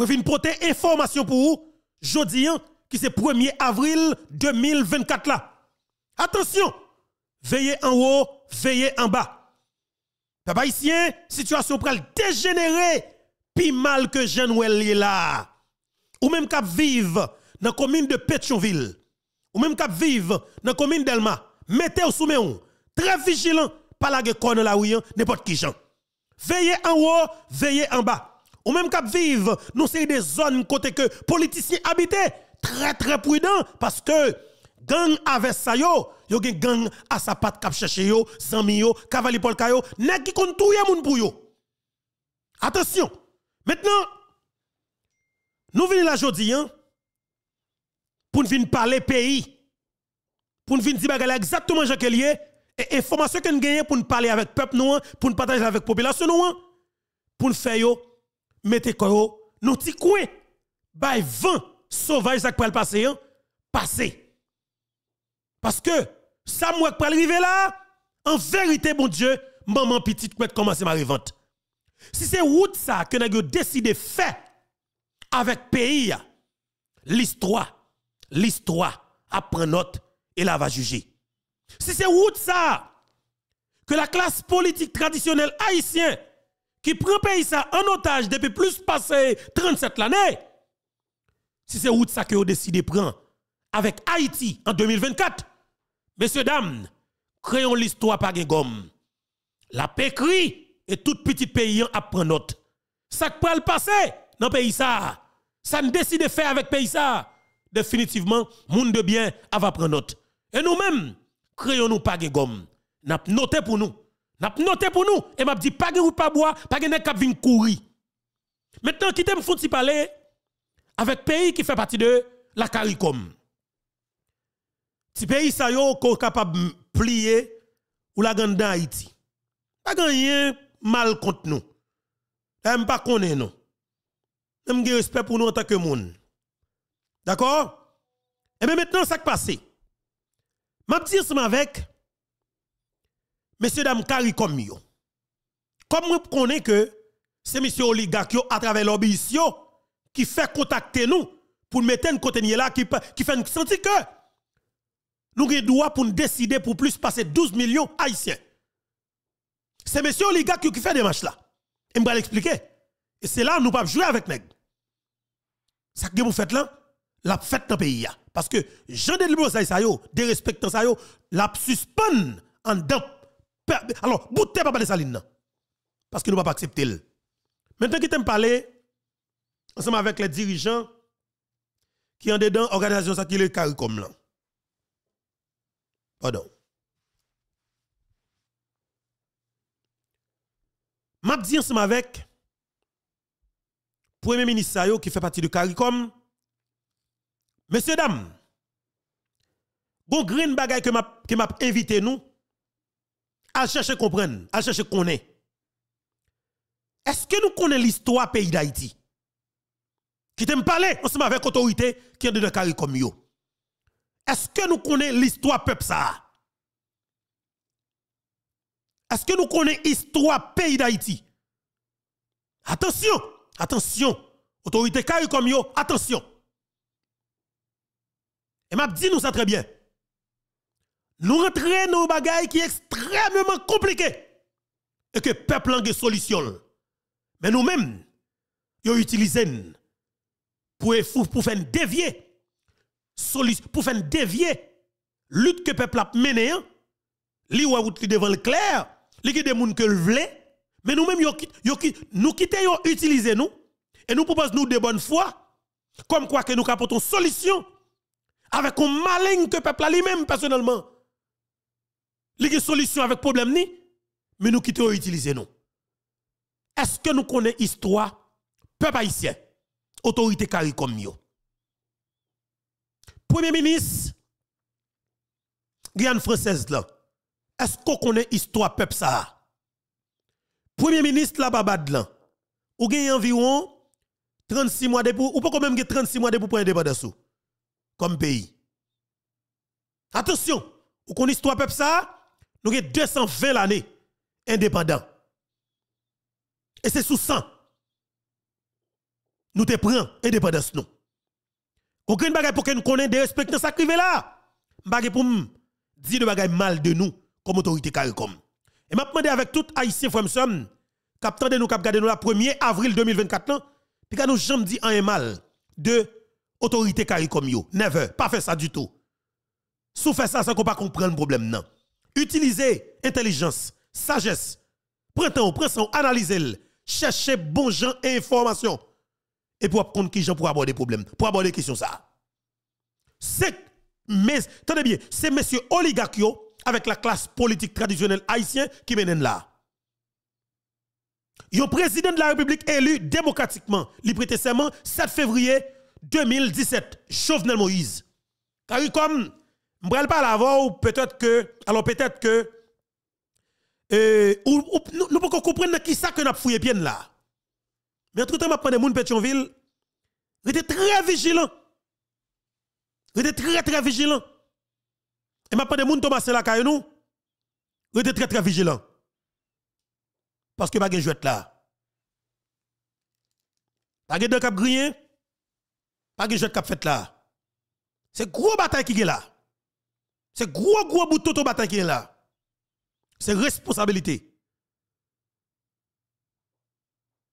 Moi viens porter information pour vous jodi hein, qui c'est 1er avril 2024 là. Attention, veillez en haut, veillez en bas. Papa ici, situation pral dégénérer, puis mal que Jean est là. Ou même cap vivre dans la commune de Pétionville. Ou même cap vivre dans la commune d'Elma. Mettez au soumet très vigilant, pas la conne là où n'importe qui. Veillez en haut, veillez en bas. Ou même cap vivre, nous c'est des zones côté que politiciens habitaient très très prudent parce que gang avec ça yo, yo gen gang à sa patte cap chercher yo, zami yo, cavalier qui kon touye moun pour yo. Attention. Maintenant nous venons là jodi hein pour nous venir parler pays. Pour nous venir dire exactement ce qu'il est et information que nous gagnons pour nous parler avec peuple nous, pour nous partager avec population nous, pour nous faire yo mettez quoi nous ti coin. Bay vent sauvage ça passer hein? Parce que ça moi qui arriver là en vérité bon Dieu maman petite peut commencer ma revente? Si c'est route ça que nous décidé faire avec pays l'histoire l'histoire apprend note et la va juger. Si c'est route ça que la classe politique traditionnelle haïtienne qui prend pays ça en otage depuis plus passé 37 l'année, si c'est route ça que vous décidez de prendre? Avec Haïti en 2024, messieurs, dames, créons l'histoire par gomme. La paix et tout petit pays a prendre note. Ça peut le passer dans le pays ça. Ça ne décide de faire avec pays ça. Définitivement, monde de bien va prendre note. Et nous-mêmes, créons nous pas gomme. N'a noté pour nous. N'a noté pour nous et m'a dit pas de pas bois, pas de nèg qui courir. Maintenant qui fouti parler avec pays qui fait partie de la CARICOM? Si pays ça yo capable plier ou la gande Haïti. Pas rien mal contre nous. Même pas connaît nous. Même respect pour nous en tant que monde. D'accord? Et bien maintenant ça qui passe. M'a dit ensemble avec messieurs dames CARICOM yo. Comme vous connaissez que c'est monsieur oligarque à travers l'ambition qui fait contacter nous pour mettre un côté là qui, fait sentir que nous avons droit pour nous décider pour plus passer 12 millions haïtiens. C'est monsieur oligarque qui fait des matchs là. Et vais l'expliquer. Et c'est là nous pas jouer avec nous. Ça que vous faites là, la fête dans le pays. Parce que Jean de ça yo, de respectant ça yo, la suspend en dedans alors, boutez pas de saline. Parce que nous ne pas accepter. Maintenant, qui t'aime parler, ensemble avec les dirigeants qui ont dedans organisation ça qui est CARICOM là. Pardon. M'a dit ensemble avec Premier ministre qui fait partie du CARICOM. Messieurs, dames, bon green bagay que m'a invité nous à chercher comprendre, à chercher connaître. Est-ce que nous connaissons l'histoire pays d'Haïti? Qui t'aime parler ensemble avec autorité qui est de carré comme yo. Est-ce que nous connaissons l'histoire peuple ça? Est-ce que nous connaissons l'histoire pays d'Haïti? Attention, attention. Autorité carré comme yo, attention. Et m'a dit nous ça très bien nous rentrons dans un bagage qui est extrêmement compliqué et que le peuple a des solutions. Mais nous-mêmes, nous utilisons pour, pour faire dévier, pour faire dévier lutte que le peuple a menée, hein. li ou route devant le clair, li des gens que le mais nous-mêmes, nous quittons utiliser nous, et nous proposons nous de bonne foi, comme quoi que nous apportons solution, avec un malin que le peuple a lui-même personnellement les solution avec problème ni mais nous quittons utiliser nous est-ce que nous connaissons histoire peuple haïtien autorité carré comme yo? Premier ministre Guyane française là est-ce qu'on connaît histoire peuple ça premier ministre la babad là ou gagne environ 36 mois de pour ou pas quand même 36 mois de pour prendre indépendance comme pays attention ou connaît histoire peuple ça nous avons 220 l'année indépendants. Et c'est sous 100. nous te prenons indépendance nous. Aucune bagaille pour que nous connaissions des respects dans ça là. Bagaille pour dire de bagaille mal de nous comme autorité CARICOM. Et m'a demandé avec tout haïtien frère somme de nous cap garder nous la 1er avril 2024 puis nous jamais dit un mal de autorité CARICOM yo. Never, pas faire ça du tout. Sous faire ça sans qu'on pas comprendre le problème non. Utilisez intelligence, sagesse. Prenez temps, prenez son, analysez-le. Cherchez bon gens et informations. Et pour apprendre qui gens pour aborder des problèmes, pour aborder des questions ça. C'est mais tenez bien, c'est monsieur oligarques avec la classe politique traditionnelle haïtienne qui mènent là. Un président de la République élu démocratiquement, il prêté serment 7 février 2017, Jovenel Moïse. Car comme ne pas l'avoir, peut-être que, alors peut-être que, euh, nous pouvons comprendre qui ça que nous fouillé bien là. Mais entre temps, je prends des gens Pétionville, restez très vigilant. Restez très très vigilant. Et je prends des gens Thomas là, nous, restez très très vigilant. Parce que pas de jouet là. Pas de cap grillé, pas de jouet cap fait là. C'est gros bataille qui est là. C'est gros, gros bout de bataille qui est là. C'est responsabilité.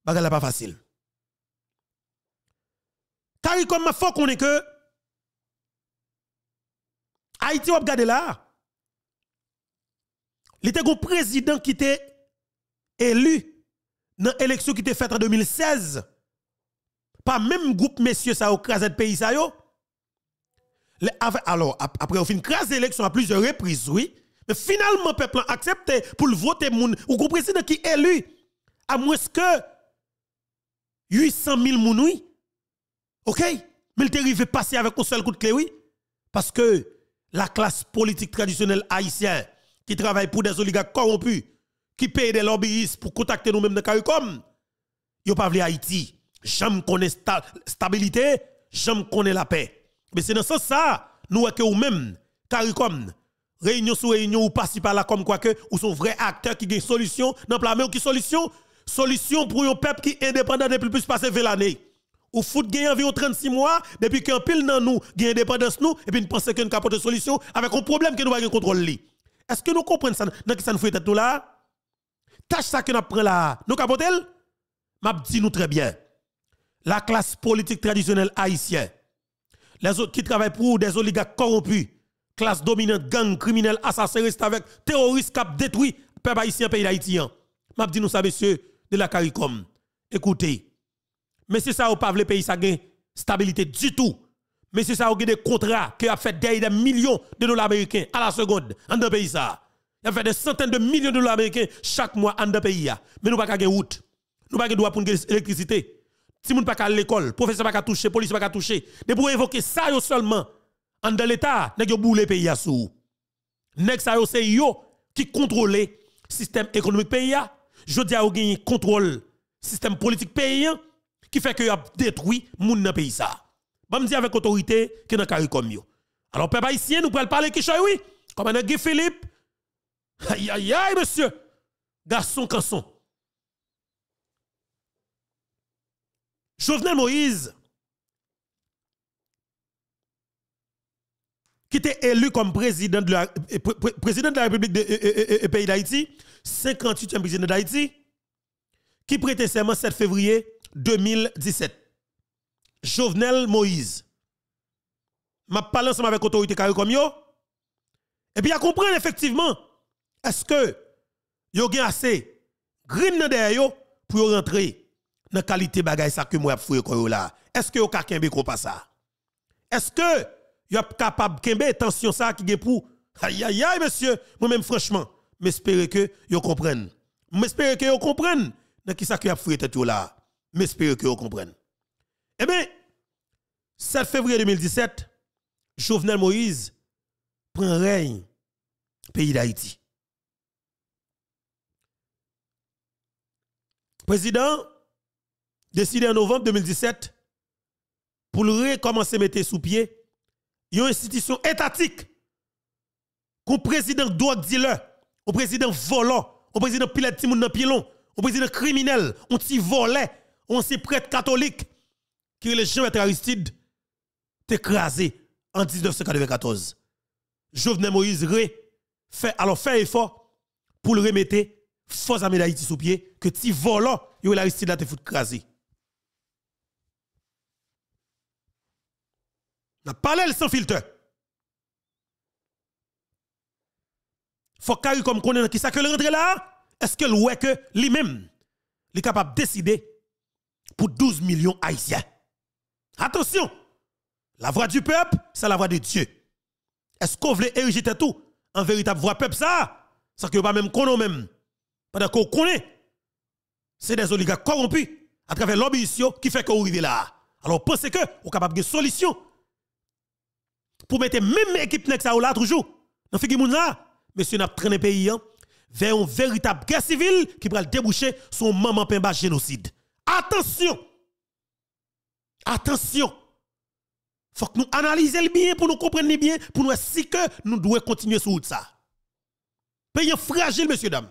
Bagal n'est pas facile. Car comme ma faut qu'on est que Haïti va regarder là. Il était un président qui était élu dans l'élection qui était faite en 2016. Pas même groupe messieurs ça au crasé de pays ça yo alors, après, on fin craser l'élection à plusieurs reprises, oui. Mais finalement, le peuple a accepté pour voter moun, ou le président qui est élu, à moins que 800 000 moun, oui. OK? Mais il est arrivé passer avec un seul coup de clé, oui. Parce que la classe politique traditionnelle haïtienne, qui travaille pour des oligarques corrompus, qui paye des lobbyistes pour contacter nous-mêmes dans CARICOM, ils pas voulu Haïti. J'aime connaître stabilité, j'aime connaître la paix. Mais c'est dans ce sens ça, nous que ou même, CARICOM, réunion sous réunion ou participe par là comme quoi que ou sont vrais acteurs qui ont solution dans plan mais qui solution? Solution pour un peuple qui est indépendant depuis plus passer 20 l'année ou foot gagne environ 36 mois depuis qu'un pile dans nous gagne indépendance nous et puis nous pensons que nous de solution avec un problème que nous pas contrôle est-ce que nous comprenons ça? Dans qui ça nous fait tête là? Tâche ça que nous prenons là. Nous capotel m'a dit nous très bien. La classe politique traditionnelle haïtienne les autres qui travaillent pour des oligarques corrompus, classe dominante, gang criminel, assassin, reste avec terroristes qui détruit le peuple haïtien, pays d'Haïti. M'a dit nous ça, messieurs de la CARICOM. Écoutez, monsieur ça, au pas le pays, ça gagne stabilité du tout. Monsieur ça, a des contrats qui a fait des millions de dollars américains à la seconde dans le pays. Ça. Il fait des centaines de millions de dollars américains chaque mois dans le pays. Mais nous pas gagner route. Nous pas droit pour l'électricité. Si moun pas à l'école, professeur pas toucher, police pas toucher. De pour évoquer ça yo seulement en dans l'état, nèg yo boule pays sous. Nèg ça yo c'est yo qui contrôle système économique pays a. Je dis a gagné contrôle système politique pays qui fait que a détruit moun pays ça. Ba me dire avec autorité que dans carré comme yo. Alors peuple haïtien nous pral parler qui oui. Comme un Philippe. Aïe aïe aïe monsieur. Garçon canson. Jovenel Moïse, qui était élu comme président de la, président de la République du pays d'Haïti, 58e président d'Haïti, qui prêtait serment 7 février 2017. Jovenel Moïse. m'a parlé ensemble avec l'autorité carré comme yo. Et puis, a comprendre effectivement, est-ce que yo gen assez green derrière pour rentrer? Dans qualité bagay ça que moi fouye ko là. Est-ce que yo ka kembe pas ça? Est-ce que yo capable kembe tension ça qui est pour? Aïe aïe aïe monsieur. Moi même franchement m'espérer que yo comprennent m'espérer que yo comprennent dans qui ça que a fouye tête là. M'espérer que yo comprennent eh bien 7 février 2017 Jovenel Moïse prend règne pays d'Haïti. Président décidé en novembre 2017 pour recommencer à mettre sous pied une institution étatique un président drug dealer, un président volant, un président pilote timoun dans pilon, un président criminel, un petit volet, un petit prêtre catholique qui est le Jean-Maître Aristide, écrasé en 1994. Jovenel Moïse fait, alors fait effort pour le remettre force à d'Haïti sous pied, que ti volant, yo l'Aristide là te fout craser. N'a parlé sans filtre. Faut qu'il comme connaît qui ça que le rentre là, est-ce que le que lui-même est capable de décider pour 12 millions haïtiens? Attention, la voix du peuple, c'est la voix de Dieu. Est-ce qu'on veut ériger tout? En véritable voix peuple ça? Ça que pas même connaît même. Pendant qu'on connaît c'est des oligarques corrompus à travers l'ambition qui fait qu'on arrive là. Alors pensez que vous capable de solution pour mettre même équipe next là toujours. Dans figi monsieur n'a traîné pays hein, vers une véritable guerre civile qui va déboucher son maman pemba génocide. Attention. Attention. Faut que nous analysions bien pour nous comprendre bien pour nous si que nous devons continuer sur ça. Pays fragile messieurs dames.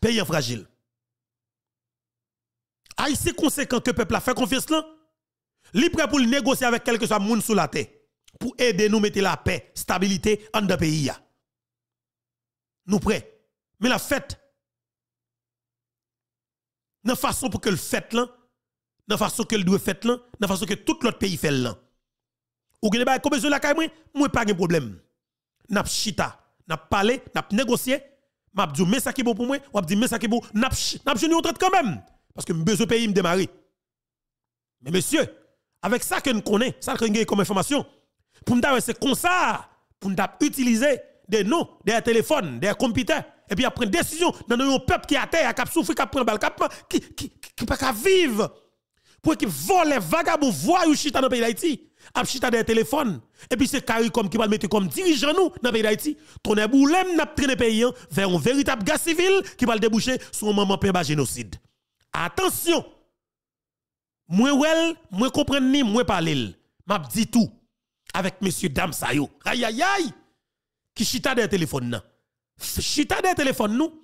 Pays fragile. Haïti conséquent que le peuple a fait confiance là. Li prêt pour négocier avec quelque soit moun sous la terre pour aider nous mettre la paix, stabilité en deux pays. Nous prêts. Mais la fête, dans façon pour que le fait là, dans façon que le doit fait là, dans façon que tout l'autre pays fait là. Ou gen ba comme la kay moi, pas de problème. N'a chita, n'a parlé, n'a négocié, m'a dit mais ça qui bon pour moi, ou dit mais ça qui bon, n'a n'a jeune traite quand même parce que besoin pays me démarrer. Mais monsieur, avec ça que nous connaissons, ça que nous comme information, pour nous c'est comme ça, pour nous utiliser des noms, des téléphones, des computers, et puis après décision dans un peuple qui a terre, qui a souffert, qui a pris balle, qui qui qui pas vivre pour qu'il vole les vagabonds voyous chita dans le pays d'Haïti. A chita des téléphones. Et puis c'est CARICOM qui va mettre comme dirigeant nous dans le pays d'Haïti. Ton boulem n'a traîné pays hein, vers un véritable gaz civil qui va le déboucher sur un moment pemba génocide. Attention. Moi wel, moi comprendre ni, moi parler. M'a dit tout avec monsieur Dam Sayo. Aïe aïe aïe. Qui chita des téléphones chita des téléphones nous,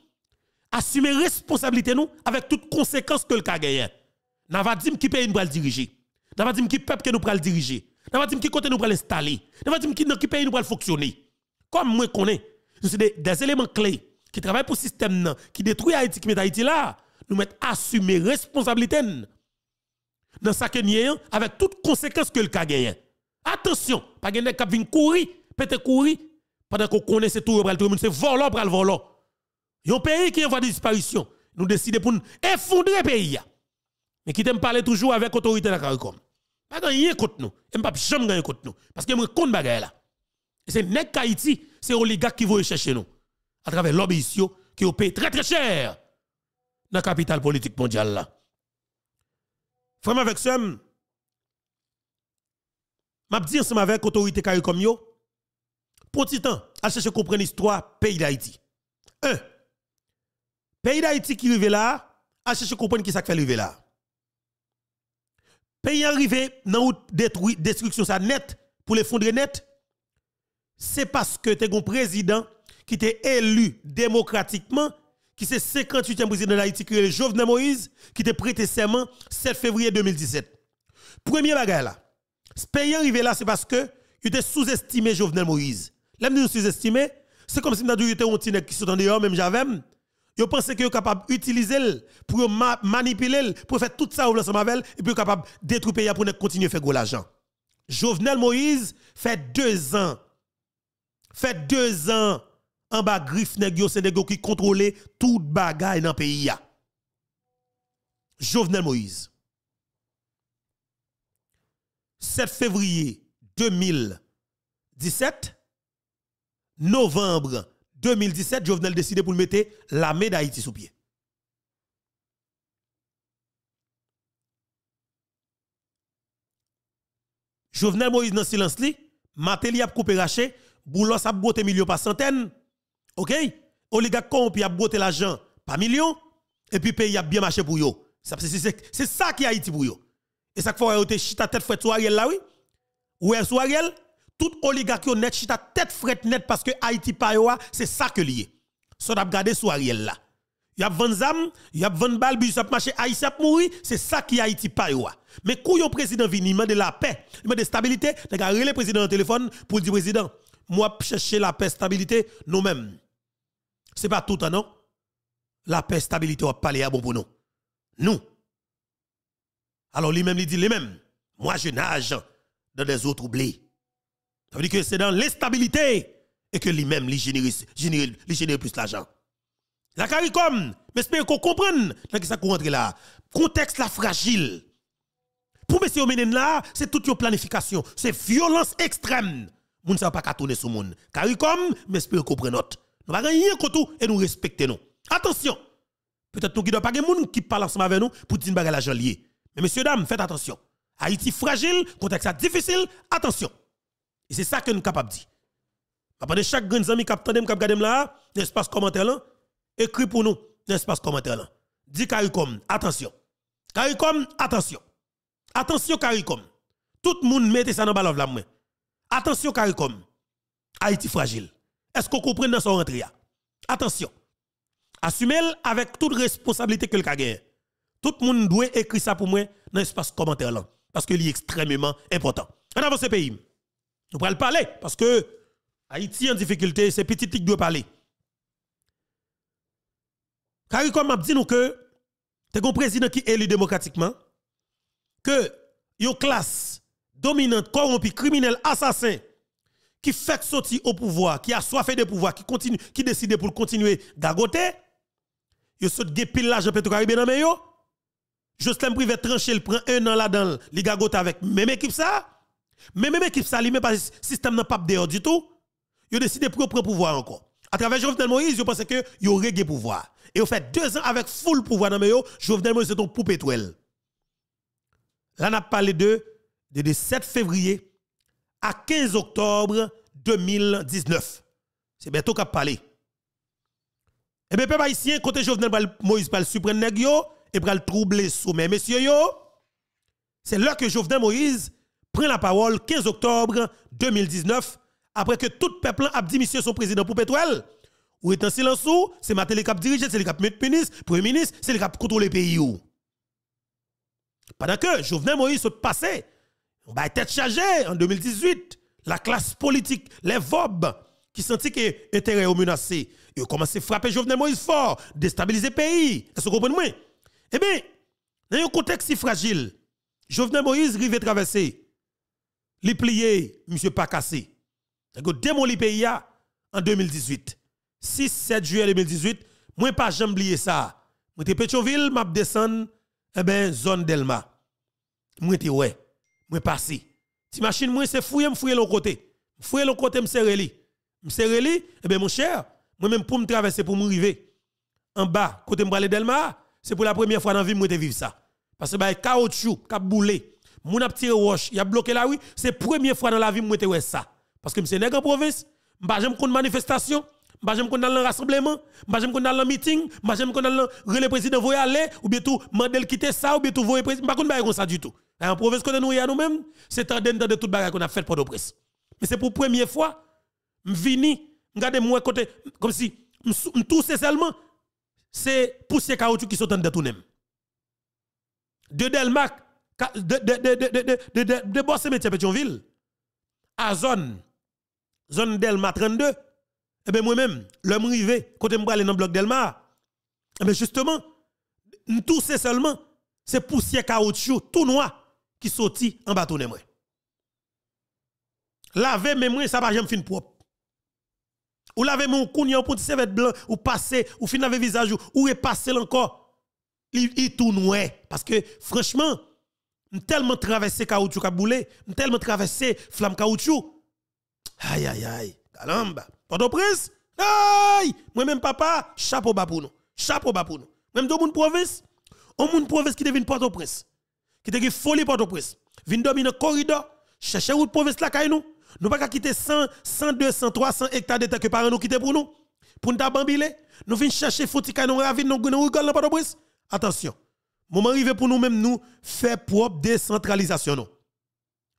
assumer responsabilité nous avec toutes conséquences que le cas gagne. N'a pas dit qui pays nous le diriger. N'a pas dit qui peuple que nous le diriger. N'a pas dit qui côté nous le installer. N'a pas dit qui pays nous le fonctionner. Comme moi connais, c'est des, des, éléments clés qui travaillent pour le système qui détruit Haïti qui met Haïti là, nous mettre assumer responsabilité dans que nous avec toutes conséquences que le cas gagne. Attention, pas de vient courir, peut-être courir pendant qu'on connaît tout, tout le monde c'est volant le volant. un pays qui est en disparition. Nous décidons pour nous effondrer le pays. Mais qui t'aime parler toujours avec autorité de la CARICOM. Pas gagner contre nous. Et pas jamais gagner contre nous. Parce que me compte bagaille là. C'est nek Haïti, c'est oligarques qui vont chercher nous. À travers l'obéissance qui ont payé très très cher dans la capitale politique mondiale là. Frère avec ça, m'a dit ensemble avec l'autorité CARICOM yo, pour temps, à chercher comprendre l'histoire pays d'Haïti. Un, pays d'Haïti qui arrive là, à chercher comprendre qui ça fait arriver là. Pays arrivé dans détruit destruction ça net pour l'effondrer net. C'est parce que tu un président qui était élu démocratiquement qui c'est 58e président d'Haïti qui est Jovenel Moïse qui était prêté serment 7 février 2017. Premier bagage là. Ce pays arrivé là c'est parce que il était sous-estimé Jovenel Moïse. L'aime nous sous-estimer, c'est comme si nous avions un petit qui sont en dehors, même j'avais. Yo pense que yo capable d'utiliser pour manipuler pour faire tout ça ensemble avec et puis capable de détruire pays pour continuer à faire gros l'argent. Jovenel Moïse fait deux ans. Fait deux ans en bas griffe nèg c'est nèg qui contrôler tout bagaille dans pays Jovenel Moïse. 7 février 2017 novembre 2017, Jovenel décidé pour mettre l'armée d'Haïti sous pied. Jovenel Moïse dans silence li, Matéli a coupé raché, Boulos a boté millions par centaines. OK? Oligarque corrompu a boté l'argent par millions et puis pays a bien marché pour yo. C'est ça qui Haïti pour yo. Et ça qu'il faut chita tête fouette sur Ariel là oui. Ou est sur Ariel? Tout oligarque net chita tête fret net parce que Haïti pa c'est ça que lié. So d'ap gade sou Ariel là. y a 20 zam, y a 20 balles, bus a marché, Haïti a mouri, c'est ça qui Haïti pas Mais quand un président vient, il de la paix, il de stabilité, il a le président au téléphone pour dire président, moi chercher la paix, stabilité nous-mêmes. C'est pas tout non? La paix, stabilité on va parler à bon pour nous. Nous. Alors lui-même il dit lui-même, moi je nage dans des eaux troublées. Ça veut dire que c'est dans l'instabilité et que lui-même il génère plus l'argent. La CARICOM, j'espère qu'on comprenne dans que ça rentre là. Contexte la fragile. Pour M. Omenen là, c'est toute une planification, c'est violence extrême. Moun ne pas qu'à tourner sur moun. CARICOM, j'espère qu'on comprenne notre. Nous pas rien contre tout et nous respectons nous. Attention. Peut-être nous qui doit pas moun qui parle ensemble avec nous pour dire bagage l'argent lié. Mais messieurs dames, faites attention. Haïti fragile, contexte difficile, attention. Et c'est ça que nous sommes capables de dire. Après chaque grand ami qui a regardé là, l'espace commentaire là, pour nous l'espace commentaire là. Dis CARICOM, attention. CARICOM, attention. Attention CARICOM. Tout le monde mette ça dans la la main. Attention CARICOM. Haïti fragile. Est-ce qu'on comprend dans son rentrée Attention. Assumez avec toute responsabilité que le a Tout le monde doit écrire ça pour moi dans l'espace commentaire là parce que c'est extrêmement important. En avant ce pays. Nous le parler parce que Haïti en difficulté, c'est petit qui doit parler. Car comme m'a dit nous que tu un président qui est élu démocratiquement que une classe dominante, corrompue, criminelle, assassin qui fait sortir au pouvoir, qui a soif de pouvoir, qui continue qui décide pour continuer gagoter, yo saute des pile l'argent Petro-Caribé dans yo. Justin Privé tranché, il prend un an là-dedans, il gagote avec même équipe ça. Mais même équipe ça, met pas système n'a pas dehors du tout. Yo décidé pour prendre pouvoir encore. À travers Jovenel Moïse, yo pense que yo le pouvoir. Et vous fait deux ans avec full pouvoir dans yo, Jovenel Moïse c'est ton poupée. Là, on a parlé de, 7 février à 15 octobre 2019. C'est bientôt qu'a parlé. Et bien, peuple haïtien, côté Jovenel Moïse parle suprême nèg et pral troubler sommet messieurs yo. C'est là que Jovenel Moïse prend la parole 15 octobre 2019 après que tout peuple a dit monsieur son président pour pétrole ou est en silence c'est Matéli qui dirige, c'est le cap ministre, premier ministre, c'est le cap contrôler le pays Pendant que Jovenel Moïse se passé, on va tête chargée en 2018, la classe politique, les VOB, qui sentit que l'intérêt est menacé, ils ont commencé à frapper Jovenel Moïse fort, déstabiliser le pays. Est-ce que vous comprenez? Eh bien, dans un contexte si fragile, Jovenel Moïse rive traverser, li plié, monsieur pas cassé. Donc, démoli le pays en 2018. 6-7 juillet 2018, moi pas jamais oublié ça. Moi te Pétionville, m'a descend eh ben zone Delma. Moi ouais, moi passé. Ti machine moi c'est fouiller, me fouiller l'autre côté. Fouiller l'autre côté me serrer li. Me serrer li, eh ben mon cher, moi même pour me traverser pour m'arriver en bas côté me Delma, c'est pour la première fois dans la vie moi vivre ça. Parce que bah caoutchouc, cap boulé. Mon a tiré roche, il a bloqué la rue, c'est la première fois dans la vie moi ça. Parce que me c'est nèg en province, m'pa jamais une manifestation, pas j'aime qu'on dans le rassemblement, je j'aime qu'on dans le meeting, pas j'aime qu'on dans le président voyer aller ou bien tout mandel quitter ça ou bien tout voyer président pas qu'on bail comme ça du tout. Hein, en province qu'on nous à nous-mêmes, c'est en dedans de toute bagarre qu'on a fait pour de presse. Mais c'est pour première fois je vini regardez moi côté comme si tout c'est seulement c'est pousser caoutchouc qui sont en dedans même. De Delmac de de de de de de de Pétionville à zone zone Delma 32 eh bien, moi-même, l'homme rivé, quand je me dans le bloc Delmar, eh bien, justement, tout c'est seulement, c'est poussière caoutchouc, tout noir, qui sorti en bâton moi. Laver mes moi, ça va jamais fin propre. Ou laver mon cougnon pour petit blanc, ou passer, ou fin avec visage, ou repasser encore. Il, tout noir. Parce que, franchement, tellement traversé caoutchouc à tellement traversé flamme caoutchouc. Aïe, aïe, aïe. Galamba. Port-au-Prince, aïe, moi-même papa, chapeau bas pour nous. Chapeau bas pour nous. Même dans mon province, on mon province qui devient Port-au-Prince, qui te folie Port-au-Prince, vient le corridor, chercher où province là kay nous. Nous pas quitter 100, 100, 200, 300 hectares de terre que parents nous quitter pour nous. Pour nous bambile, nous venons chercher kay nous ravine nous nous dans Port-au-Prince. Attention. Moment arrivé pour nous même nous faire propre décentralisation.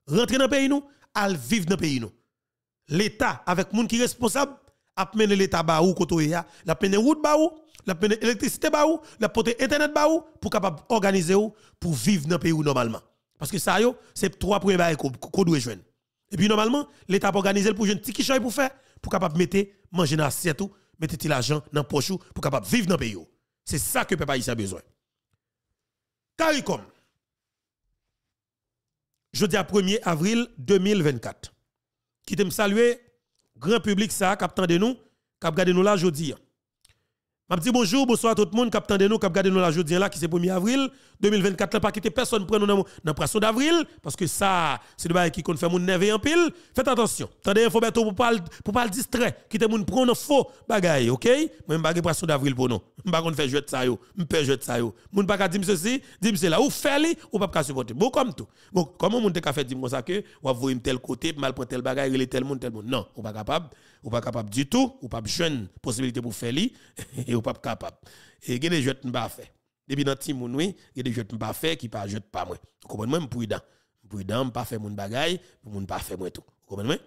Rentrer dans le pays nous, à vivre dans le pays nous l'État avec moun qui responsable a mené l'État ba ou koto ya, la mené route ba ou, la mené électricité ba ou, la porter internet ba ou pour capable organiser ou pour vivre dans le pays normalement. Parce que ça yo, c'est trois premiers bails qu'on doit joindre. Et puis normalement, l'État a organisé pour jeune petit pour faire pour capable mettre manger dans assiette ou mettre l'argent dans poche pour capable vivre dans le pays. C'est ça que peuple a besoin. CARICOM. Jeudi à 1er avril 2024. Qui te saluer grand public ça qui de nous, qui regardé nous là jeudi. Je dis bonjour, bonsoir à tout le monde qui de nous, qui regardé nous là jeudi là qui c'est 1er avril 2024 là pas quitter personne prendre nous dans d'avril parce que ça c'est le qui compte faire mon nerve en pile. Faites attention. Tendez info pour pas pour pas distraire, qui te moun prendre faux bagaille, OK? Moi pas poisson d'avril pour nous. M'pa qu'on faire jouer ça yo, m'pa jouer ça yo. Moun pas dire ceci, dire cela ou faire li ou pas supporter. Bon comme tout. Bon comment moun te fait dire ça que ou voir tel côté, mal prendre tel bagaille, il tel monde tel monde. Non, ou pas capable, ou pas capable du tout, ou pas jeune possibilité pour faire li et ou pas capable. Et des jeux pas faire. Depuis dans petit moun oui, il y a des jeux pas faire qui pas jeux pas moi. Vous comprenez moi prudent. Prudent, pas faire mon pour moun pas faire moi tout. Vous comprenez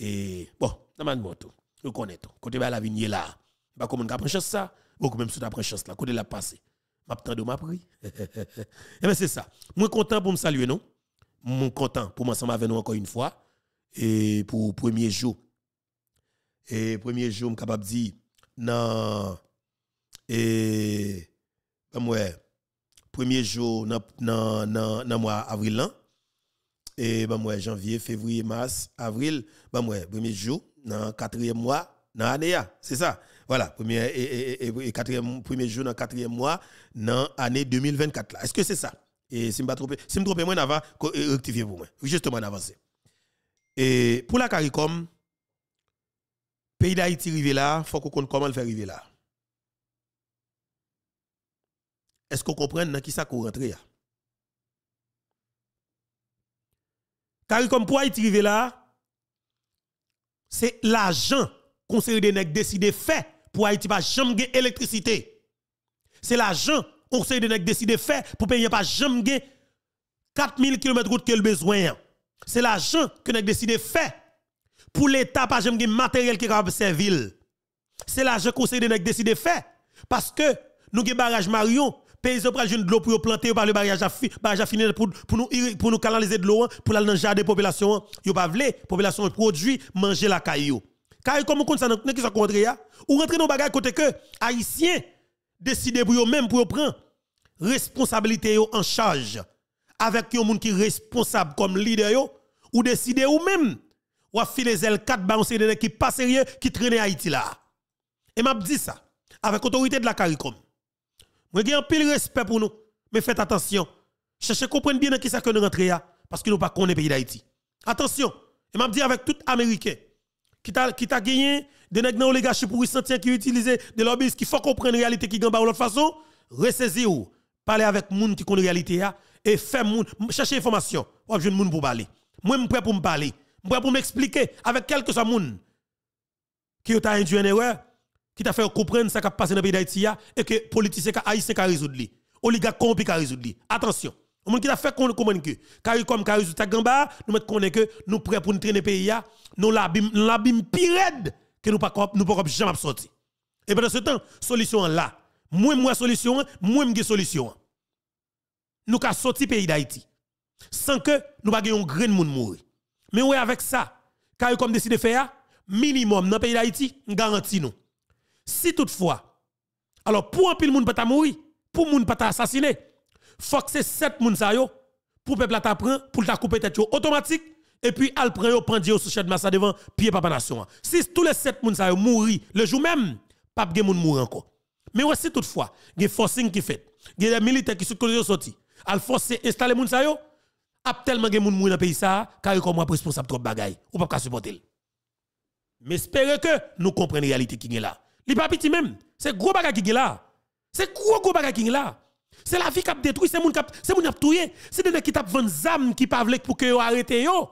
Et bon, dans mon tout. Vous connaissez tout. Côté la vie là. Pas comment on prend chance ça. Beaucoup même sous ta chance là, côté la passé. M'attends m'a pris. Eh bien c'est ça. Moi content pour me saluer non? Moi content pour m'ensemble avec nous encore une fois et pour premier jour. Et premier jour, je suis capable de dire non et ben moi premier jour dans dans mois avril là et ben moi janvier, février, mars, avril, ben moi premier jour dans quatrième mois dans l'année c'est ça. Voilà, premier et, et, quatrième premier jour dans quatrième mois dans l'année 2024 là. Est-ce que c'est ça? Et si je me trompe, si me trompe moi n'ava rectifier pour moi. Justement avancer. Et pour la CARICOM pays d'Haïti rivé là, faut qu'on comment le faire arriver là. Est-ce qu'on comprend dans qui ça qu'on rentre là CARICOM pour Haïti rivé là, c'est l'argent conseil des nègres décidé fait pour Haïti pas jamais électricité. C'est l'argent conseil des nègres décidé fait pour payer pas jamais 4000 km route que le besoin. C'est l'argent que nèg décidé fait pour l'état pas jamais matériel qui capable servir. C'est l'argent conseil des nègres décidé fait parce que nous avons barrage Marion paysans pour de l'eau pour planter par le barrage à barrage à finir pour nous pour nous canaliser de l'eau hein, pour aller dans jardin population yo pas vle population produit manger la caillou car comme on ça qui ça contre ya ou rentrer dans bagage côté que haïtien décider pour eux même pour prendre responsabilité en charge avec un monde qui responsable comme leader yo ou décider ou même ou filer les 4 ba on qui pas sérieux qui traîne Haïti là. Et m'a dit ça avec autorité de la CARICOM moi j'ai un pile respect pour nous. Mais faites attention. Cherchez comprendre bien qui ça que nous rentrer parce que nous pas connaît pays d'Haïti. Attention. Et m'a dit avec tout américain qui t'a qui t'a gagné des nègres dans l'oligarchie pour sentir qui utiliser des lobbyistes qui faut comprendre la réalité qui gamba de l'autre façon ressaisir ou parler avec moun qui connaît la réalité et faire moun chercher information. Ou jeune moun pour parler. Moi je prêt pour me parler. Je prêt pour m'expliquer avec quelque soit qui t'a induit en erreur qui t'a fait comprendre ce qui a passé dans le pays d'Haïti et que les politiciens haïtiens ont résoudre oligarques corrompus ont résoudre attention. On qui t'a fait comprendre que car comme car résultat gamba nous mettre connaître que nous prêts pour nous traîner pays nous l'abîme l'abîme pire que nous pas nous jamais sortir. Et pendant ce temps solution là. Moi moi solution moi me solution nous ka sorti pays d'Haïti. Sans que nous pas un grain de monde mourir. Mais ouais avec ça car comme décidé faire minimum dans le pays d'Haïti garantie nous si toutefois alors pour un pile monde pas mourir pour monde pas assassiner faut que c'est sept moun sa yo pour peuple ta prend pour ta couper tête automatique et puis al prend yo prend sous chef massa devant pied papa nation. Si tous les sept moun sa yo mourir le jour même pas gen moun mourir encore. Mais aussi toutefois, gen forcing qui fait. Gen des militaires qui sont sorti. Al forcer installer moun sa yo a tellement gen moun mourir dans pays ça car comme responsable trop bagay ou pas supporter. Mais espérez que nous comprenions la réalité qui est là. Li pas petit même, c'est gros bagay qui est là. C'est gros gros bagay qui est là. C'est la vie qui a détruit, c'est moun qui c'est moun. C'est des gens qui tap vendre zam qui pas pour que yo arrêté yo.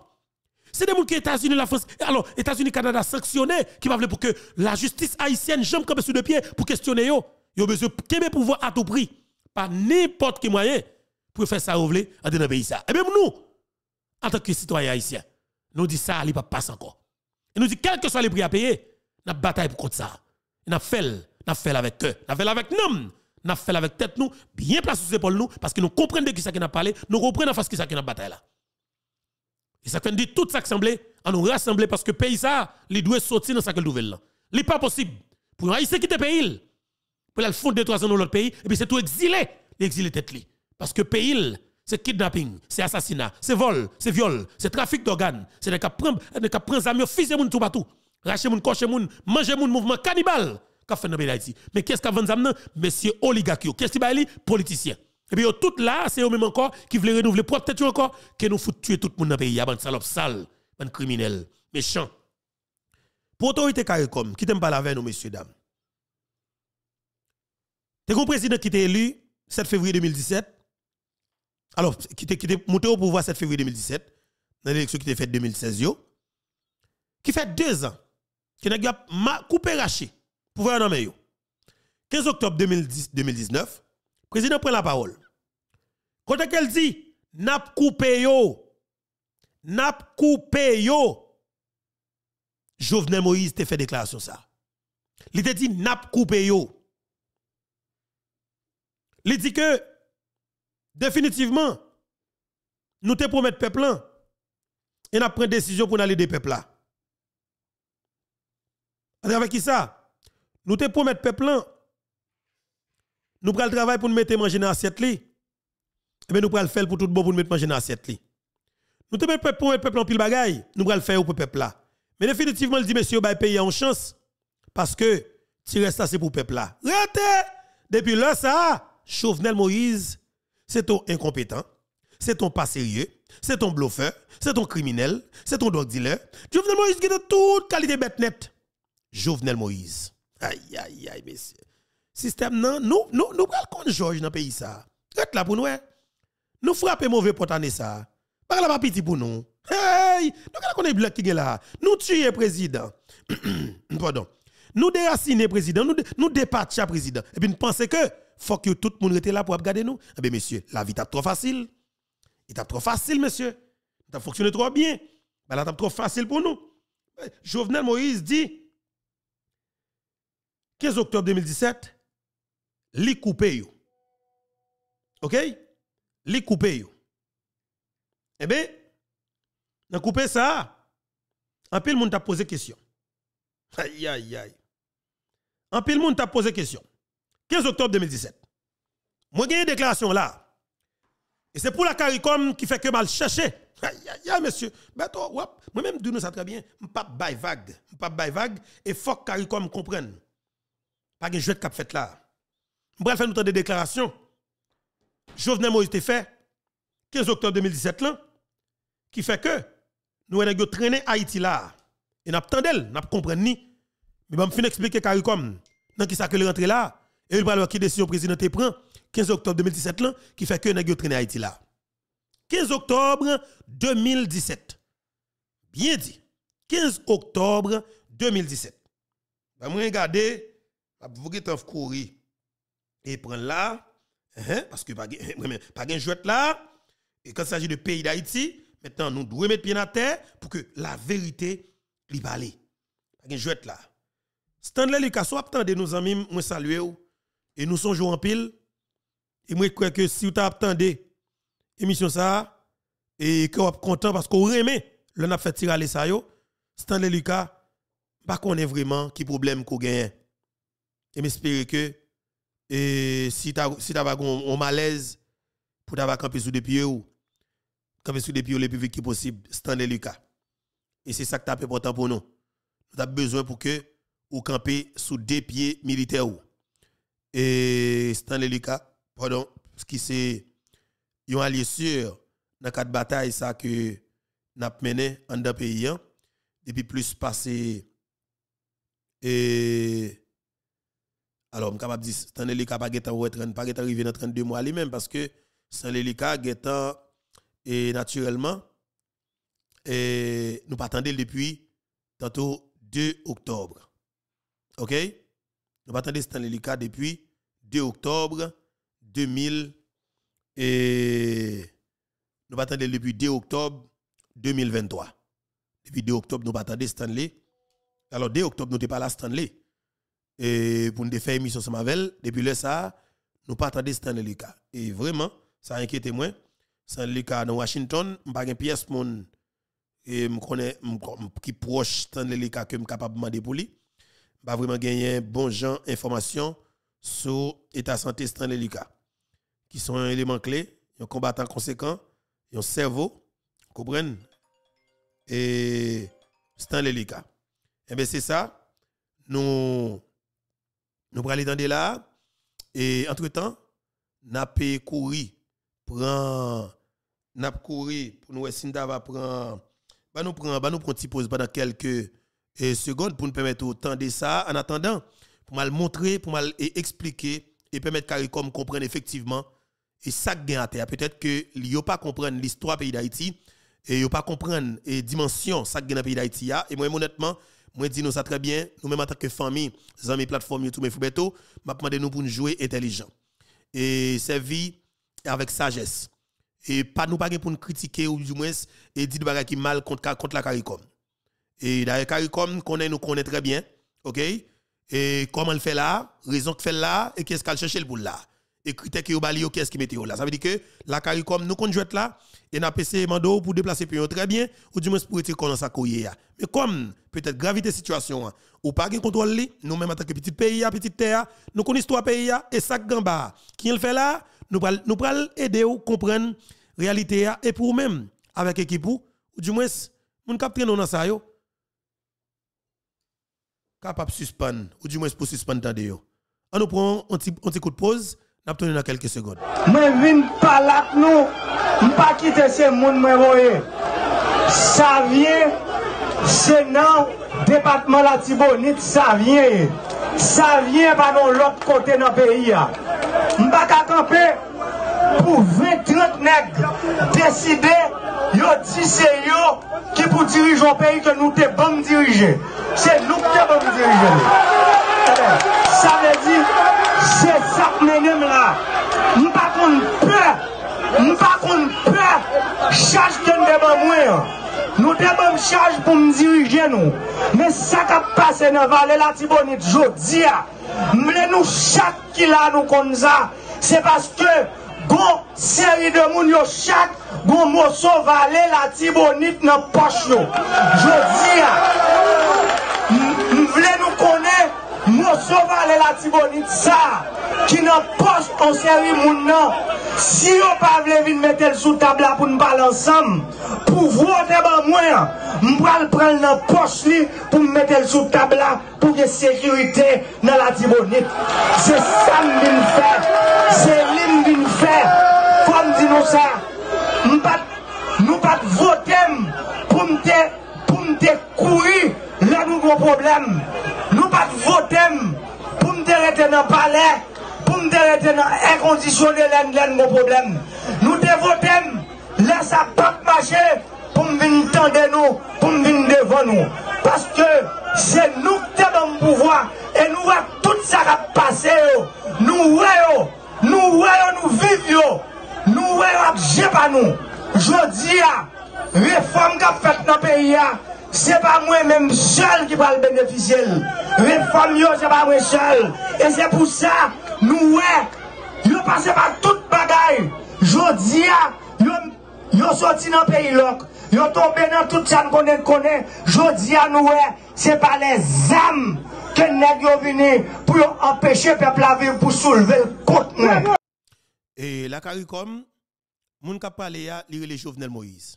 C'est des gens qui États-Unis la France alors États-Unis Canada sanctionné qui pas pour que la justice haïtienne jambe comme sur deux pieds pour questionner yo. Yo besoin de pouvoir à tout prix. Pas n'importe quel moyen pour faire ça dans le pays ça. Et même nous en tant que citoyens haïtiens, nous dit ça il pas passer encore. Et nous dit quel que soit les prix à payer, n'a bataille pour contre ça. N'a fait fait avec cœur, n'a fait avec nous, n'a fait avec tête nous, bien placé sur épaules nous parce que nous comprenons de qui ça qui n'a parlé, nous comprenons face qui ça qui n'a bataille là. Et ça fait dit toute ça à nous rassembler parce que pays ça, il doit sortir dans sa nouvelle là. n'est pas possible pour Haïtien quitter pays pour aller fonder trois ans dans l'autre pays et puis c'est tout exilé, l'exilé tête. Parce que pays c'est kidnapping, c'est assassinat, c'est vol, c'est viol, c'est trafic d'organes, c'est des cas prendre des amis, fusiller moun tout partout, racher moun, cocher moun, moun mouvement cannibale qu'a fait dans pays d'Haïti. Mais qu'est-ce qu'a vendu ça Monsieur oligarque, qu'est-ce qui va aller politicien. Et puis tout là, c'est eux même encore qui veulent renouveler pour peut-être encore que nous fout tuer tout le monde dans le pays, bande salope sale, bande criminel, méchant. Pour autorité CARICOM, qui t'aime pas la nous messieurs dames. T'es un président qui était élu 7 février 2017 alors, qui était monté au pouvoir 7 février 2017, dans l'élection qui était faite 2016, qui fait deux ans, qui a coupé raché, pouvoir nommer yo. 15 octobre 2010, 2019, le président prend la parole. Quand elle dit, n'a coupé yo, n'a coupé yo, Jovenel Moïse te fait déclaration ça. Il te dit, n'a coupé yo. Il dit que, définitivement, nous te promettons peuple et nous pris décision pour aller des peuples là. Avec qui ça? Nous te promettons peuple nous prenons le travail pour nous mettre manger dans l'assiette. Et bien nous prenons le faire pour tout bon pour nous mettre manger dans l'assiette. Nous te promettons mettre peuple en pile bagaille, nous prenons le faire pour peuple là. Mais définitivement, il dit monsieur, bah payer en chance parce que tu restes c'est pour peuple là. Depuis là ça, Chauvenel Moïse c'est ton incompétent, c'est ton pas sérieux, c'est ton bluffeur, c'est ton criminel, c'est ton dog dealer. Jovenel Moïse qui a toute qualité bête net. Jovenel Moïse. Aïe, aïe, aïe, messieurs. Système, non, nous, nous, nous, nous, Georges dans le pays, ça. Reste là pour nous, hein. Nous frappons mauvais potané, ça. Par pas petit pour nous. Hey, nous, quand on est bloc qui est là, nous tuer président. Pardon. Nous déraciner président, nous, nous dépatcher président. Et puis nous pensons que faut que tout le monde était là pour regarder nous. Eh bien, monsieur, la vie est trop facile. Il est trop facile, monsieur. Ça fonctionné trop bien. Ben, là, c'est trop facile pour nous. Eh, Jovenel Moïse dit 15 octobre 2017, li coupé yo. OK? Li coupé yo. Eh bien, dans coupé ça, un peu le monde t'a posé question. Aïe, aïe, aïe. Un peu le monde t'a posé question. 15 octobre 2017. Moi, j'ai une déclaration là. Et c'est pour la CARICOM qui fait que mal chercher. Aïe, aïe, aïe, monsieur. Moi-même, dis nous ça très bien. Je ne pas vague. Je pas bail vague. Et faut que CARICOM comprenne. Pas de jeu de cap fait là. Faire nous des déclarations. Jovenel Moïse te fait 15 octobre 2017 là, qui fait que nous avons traîné Haïti là. Et nous avons nous compris ni. Mais je vais expliquer CARICOM. Dans qui ça que là. Et il va qui décision président te prend 15 octobre 2017 là, qui fait que nous avons traîné Haïti là. 15 octobre 2017. Bien dit. 15 octobre 2017. Je vais regarder, je vais courir et prendre là, hein, parce que pas pas de jouet là, et quand il s'agit de pays d'Haïti, maintenant nous devons mettre pied à terre pour que la vérité lui parle. Pas de jouet là. Stanley Lucas, soit attendez nos amis, moi saluer et nous sommes en pile. Et moi, je crois que si vous attendez émission ça, et que vous êtes content parce vous aimez, le n'a fait tirer les ça Stanley Lucas, pas qu'on est vraiment qui problème qu'on gagne. Et m'espérer que si tu as si tu un malaise pour t'avoir campé sous des pieds ou camper sous des pieds le plus vite possible, Stanley Lucas. Et c'est ça qui est important pour nous. Nous avons besoin pour que ou camper sous des pieds militaires et Stanley Lucas, pardon, ce qui c'est un allié sûr dans quatre batailles ça que n'a mené en deux pays hein. depuis plus passé alors je capable dire Stanley pas arrivé dans 32 mois lui-même parce que Stanley Lucas et naturellement et nous pas depuis tantôt 2 octobre. OK? Nous attendre Stanley Lucas depuis 2 octobre 2000 et nous attendons depuis 2 octobre 2023. Depuis 2 octobre, nous attendons Stanley. Alors 2 octobre, nous n'étions pas là Stanley. Et pour nous faire émission sur Mavel, depuis là ça, nous pas attendre Stanley Lucas. Et vraiment, ça inquiète moi. Stanley Lucas dans Washington, pas une pièce mon et me connais qui proche Stanley Lucas que me capable de demander pour lui. Pas vraiment gagner bon genre information sur l'état santé Stanley Lucas qui sont un élément clé, un combattant conséquent, un cerveau, comprenez et Stanley Lucas. Et eh bien c'est ça, nous nous allons dans là et entre-temps, n'a pas couru prend n'a couru pour nous essayer va prendre bah nous prend bah nous prend petit pause pendant quelques eh, secondes pour nous permettre autant de ça. En attendant pour mal montrer pour mal expliquer et permettre CARICOM comprendre effectivement et ça gagne à terre. Peut-être que a pas comprendre l'histoire pays d'Haïti et a pas comprendre et dimension ça gagne dans pays d'Haïti et moi honnêtement moi dis nous ça très bien nous même en tant que famille amis plateforme YouTube et Fubeto m'a demandé nous pour nous jouer intelligent. Et servir avec sagesse. Et pas nous pas pour nous critiquer ou du moins et dire des qui mal contre contre la CARICOM et d'ailleurs CARICOM connaît nous connaît très bien OK? Et comment elle fait là raison que fait là et qu'est-ce qu'elle cherche pour là et critères qui au qu'est-ce qui mettait là? Ça veut dire que la CARICOM nous qu'on là et n'a PC mando pour déplacer pays très bien ou du moins pour être comme ça mais comme peut-être gravité situation ou pas de contrôle nous même en tant que petit pays petit terre nous connaissons trois pays et ça gamba qui le fait là nous pral nous pral aider ou comprendre réalité et pour même avec équipe ou du moins mon cap dans ça yo. Capable suspendre ou du moins pour suspendre yo. On nous prend un petit coup de pause n'a dans quelques secondes. Moi vinn pas là nous. Pas quitter ce monde ça vient c'est non département la Tibonite ça vient. Ça vient par l'autre côté dans le pays pas camper pour 20-30 nègres décider yo dit c'est yo qui pour diriger un pays que nous te bon diriger c'est nous qui bon diriger ça veut dire c'est ça que nous là. Nous pas qu'on peur nous pas qu'on peur charge de nous nous devons charge pour nous diriger nous. Mais ça qui a passé dans la vallée la Tibonite je dis nous chaque qui là nous comme ça c'est parce que gon série de moun yo chaque gon morceau valé la tibonite dans poche yo. Je dis nous voulons nous connaître morceau valé la tibonite ça qui dans poche en série moun nan. Si on pas venir mettre sous table pour nous parler ensemble, pour voter ban moi, je vais prendre dans poche pour me mettre sous table pour que sécurité dans la tibonite. C'est ça que je faire. C'est l'hymne que faire. Comme dit nous ça, nous pas voter pour me pour me courir là nous avons problème. Nous pas voter pour me rester dans le palais pour nous arrêter dans inconditionné l'un mon problème. Nous devons laisse ça pas marcher pour nous venir tendre nous, pour nous venir devant nous. Parce que c'est nous qui avons le pouvoir et nous tout ça qui passé. Nous voyons, nous voyons, nous vivons, nous voyons, j'ai pas nous. Je dis réforme qu'a faite dans le pays, c'est pas moi-même seul qui va le bénéficier. Réforme, c'est pas moi seul. Et c'est pour ça nous ouais, yo passé par toute bagaille. Jodi a, yo, yo sorti dans le pays loc. Yo tombé dans tout ça qu'on connaît. Jodi a nous ouais, c'est pas les âmes que nèg yo venu pour empêcher le peuple à vivre pour soulever le côte. Et la CARICOM, moun ka parlé ya, li le Jovenel Moïse.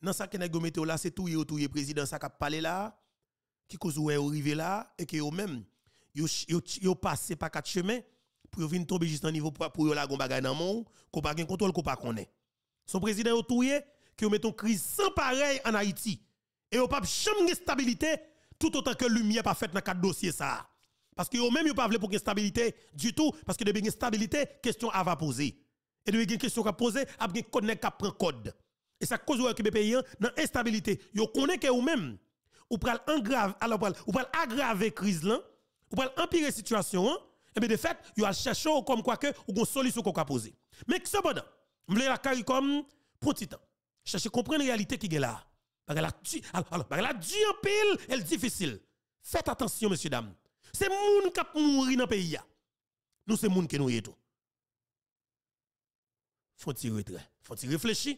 Dans ça que nèg là, c'est tout yo tout président ça ka parlé là, qui cause ou arrivé là et que yo même yo passé par quatre chemins pour venir tomber juste au niveau pour pour la gon bagay dans mon qu'on pas contrôle qu'on pas connaît. Son président yo touye que yo mettons crise sans pareil en Haïti. Et yo pas jamais stabilité tout autant que lumière pas faite dans quatre dossiers ça. Parce que yo même yo pas pour une stabilité du tout parce que depuis une stabilité question à va poser. Et depuis une question à poser a bien connect qui prend code et ça cause que pays dans instabilité yo connaît que ou même ou pral aggraver alors ou pral aggraver crise là ou pas empirer situation, et hein? eh bien de fait, il a cherché comme quoi que ou une solution qu'on poser. Mais cependant, je voulais la carrière comme pour petit temps. Chercher comprendre la réalité qui est là. Alors, la Dieu en pile, elle difficile. Faites attention, messieurs, dames. C'est moun qui mourir dans le pays. Nous, c'est moun qui nous y tout. Faut-il retrait? Faut-il réfléchir?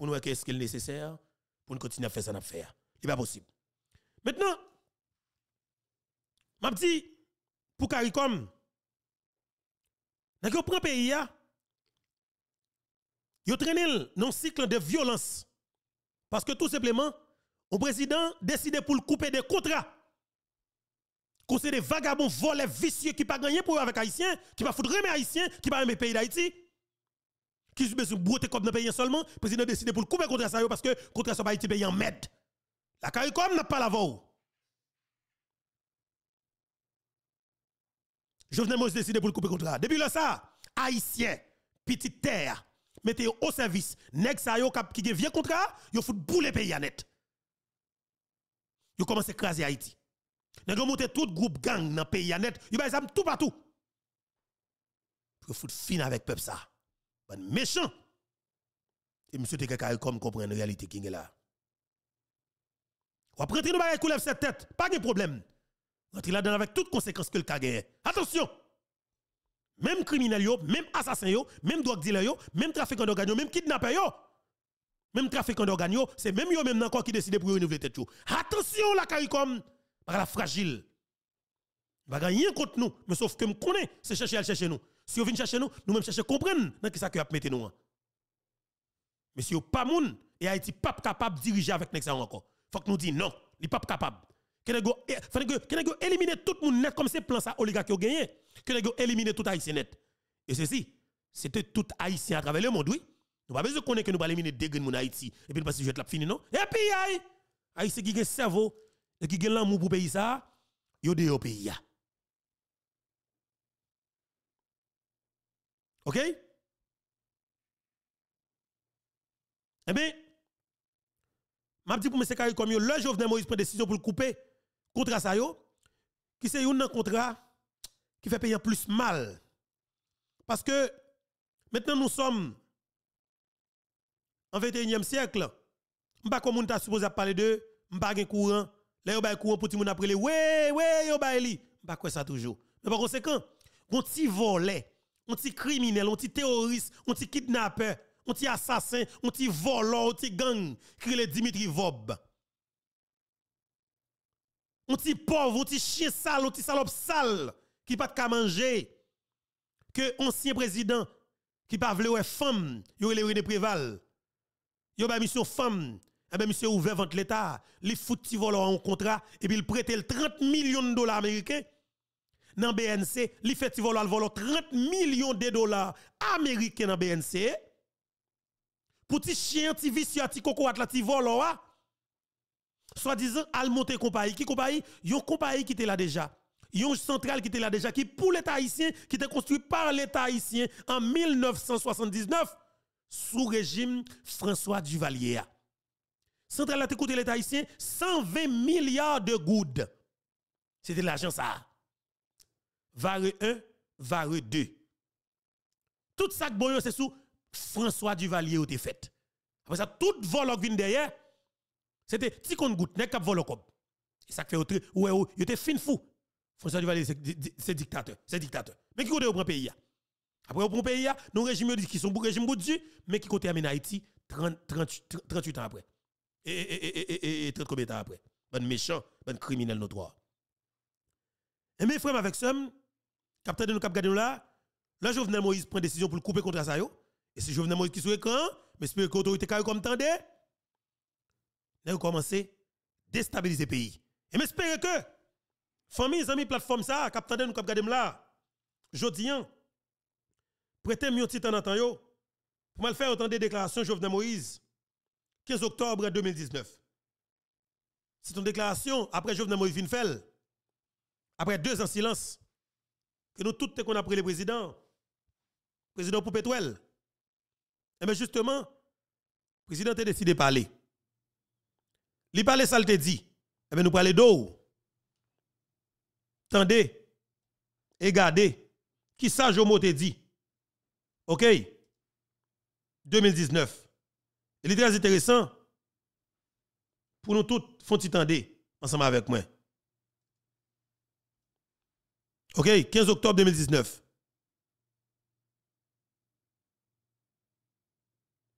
Pour nous voir qu'est-ce qu'il est nécessaire pour nous continuer à faire ça, à faire. Ce n'est pas possible. Maintenant, m'a dit, pour CARICOM, N'a prend pays yo traîne dans un cycle de violence. Parce que tout simplement, le président décide pour le couper des contrats. C'est des vagabonds volés vicieux qui pas gagné pour avec haïtiens, qui pas foutre les haïtiens, qui pas aimer pays d'Haïti. Qui se besoin brouter comme dans pays seulement, le président décide pour le couper contrat ça parce que contrat ça Haïti pays en med. La CARICOM n'a pas la voix. Jovenel Moïse décide pour le couper contrat. Depuis là, ça, Haïtien, petite terre, mettez au service. Nèg sa yo qui gen vieux contrat, yo fout boule pays net. Yo commence à écraser Haïti. Nèg monté tout groupe gang dans pays net, yo bay tout partout. Pour fout fin avec peuple ça. Méchant. Et monsieur te quelqu'un comme la réalité qui est là. Ou après nous bagay coulève cette tête, pas de problème. Rentrez là-dedans avec toutes conséquences que le cas. Attention! Même criminel même assassin même drogue dealer même trafiquant d'organes même kidnappeur yo. Même trafiquant d'organes c'est même yo même encore qui décide pour renouveler tête. Attention la CARICOM, la fragile. Rien contre nous, mais sauf que me connaît, c'est chercher à chercher nous. Si vous venez chercher nous, nous même chercher comprendre dans qui ça que a mettre nous. Hein. Mais si vous pas moun et Haïti pas capable de diriger avec nous encore. Faut que nous disions non, il pas capable. Que nous éliminer tout le monde net comme c'est plan ça oligarque qui a gagné. Que nous éliminer tout haïtien net. Et ceci, c'était tout haïtien à travers le monde, oui. Nous pas besoin de connaître que nous allons éliminer des grains de Haïti et puis parce que je vais fini non? Et puis haïtien qui a un cerveau et qui a l'amour pour pays ça, yo de au pays OK? Eh bien, m'a dit pour M. Kari comme le Jovenel Moïse prend décision pour le couper contrat ça qui c'est un contrat qui fait payer plus mal. Parce que maintenant nous sommes en 21e siècle. M'pa comme on supposé parler de m'pa gen courant. Là yo ba courant pour tout monde après ouais ouais yo ba li m'pa quoi ça toujours. Mais par conséquent on ti volé on ti criminel on ti terroriste on ti kidnappeur on ti assassin on ti volant on ti gang qui le Dimitri Vob on petit pauvre, on petit chien sale, on petit salope sale qui pas de manger. Que ancien président qui pas voulu femme, yo le René Préval. Yo ba mission femme, eh ben monsieur ouvert vente l'état, li fout volant en contrat et puis il prête 30 millions de dollars américains dans BNC, li fait ti volant 30 millions de dollars américains dans BNC. Pour ti chien ti vicieux ti coco la ti volant soi-disant al monter compagnie. Qui compagnie? Yon compagnie qui était là déjà. Yon centrale qui était là déjà qui pour l'état haïtien qui était construit par l'état haïtien en 1979 sous régime François Duvalier centrale a coûté l'état haïtien 120 milliards de goudes c'était l'argent ça Vare 1 Vare 2 tout ça que c'est sous François Duvalier ou fait après ça tout vol qui vient derrière c'était petit compte goutte, n'est cap volo comme. Et ça fait autre ouais il était fin fou. François Duvalier c'est dictateur, c'est dictateur. Mais qui côté au pays Après au prend pays nous régime qui sont pour régime Dieu, mais qui côté amène Haïti 30 38 ans après. Et et et et 30 combien de temps après? Bon méchant, bon criminel notoire. Et mes frères avec ça, capteur de nous cap nous là, là Jovenel Moïse prend décision pour le couper contre ça yo. Et si Jovenel Moïse qui sur écran, mais espère que l'autorité comme tendez nous commencé à déstabiliser le pays. Et j'espère que, famille, amis, plateforme ça, cap nous cap gade là, jodi prêtez mieux petit temps yo, pour mal faire autant de déclarations Jovenel Moïse, 15 octobre 2019. C'est une déclaration après Jovenel Moïse Vinfel, après deux ans de silence, que nous tous qu'on a pris le président, président Poupetouel. Et bien justement, le président a décidé de parler. Li parle ça te dit. Eh bien nous parler d'eau. Tendez et gardez qui ça Jomo te dit? OK? 2019. Il est très intéressant pour nous tous font tendez ensemble avec moi. OK, 15 octobre 2019.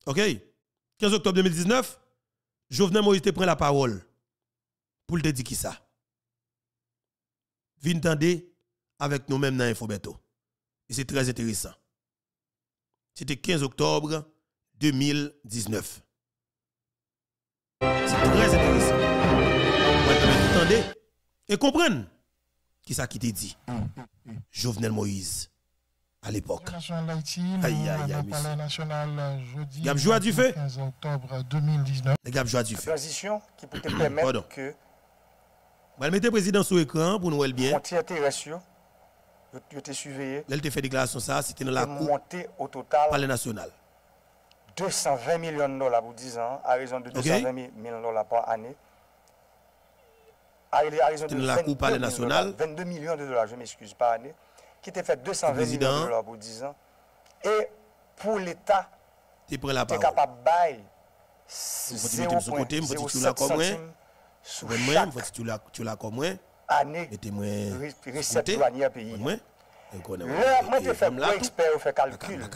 OK, 15 octobre 2019, Jovenel Moïse te prend la parole pour le dire qui ça. Vin avec nous-mêmes dans Infobeto. Et c'est très intéressant. C'était 15 octobre 2019. C'est très intéressant. Vous et comprendre qui ça qui t'a dit? Jovenel Moïse à l'époque. Aïe, aïe, aïe, Palais national jeudi. Gab joie du feu? 15 octobre 2019. Les gars, joie du fait. transition qui peut te Pardon. permettre que On va le mettre le président sur l'écran pour nous voir bien. frontière terrestre, yo te surveillé, Là, il te fait déclaration ça, c'était dans la cour monter au total palais national. 220 millions de dollars pour 10 ans, à raison de 220 millions de dollars par année. À à raison de la 22 Cour palais millions de national. dollars, 22 millions de dollars, je m'excuse, par année, qui était fait 220 président. millions de dollars pour 10 ans. Et pour l'État, Tu tu es capable de bailler faut te mettre sur côté, faut te tuer là 0,07 comme moi. centimes sous chaque tu la tu la comme moi, année recette douanière pays. Là, moi, je et fais tout. expert, fait calcul.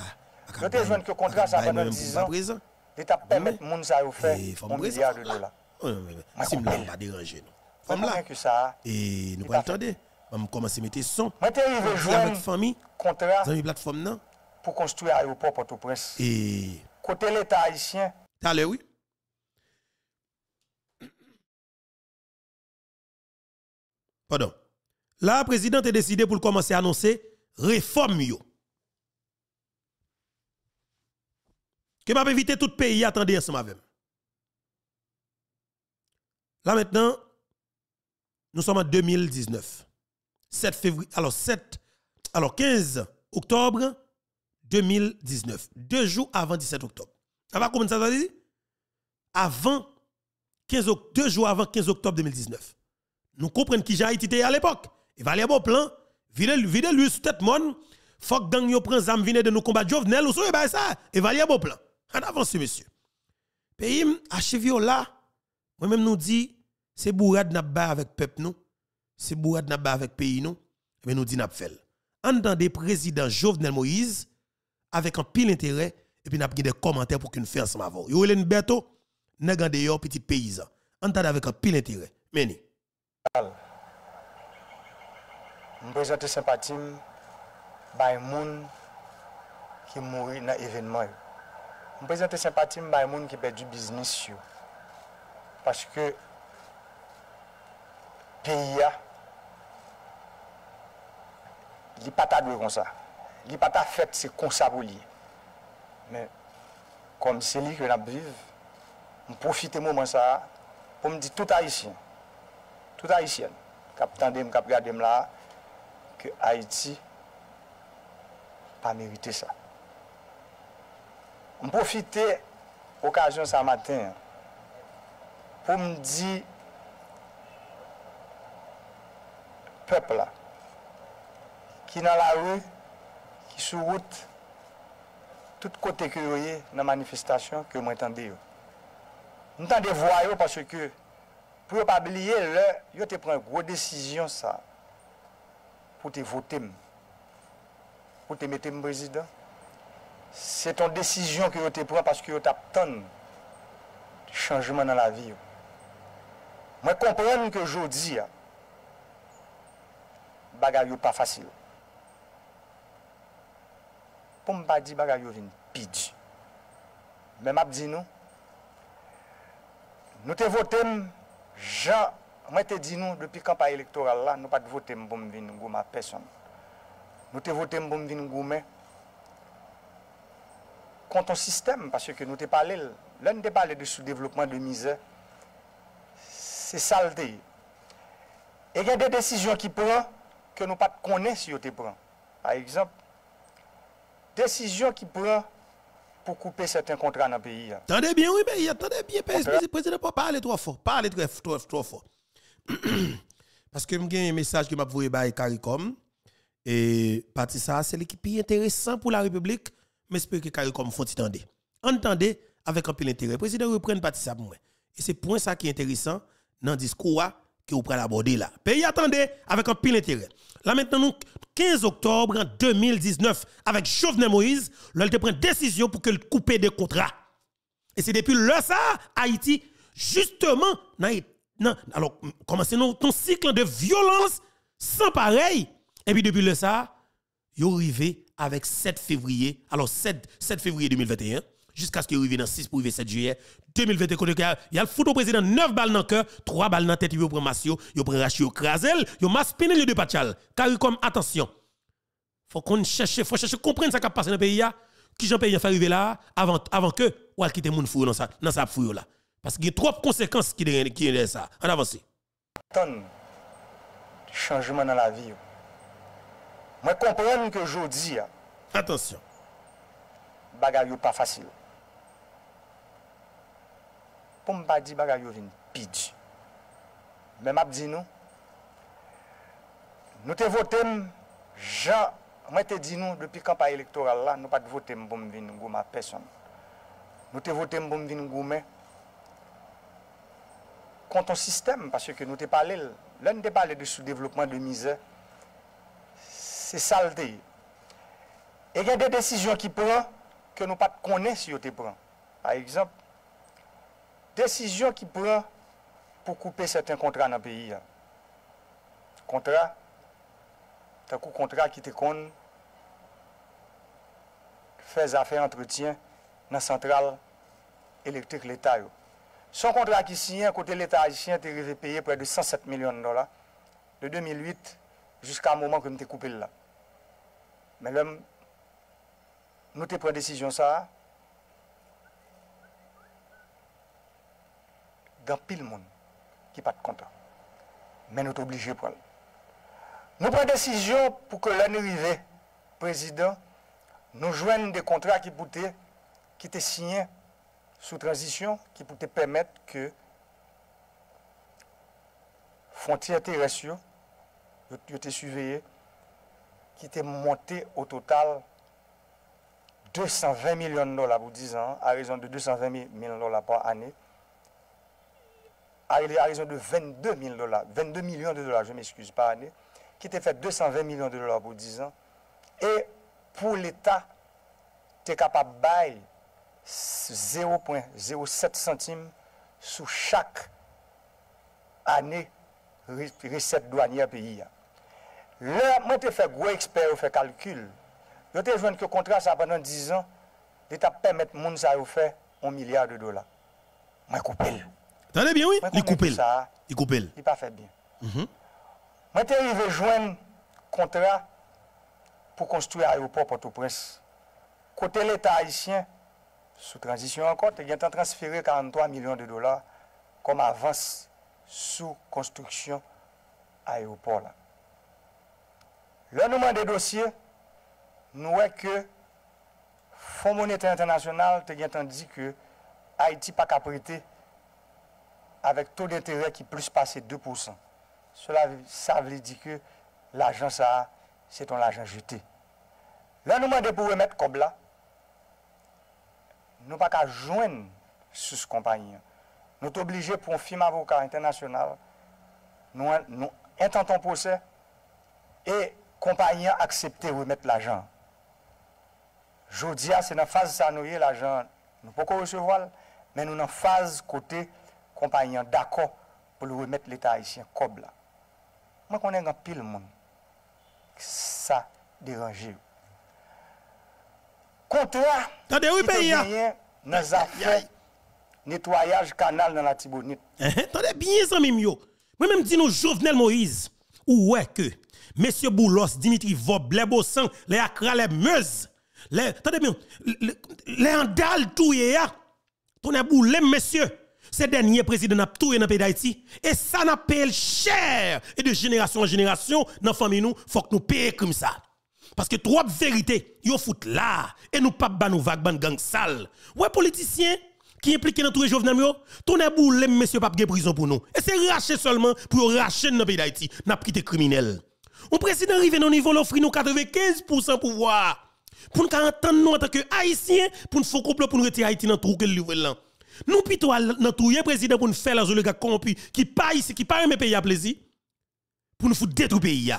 Je te joindre que le contrat, ça pendant même 10 pour ans. L'État permet de faire un milliard de dollars. Si comprends. pas dérangé non. Femme là. Et nous pas attendre. On va commencer à mettre son. Moi, t'es arrivé Avec famille, contrat dans une plateforme non? pour construire l'aéroport Port-au-Prince. Et Côté l'État haïtien, t'as l'air oui. Pardon. La présidente a décidé pour commencer à annoncer réforme yo. Que m'a éviter tout pays attendez ensemble avec. Là maintenant, nous sommes en 2019. 7 février, alors 7, alors 15 octobre 2019. Deux jours avant 17 octobre. Ça va combien ça veut dire? Avant 15 octobre, deux jours avant 15 octobre 2019. Nous comprenons qui j'ai Haïti à l'époque. Il va aller bon plan, vide lui sur tête mon, faut que gang yo prend zam vine de nous combattre Jovenel ou so ba ça, il va aller bon plan. En avance monsieur. Pays archive là, moi même nous dit c'est bourrade n'a ba avec peuple nous, c'est bourrade n'a ba avec pays nous, mais nous dit n'a fait. Entendez président Jovenel Moïse avec un pile intérêt et puis n'a des commentaires pour qu'il fait ensemble avant. Yo Hélène Berto, nèg en dehors petit paysan. Entendez avec un pile intérêt. Meni. je présente sympathie by moun qui mourit dans l'événement. yo. Je présente sympathie by moun qui perd du business. yo. Parce que peyi ya, li pata dwe kon sa. Li pata fet se kon sa pou li. Men, kom se li ke nap viv, m profite mouman sa, pou m di tout Haitien, tout Haitien, kap tandem, kap gadem la, ke Haiti pa merite sa. M profite okasyon sa matin, pou m di pep la, ki nan la rue, ki sou route, tout kote ki yo ye nan manifestasyon ki yo mwen tende yo. Mwen tende vwa yo parce ke pou yo pa bliye le, yo te pren gwo desisyon sa pou te votem, pou te metem prezident. Se ton desisyon ki yo te pren parce ki yo tap ton chanjman nan la vi yo. Mwen kompren ki yo jodi ya, bagay yo pa fasil. Pou mba di bagay yo vin pidi. Men map di nou, nou te votem, jan, mwen te di nou, depi kampa elektoral la, nou pat votem pou m vin goume a peson. Nou te votem pou m vin goume konton sistem, paswe ke nou te pale, lè nou te pale de sou-devlopman de mizè, se salte. E gen de desisyon ki pou an, que nous pas connaissons si vous te prend. Par exemple, décision qui prend pour couper certains contrats dans le pays. hein. Attendez bien, oui, mais attendez bien, le président pas parler trop fort, parler trop, trop, trop fort. Parce que j'ai un message que m'a envoyé par CARICOM et parti ça, c'est l'équipe intéressant pour la République, mais j'espère que CARICOM font entendre. Entendez avec un peu d'intérêt. Le président reprend parti ça pour moi. Et c'est point ça qui est intéressant dans le discours que vous prenez aborder là. Pays attendez avec un pile intérêt. Là maintenant, nous, 15 octobre 2019, avec Jovenel Moïse, là, il prend décision pour que le des contrats. Et c'est depuis là ça, Haïti, justement, alors, commencez ton cycle de violence sans pareil. Et puis depuis le ça, yo arrivé avec 7 février, alors 7, 7 février 2021, jusqu'à ce qu'il arrive dans 6 pour arriver 7 juillet 2021. Il y a le foot au président 9 balles dans le cœur, 3 balles dans la tête, il prend Massio, il prend Rachio Krasel, il maspine les deux patchal. Car comme attention, faut qu'on cherche, faut chercher comprendre ce qui passe dans le pays qui j'en pays fait arriver là avant avant que ou al quitter moun fou dans ça dans sa fou là. Parce qu'il y a trop de conséquences qui qui ça. En avance de changement dans la vie. Moi comprendre que aujourd'hui attention. Bagay yo pas facile pou mba di bagay yo vin pidj. Men map di nou, nou te votem, jan, mwen te di nou, depi kampa elektoral la, nou pat votem pou mvin goume a peson. Nou te votem pou mvin goume konton sistem, parce ke nou te pale, lè nou te pale de sou-devlopman de mizè, se salte. E gen de desisyon ki pran, ke nou pat konen si yo te pran. Par exemple, desisyon ki pran pou koupe seten kontra nan peyi ya. Kontra, takou kontra ki te kon fè zafè entretien nan sentral elektrik l'Etat yo. Son kontra ki siyen kote l'Etat Haitien te rive peye pre de 107 milyon dola de 2008 jusqu'a mouman ke mte koupe l'la. Men lèm, nou te pren desisyon sa a, Dans pile monde qui pas de content. Mais nous sommes obligés pour aller. Nous prenons décision pour que l'année arrivée, président, nous joignons des contrats qui pouvaient, qui étaient signés sous transition, qui pouvaient permettre que frontières terrestres, étaient surveillées, qui étaient montées au total 220 millions de dollars pour 10 ans, à raison de 220 millions de dollars par année, à raison de 22 000 dollars, 22 millions de dollars, je m'excuse, par année, qui était fait 220 millions de dollars pour 10 ans. Et pour l'État, tu es capable de bailler 0,07 centimes sous chaque année recette douanière pays. Là, moi, tu fait gros expert, tu fait calcul. Je te joint que le contrat, ça pendant 10 ans, l'État permet de monde ça fait un milliard de dollars. Moi, coupé. Attendez bien, oui? Il coupe. Il coupe. Il pas fait bien. Moi, je suis arrivé joindre un contrat pour construire l'aéroport Port-au-Prince. Côté l'État haïtien, sous transition encore, il a transféré 43 millions de dollars comme avance sous construction aéroport. Le nombre des dossiers, nous voyons que le Fonds monétaire international a dit que Haïti n'a pas prêter avec taux d'intérêt qui plus passé 2%. Cela ça veut dire que l'argent, ça, c'est ton argent jeté. Là, nous demandons pour remettre comme là, nous pas qu'à joindre sous compagnie. Nous sommes obligés pour un film avocat international, nous, nous intentons procès et compagnie accepter remettre l'argent. Je dis, c'est dans la phase ça nous l'argent, nous ne pouvons pas recevoir, mais nous dans la phase côté compagnie d'accord pour le remettre l'État haïtien comme là. Moi, je connais un pile monde. Ça dérange. Contrat. Attendez, oui, pays. Dans affaires nettoyage canal dans la Tibonite. Attendez bien, ça, mimio. Moi-même, dis nous, Jovenel Moïse, ouais que, Monsieur Boulos, Dimitri Vob, les Bossan, les Akra, les Meuse, les, attendez bien, les Andal, tout, ya, ton boulé, messieurs ces derniers présidents n'a tout dans le pays d'Haïti. Et ça n'a payé cher. Et de génération en génération dans famille nous faut que nous payions comme ça. Parce que trois vérités yo fout là. Et nous pas ban nous vague ban gang sale. Ouais politiciens qui impliquent dans tout les jovenel yo ton boule monsieur pas de prison pour nous. Et c'est racher seulement pour racher dans le pays d'Haïti. N'a quitté criminel. Un président arrivé dans niveau l'offre nous 95% pouvoir. Pour nous entendre nous en tant que haïtiens pour nous faire pour nous retirer Haïti dans tout que livre là Nous plutôt dans tout président pour nous faire la zone corrompu qui pas ici qui pas aimer pays à plaisir pour nous foutre détruire pays.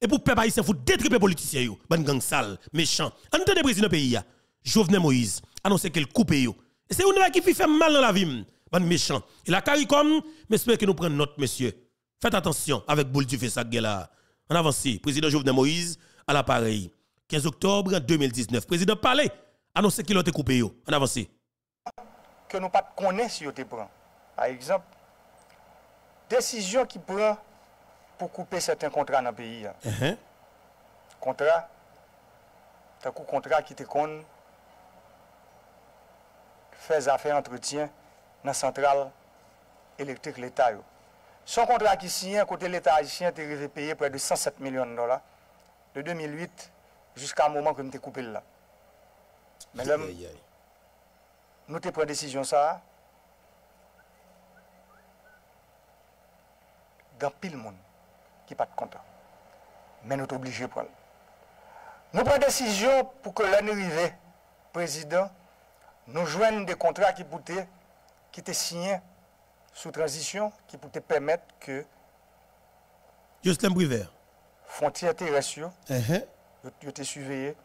Et pour peuple haïtien foutre détruire les politiciens yo, gang sale, méchant. Entendez président pays. Jovenel Moïse annonce qu'il coupe. Et c'est une qui fait mal dans la vie, ban méchant. Et la CARICOM, j'espère que nous prenons note monsieur. Faites attention avec boule du fait là. En avance, président Jovenel Moïse à l'appareil. 15 octobre 2019. Président Palais annonce qu'il a été coupé. En avance. ke nou pat konen si yo te pran. Par exemple, desisyon ki pran pou koupe seten kontra nan peyi ya. Uh -huh. Kontra, takou kontra ki te kon fè zafè entretien nan sentral elektrik l'Etat yo. Son kontra ki siyen kote l'Etat Haitien te rive peye pre de 107 milyon de dola de 2008 jiska mouman ke mte koupe l'la. Men lèm nous te pris décision ça. Dans pile monde qui pas de content. Mais nous sommes obligés de prendre. Nous prenons décision pour que l'année arrivée, président, nous joignons des contrats qui pouvaient qui étaient signés sous transition, qui pouvaient permettre que Justin Briver. frontières terrestres, Uh-huh. yo yo te surveillé,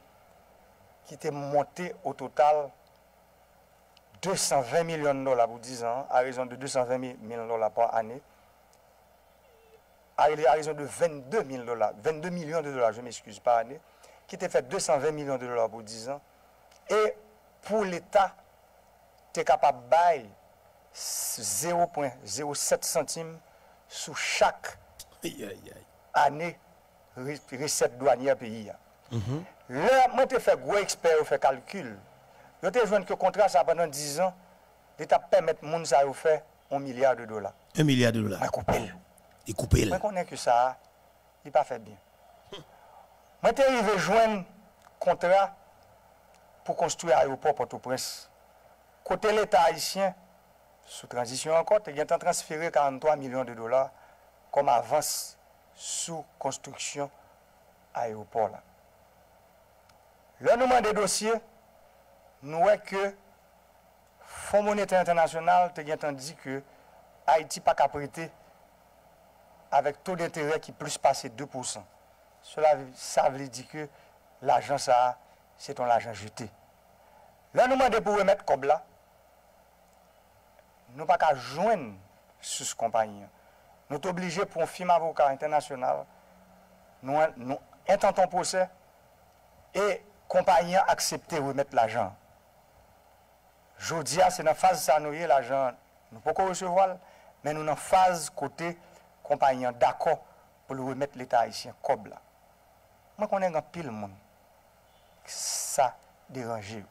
qui était monté au total 220 milyon dola pou 10 an, a rezon de 220 milyon dola pa ane, a rezon de 22 milyon dola, 22 milyon dola, je m'eskuse, pa ane, ki te fè 220 milyon dola pou 10 an, e pou l'Etat te kapab bay 0.07 centime sou chak ane reset douanye peyi ya. Mm -hmm. Lè, mwen te fè gwe eksper ou fè kalkul, fait. Je te joint que contrat ça pendant 10 ans, l'État permet moun ça de faire 1 milliard de dollars. Un milliard de dollars. Moi, coupé. Il coupé Moi, là. je connais que ça, il pas fait bien. Moi, je arrivé joindre contrat pour construire l'aéroport Port-au-Prince. Côté l'État haïtien, sous transition encore, tu as transféré 43 millions de dollars comme avance sous construction aéroport. Là. Le nombre de dossiers, nou wè ke Fonds Monétaire Internasyonal te gen tan di ke Haiti pa kaprite avèk taux d'intérêt ki plus passe 2%. Sola sa vle di ke l'agent sa, se ton l'agent jeté. La nou mande pou remet kob la, nou pa ka jwen sous kompanyen. Nou t'oblige pou an film avokat internasyonal, nou intenton posè, e kompanyen aksepte remet l'agent. Jodia, se nan faz sa nou ye la jan, nou poko reseval, men nou nan faz kote kompanyan dako pou lou remet l'Etat Haitien kob la. Mwen konen gan pil moun, sa deranje ou.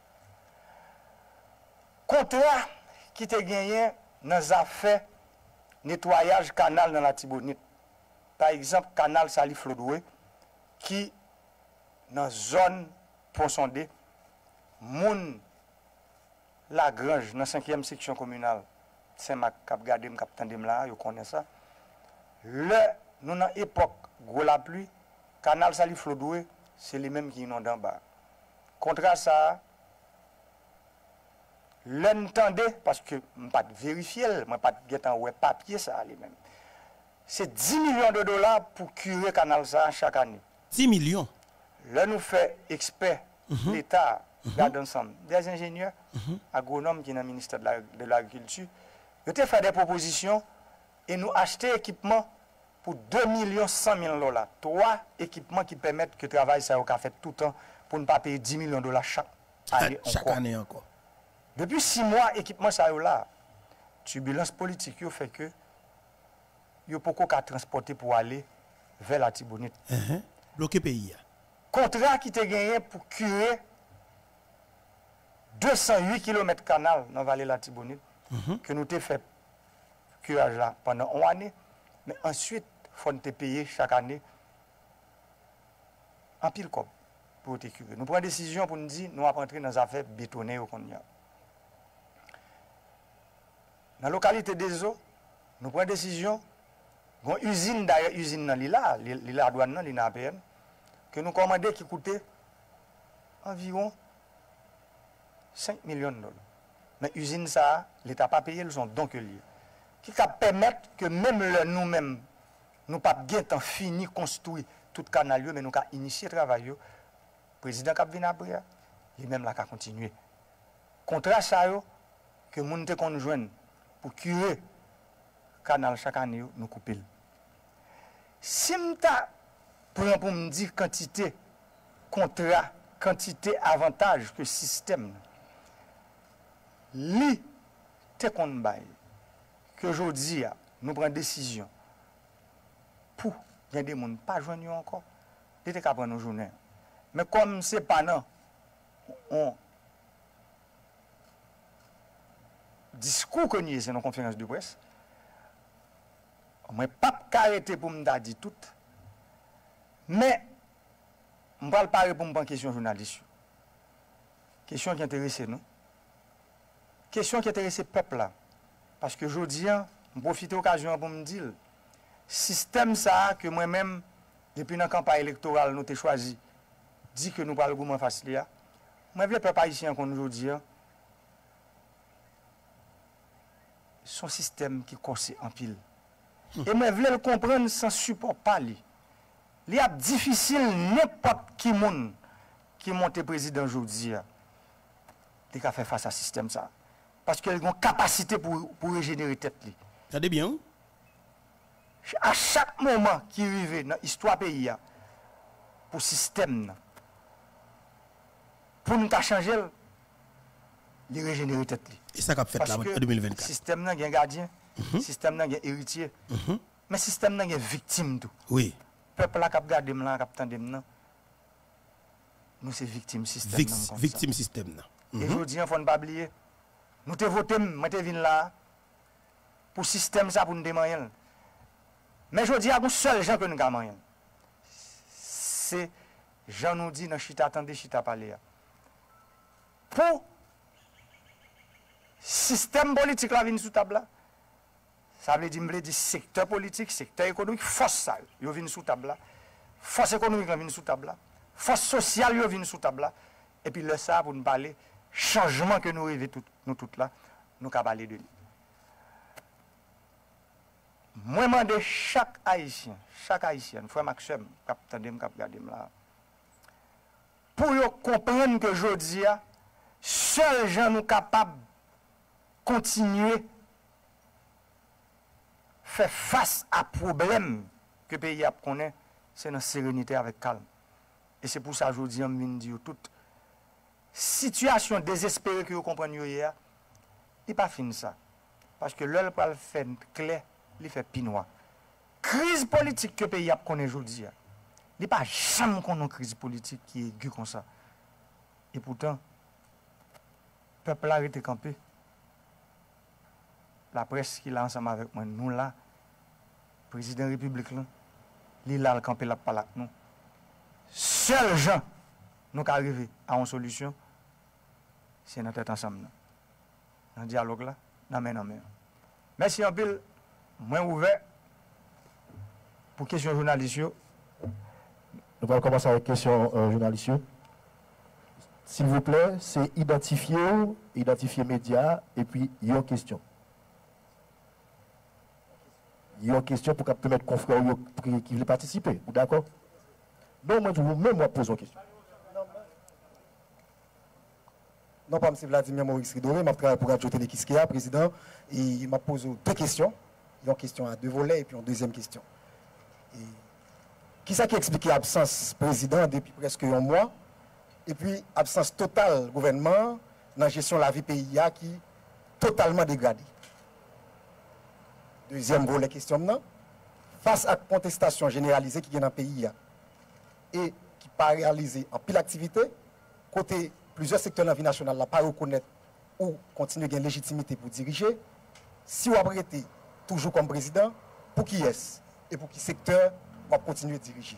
Kontra ki te genyen nan zafè netwayaj kanal nan la tibonit. Par exemple, kanal sali flodwe ki nan zon ponsonde moun la grange dans la cinquième section communale, Saint-Marc, Cap Gadem, Cap Tandem là, vous connaissez ça. Le, nous dans l'époque, gros la pluie, canal Salif Lodoué, c'est les mêmes qui inondent en bas. Contrat ça, l'entendez, parce que je ne pas vérifier, je ne pas en ouais papier ça les mêmes. C'est 10 millions de dollars pour curer canal ça chaque année. 10 millions. Là, nous faisons experts, l'État, ensemble, des ingénieurs, agronomes qui sont dans le ministère de la- de l'Agriculture. Nous avons fait des propositions et nous acheter équipement pour 2 millions 100 000 dollars. Trois équipements qui permettent que le travail a fait tout le temps pour ne pas payer 10 millions de dollars chaque année. Chaque encore. année encore. Depuis six mois, équipement ça là. Turbulence politique fait que yo poko ka transporter pour aller vers la Tibonite. Uh-huh. Bloqué pays. Contrat qui te gagné pour curer 208 km kanal nan vale la Tibonit, mm -hmm. ke nou te fe kuraj la pandan 1 ane, men answit fon te peye chak ane an pil kop pou te kure. Nou pren desisyon pou nou di nou ap rentre nan zafè betone yo kon nyan. Nan lokalite de zo, nou pren desisyon, gon usine daye, usine nan li la, li la adwan nan, li nan APM, ke nou komande ki koute environ 5 milyon dola. Nan usine sa, l'Etat pa peye, l'son donke liye. Ki ka pemet ke mèm lè nou mèm, nou pap gen tan fini konstoui tout kanal yo, men nou ka inisye travay yo, prezident kap vin apre ya, li mèm la ka kontinue. Kontra sa yo, ke moun te konjwen pou kure kanal chakan yo, nou koupil. Sim ta, pou yon pou mdi kantite kontra, kantite avantaj ke sistem nou, li te kon bay, ke jodi ya nou pren desisyon, pou gen de moun pa jwen yo anko, li te ka pren nou jounen. Men kom se pa nan, on diskou konye se nan konferans de pres, mwen pap karete pou mda di tout, men mbal pare pou mban kesyon jounalist yo. Kesyon ki enterese nou, Kesyon ki enterese pep la, paske jodi an, m profite okajyon pou m dil, sistem sa ke mwen men, depi nan kampanye elektoral nou te chwazi, di ke nou pal gouman fasli ya, mwen vle pep haisyen kon nou jodi an, son sistem ki kose an pil. Mm. E mwen vle l kompren san support pa li. Li ap difisil nepot ki moun ki monte prezident jodi ya, de ka fe fasa sistem sa. Parce qu'elles ont une capacité pour, pour régénérer tête. li. Regardez bien. À chaque moment qui arrive dans l'histoire du pays, pour le système, pour nous changer, il régénérer tête. Et ça qu'a fait là en que 2024. le système n'a un gardien, le système n'a un héritier, mais le système n'a un victime. Tout. Oui. Le peuple qui a gardé, qui a nous c'est victime système. Ça. victime système. Et je dis, il ne faut pas oublier. Nous te votons, moi te venu là, pour le système ça pour nous demander. Mais je dis à un seul gens que nous gagnons. C'est, Jean nous dit, dans Chita, attendez, Chita parler. Pour système politique la vini sous table là, ça veut dire, dire secteur politique, secteur économique, force ça, yo vini sous table là, force économique la vini sous table là, force sociale yo vini sous table là, et puis le ça pour nous parler changement que nous rêvons tout nou tout la, nou ka pale de li. Mwen mande chak Haitien, chak Haitien, fwe maksem, kap tendem, kap gadem la, pou yo kompren ke jodi ya, sel jan nou kapab kontinye fè fass a problem ke peyi ap konen, se nan serenite avèk kalm. E se pou sa jodi an min diyo tout, Sityasyon desespere ki yo kompren yo ye a, li pa fin sa. Paske lèl pral fen kle, li fe pinwa. Kriz politik ke pe yap konen joul di ya. Li pa jam konon kriz politik ki e gu kon sa. E poutan, pepl a rete kampe. La pres ki la ansam avèk mwen nou la, prezident republik lan, li la al kampe la palak nou. Sel jan, nous. Arriver à une solution, c'est notre tête ensemble. Dans le dialogue là, dans main dans main. Merci en pile, moins ouvert pour question journaliste. Nous allons commencer avec question euh, journaliste. S'il vous plaît, c'est identifier, identifier médias et puis une question. Une question pour qu'on permette confrères qui veulent participer. D'accord? Non, moi, je vous même moi pose une question. Non, pas M. Vladimir Maurice Ridoré, je travaille pour Radio Télé Kiskeya, président, et il m'a posé deux questions. Il y a une question à deux volets et puis une deuxième question. Qui ça qui explique l'absence président depuis presque un mois? Et puis absence totale gouvernement dans la gestion de la vie pays qui est totalement dégradée. Deuxième volet question maintenant, face à la contestation généralisée qui est dans le pays et qui pas réalisée en pile activité, côté plusieurs secteurs de la vie nationale ne pas reconnaître ou continuer à gagner légitimité pour diriger, si vous arrêtez toujours comme président, pour qui est-ce et pour qui secteur va continuer à diriger?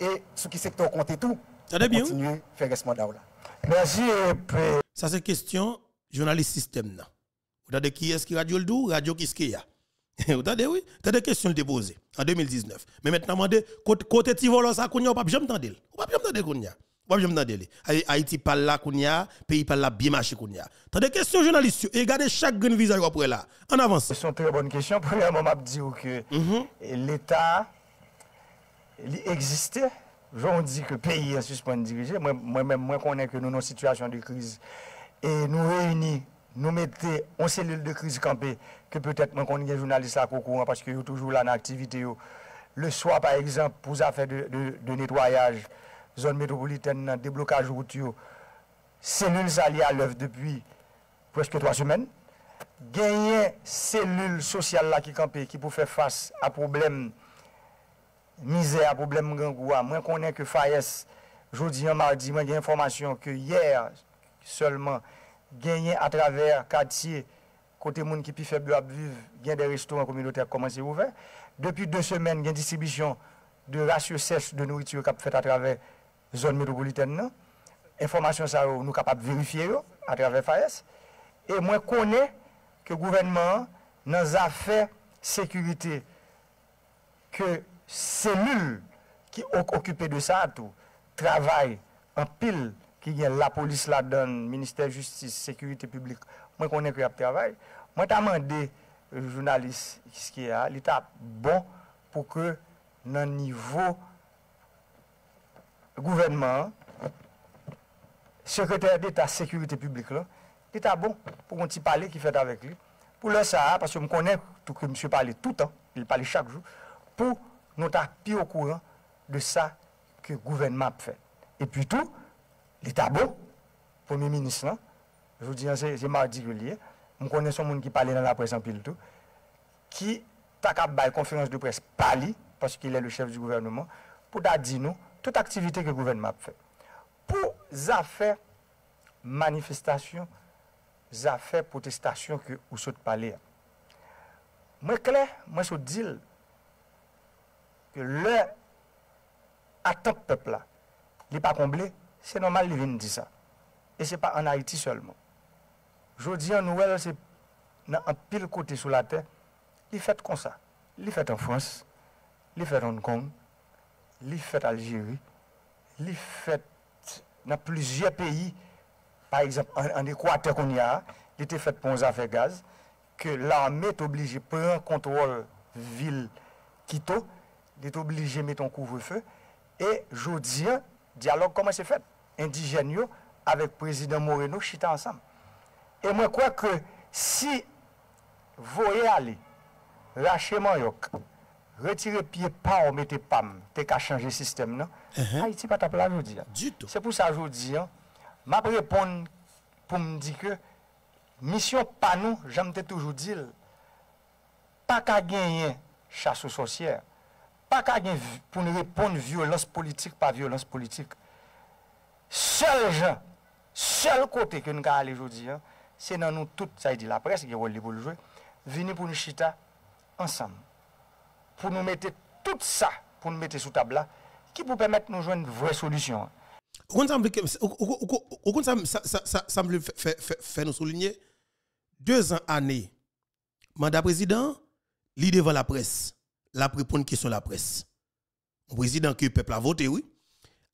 Et sur qui secteur compte tout, Attendez bien. continuer à faire ce mandat là? Merci. puis, Ça, c'est question journaliste système. là. Vous avez qui est-ce qui radio le dou, radio qui est-ce qu'il y a? Vous avez oui, vous avez des questions de poser en 2019. Mais maintenant, demandez, côté côté Tivolo, ça, y a, pas jamais entendu. Ou pas jamais entendu je me demande, Haïti parle là, kounya, pays parle là, bien marché kounya. T'as des questions journalistes, et regardez chaque grand visage après là. En avance. C'est une très bonne question. Premièrement, je dire que l'État il existait. Je dis que le pays est suspendu diriger. Moi-même, moi, connais que nous sommes en situation de crise. Et nous réunis, nous mettons en cellule de crise campée, que peut-être moi, connais des journalistes là courant parce qu'ils sont toujours là dans l'activité. Le soir, par exemple, pour affaires de, de, de nettoyage, zone métropolitaine nan déblocage route yo cellule ça li à l'œuvre depuis presque trois semaines. Gagné cellule sociale là qui campé qui pour faire face à problème misère problème gangoua moi connais que fayes, jeudi en mardi moi j'ai information que hier seulement gagné à travers quartier côté monde qui plus faible à vivre gain des restaurants communautaires commencé ouvert depuis deux semaines gain distribution de ratios sèches de nourriture qui fait à travers zone métropolitaine non? Information ça nous capable vérifier à travers FAES et moi connais que le gouvernement dans les affaires sécurité que cellules qui occupées de ça tout travaillent en pile qui gagne la police la donne ministère de justice sécurité publique. Moi connais que travail. Moi t'ai demandé euh, journaliste qui est là l'étape bon pour que dans niveau gouvernement, secrétaire d'État sécurité publique, là, l'État bon pour qu'on t'y parle qui fait avec lui. Pour le ça, parce que je connais tout que monsieur parlait tout le temps, il parlait chaque jour, pour nous taper au courant de ça que le gouvernement fait. Et puis tout, l'État bon, Premier ministre, là, je vous dis, c'est mardi que je je connais son monde qui parlait dans la presse en pile tout, qui t'a qu'à conférence de presse, pali, parce qu'il est le chef du gouvernement, pour t'a dit nous, toute activité que le gouvernement fait. Pour affaires, manifestations, affaires, protestations que vous sautez parler. Moi, clair, moi, je dis que le attente peuple là, il n'est pas comblé, c'est normal, il vient dire ça. Et ce n'est pas en Haïti seulement. Je dis en Noël, c'est un pile côté sur la terre, il fait comme ça. Il fait en France, il fait en Hong Kong, li fèt Algérie, li fèt nan plizye peyi, par exemple, an Ekwater kon ya, li te fèt pou an zafè gaz, ke l'armè t'oblige pren kontrol vil Kito, li t'oblige met ton kouvre-feu, e jodi an, diyalog koman se fèt, indijen yo, avèk prezident Moreno, chita ansam. E mwen kwa ke si voye ale, rache man yok, Retire piye pa ou mette pam, uh-huh. te ka chanje sistem nan, uh -huh. Haiti pa tap la jodi an. Se pou sa jodi an, ma prepon pou m di ke, misyon pa nou, jam te toujou dil, pa ka genyen chasou sosyer, pa ka genyen pou nou repon violans politik pa violans politik. Sel jan, sel kote ke nou ka ale jodi an, se nan nou tout, sa yi di la pres, ki wè li pou ljwe, vini pou nou chita ansam. Pour nous mettre tout ça, pour nous mettre sous table là, qui peut permettre de nous jouer une vraie solution. Ça me fait nous souligner deux ans années. Mandat président, lit devant la presse, la répondre question la presse. Président que le peuple a voté, oui.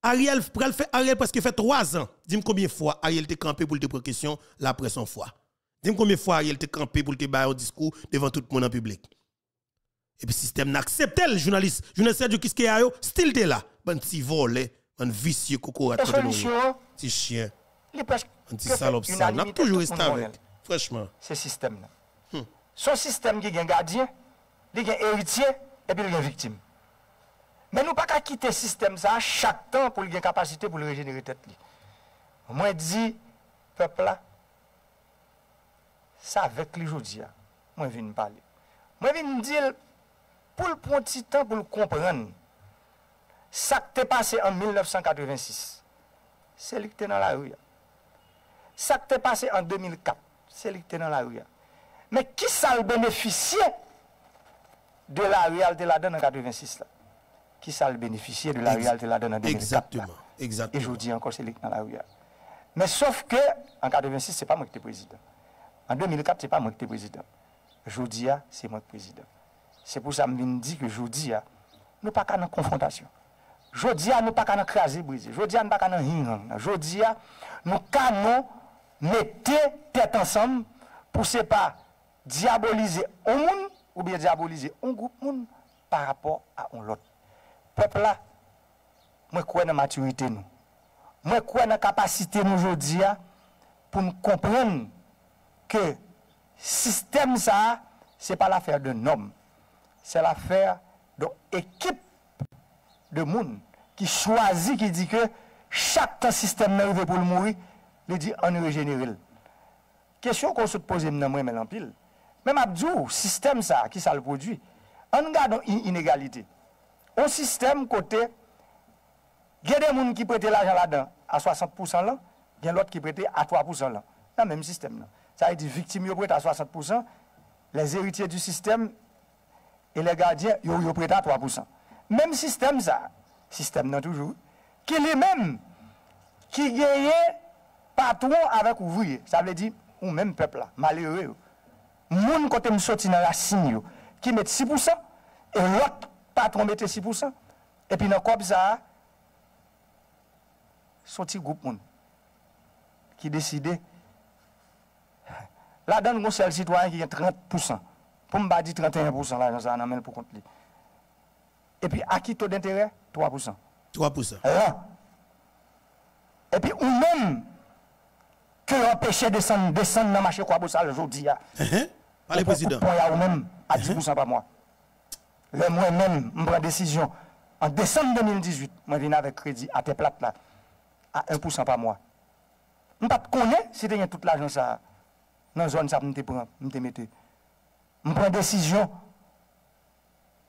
Ariel, fait, Ariel presque fait trois ans. Dis-moi combien de fois Ariel te campé pour te prendre question la presse en fois. Dis-moi combien de fois Ariel te campé pour te faire un discours devant tout le monde en public. Et puis, le système n'accepte le journaliste. Journaliste Sergio Kiskeya, style de là. Bon petit volé, bon vicieux coco à Petit chien. Un petit salope ça. On a toujours resté avec. Franchement. Ce système-là. Son système qui est un gardien, il est un héritier et puis il est victime. Mais nous ne pouvons pas quitter le système ça chaque temps pour avoir capacité pour le régénérer tête. Moi, je dis, peuple là, ça avec les aujourd'hui, moi, je viens parler. Moi, je viens dire, pour le prendre petit temps pour le comprendre, ça qui est passé en 1986, c'est lui qui est dans la rue. Ça qui est passé en 2004, c'est lui qui est dans la rue. Mais qui ça le bénéficié de la réalité là-dedans en 86 là? Qui ça le bénéficié de la réalité là-dedans en 2004 Exactement. là? Exactement. Et je vous dis encore, c'est lui dans la rue. Mais sauf que, en 86, ce n'est pas moi qui étais président. En 2004, ce n'est pas moi qui étais président. Je vous dis, c'est moi qui suis président. Se pou sa mwen di ke jodi ya, nou pa ka nan konfrontasyon. Jodi ya nou pa ka nan krasi brize. Jodi ya nou pa ka nan hingan. Jodi ya nou ka nan mette tete ansam pou se pa diabolize on moun ou bien diabolize on group moun par rapport a on lot. Pepl la, mwen kwen nan maturite nou. Mwen kwen nan kapasite nou jodi ya pou m kompren ke sistem sa se pa la fer de nom. c'est l'affaire d'une équipe de monde qui choisit, qui dit que chaque temps système n'arrive pour le mourir, il dit on régénère. Question qu'on se pose maintenant, moi, en pile. Même Abdou, système ça, qui ça le produit, on regarde une inégalité. Un système côté, il y a des gens qui prêtent l'argent là-dedans à 60% là, il y a l'autre qui prête à 3% là. Dans le même système là. Ça veut dire victime prête à 60%, les héritiers du système E le gardien, yo yo preta 3%. Mem sistem sa, sistem nan toujou, ki li men, ki genye patron avèk ouvriye. Sa vle di, ou men pepl la, malere yo. Moun kote msoti nan rasin yo, ki met 6%, e lot patron mette 6%. E pi nan kop sa, soti goup moun, ki deside, la dan goun sel sitwany ki gen 30%. Pour me dire 31%, là, ça en pour compte. Et puis, à qui taux d'intérêt? 3%. 3%. Là. Et puis, ou même, que empêcher de descendre, descendre dans le marché quoi pour ça aujourd'hui. Uh-huh. Par le président. Point ou même à 10% par mois? Le moi-même, je prends décision. En décembre 2018, je viens avec crédit à tes plates là, à 1% par mois. Je ne connais pas si tu as toute l'argent dans la zone ça, je te mette. Je prends m pren desisyon.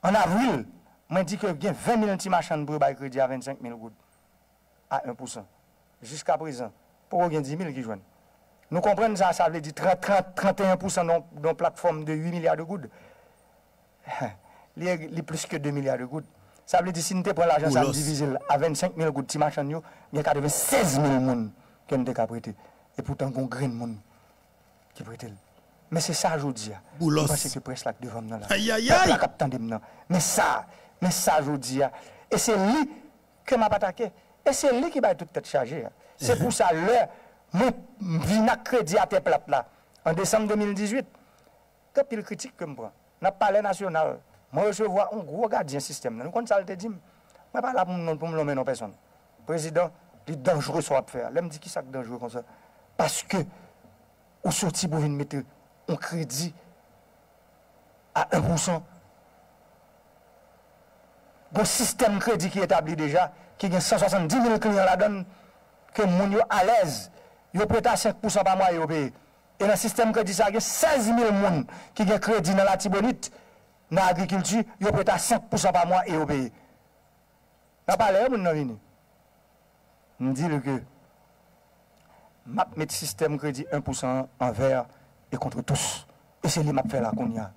An avril, mwen di ke gen 20.000 ti machan pou bay kredi a 25.000 goud. A 1%. Jiska prezant. Pou gen 10.000 ki jwen. Nou kompren sa, sa vle di 30, 30, 31% non, non platform de 8 milyard de goud. li, li plus ke 2 milyard de goud. Sa vle di si nou te pren l'agent sa divizil a 25.000 goud ti machan yo, gen ka deve 16.000 moun ken de ka prete. E poutan kon gren moun ki prete lè. Men se sa jodi ya. Boulos. Mwen se ki pres lak devan mnen la. Ayayay. Pep lak ap tande mnen. Men sa. Men sa jodi ya. E se li ke m ap atake. E se li ki bay tout tete chaje ya. Se pou sa lè, mwen vina kredi a te plat la. En décembre 2018, ke pil kritik ke m pran. Na pale nasyonal. Mwen resevo an gro gadyen sistem nan. Nou kon salte dim. Mwen pa la pou m lomè nan peson. Prezident, li danjou so ap fè. Lè m di ki sak danjou kon sa. Paske, ou soti pou vin mette... un kredi a 1%. Bon sistem kredi ki etabli deja, ki gen 170 000 kliyan la don, ke moun yo alez, yo preta 5% pa mwa yo peye. E nan sistem kredi sa gen 16 000 moun ki gen kredi nan la tibonit, nan agrikiltu, yo preta 5% pa mwa yo peye. Nan pale yo moun nan vini. Ndi le ke, map met sistem kredi 1% anver, et contre tous. Et c'est lui m'a fait là qu'on y a.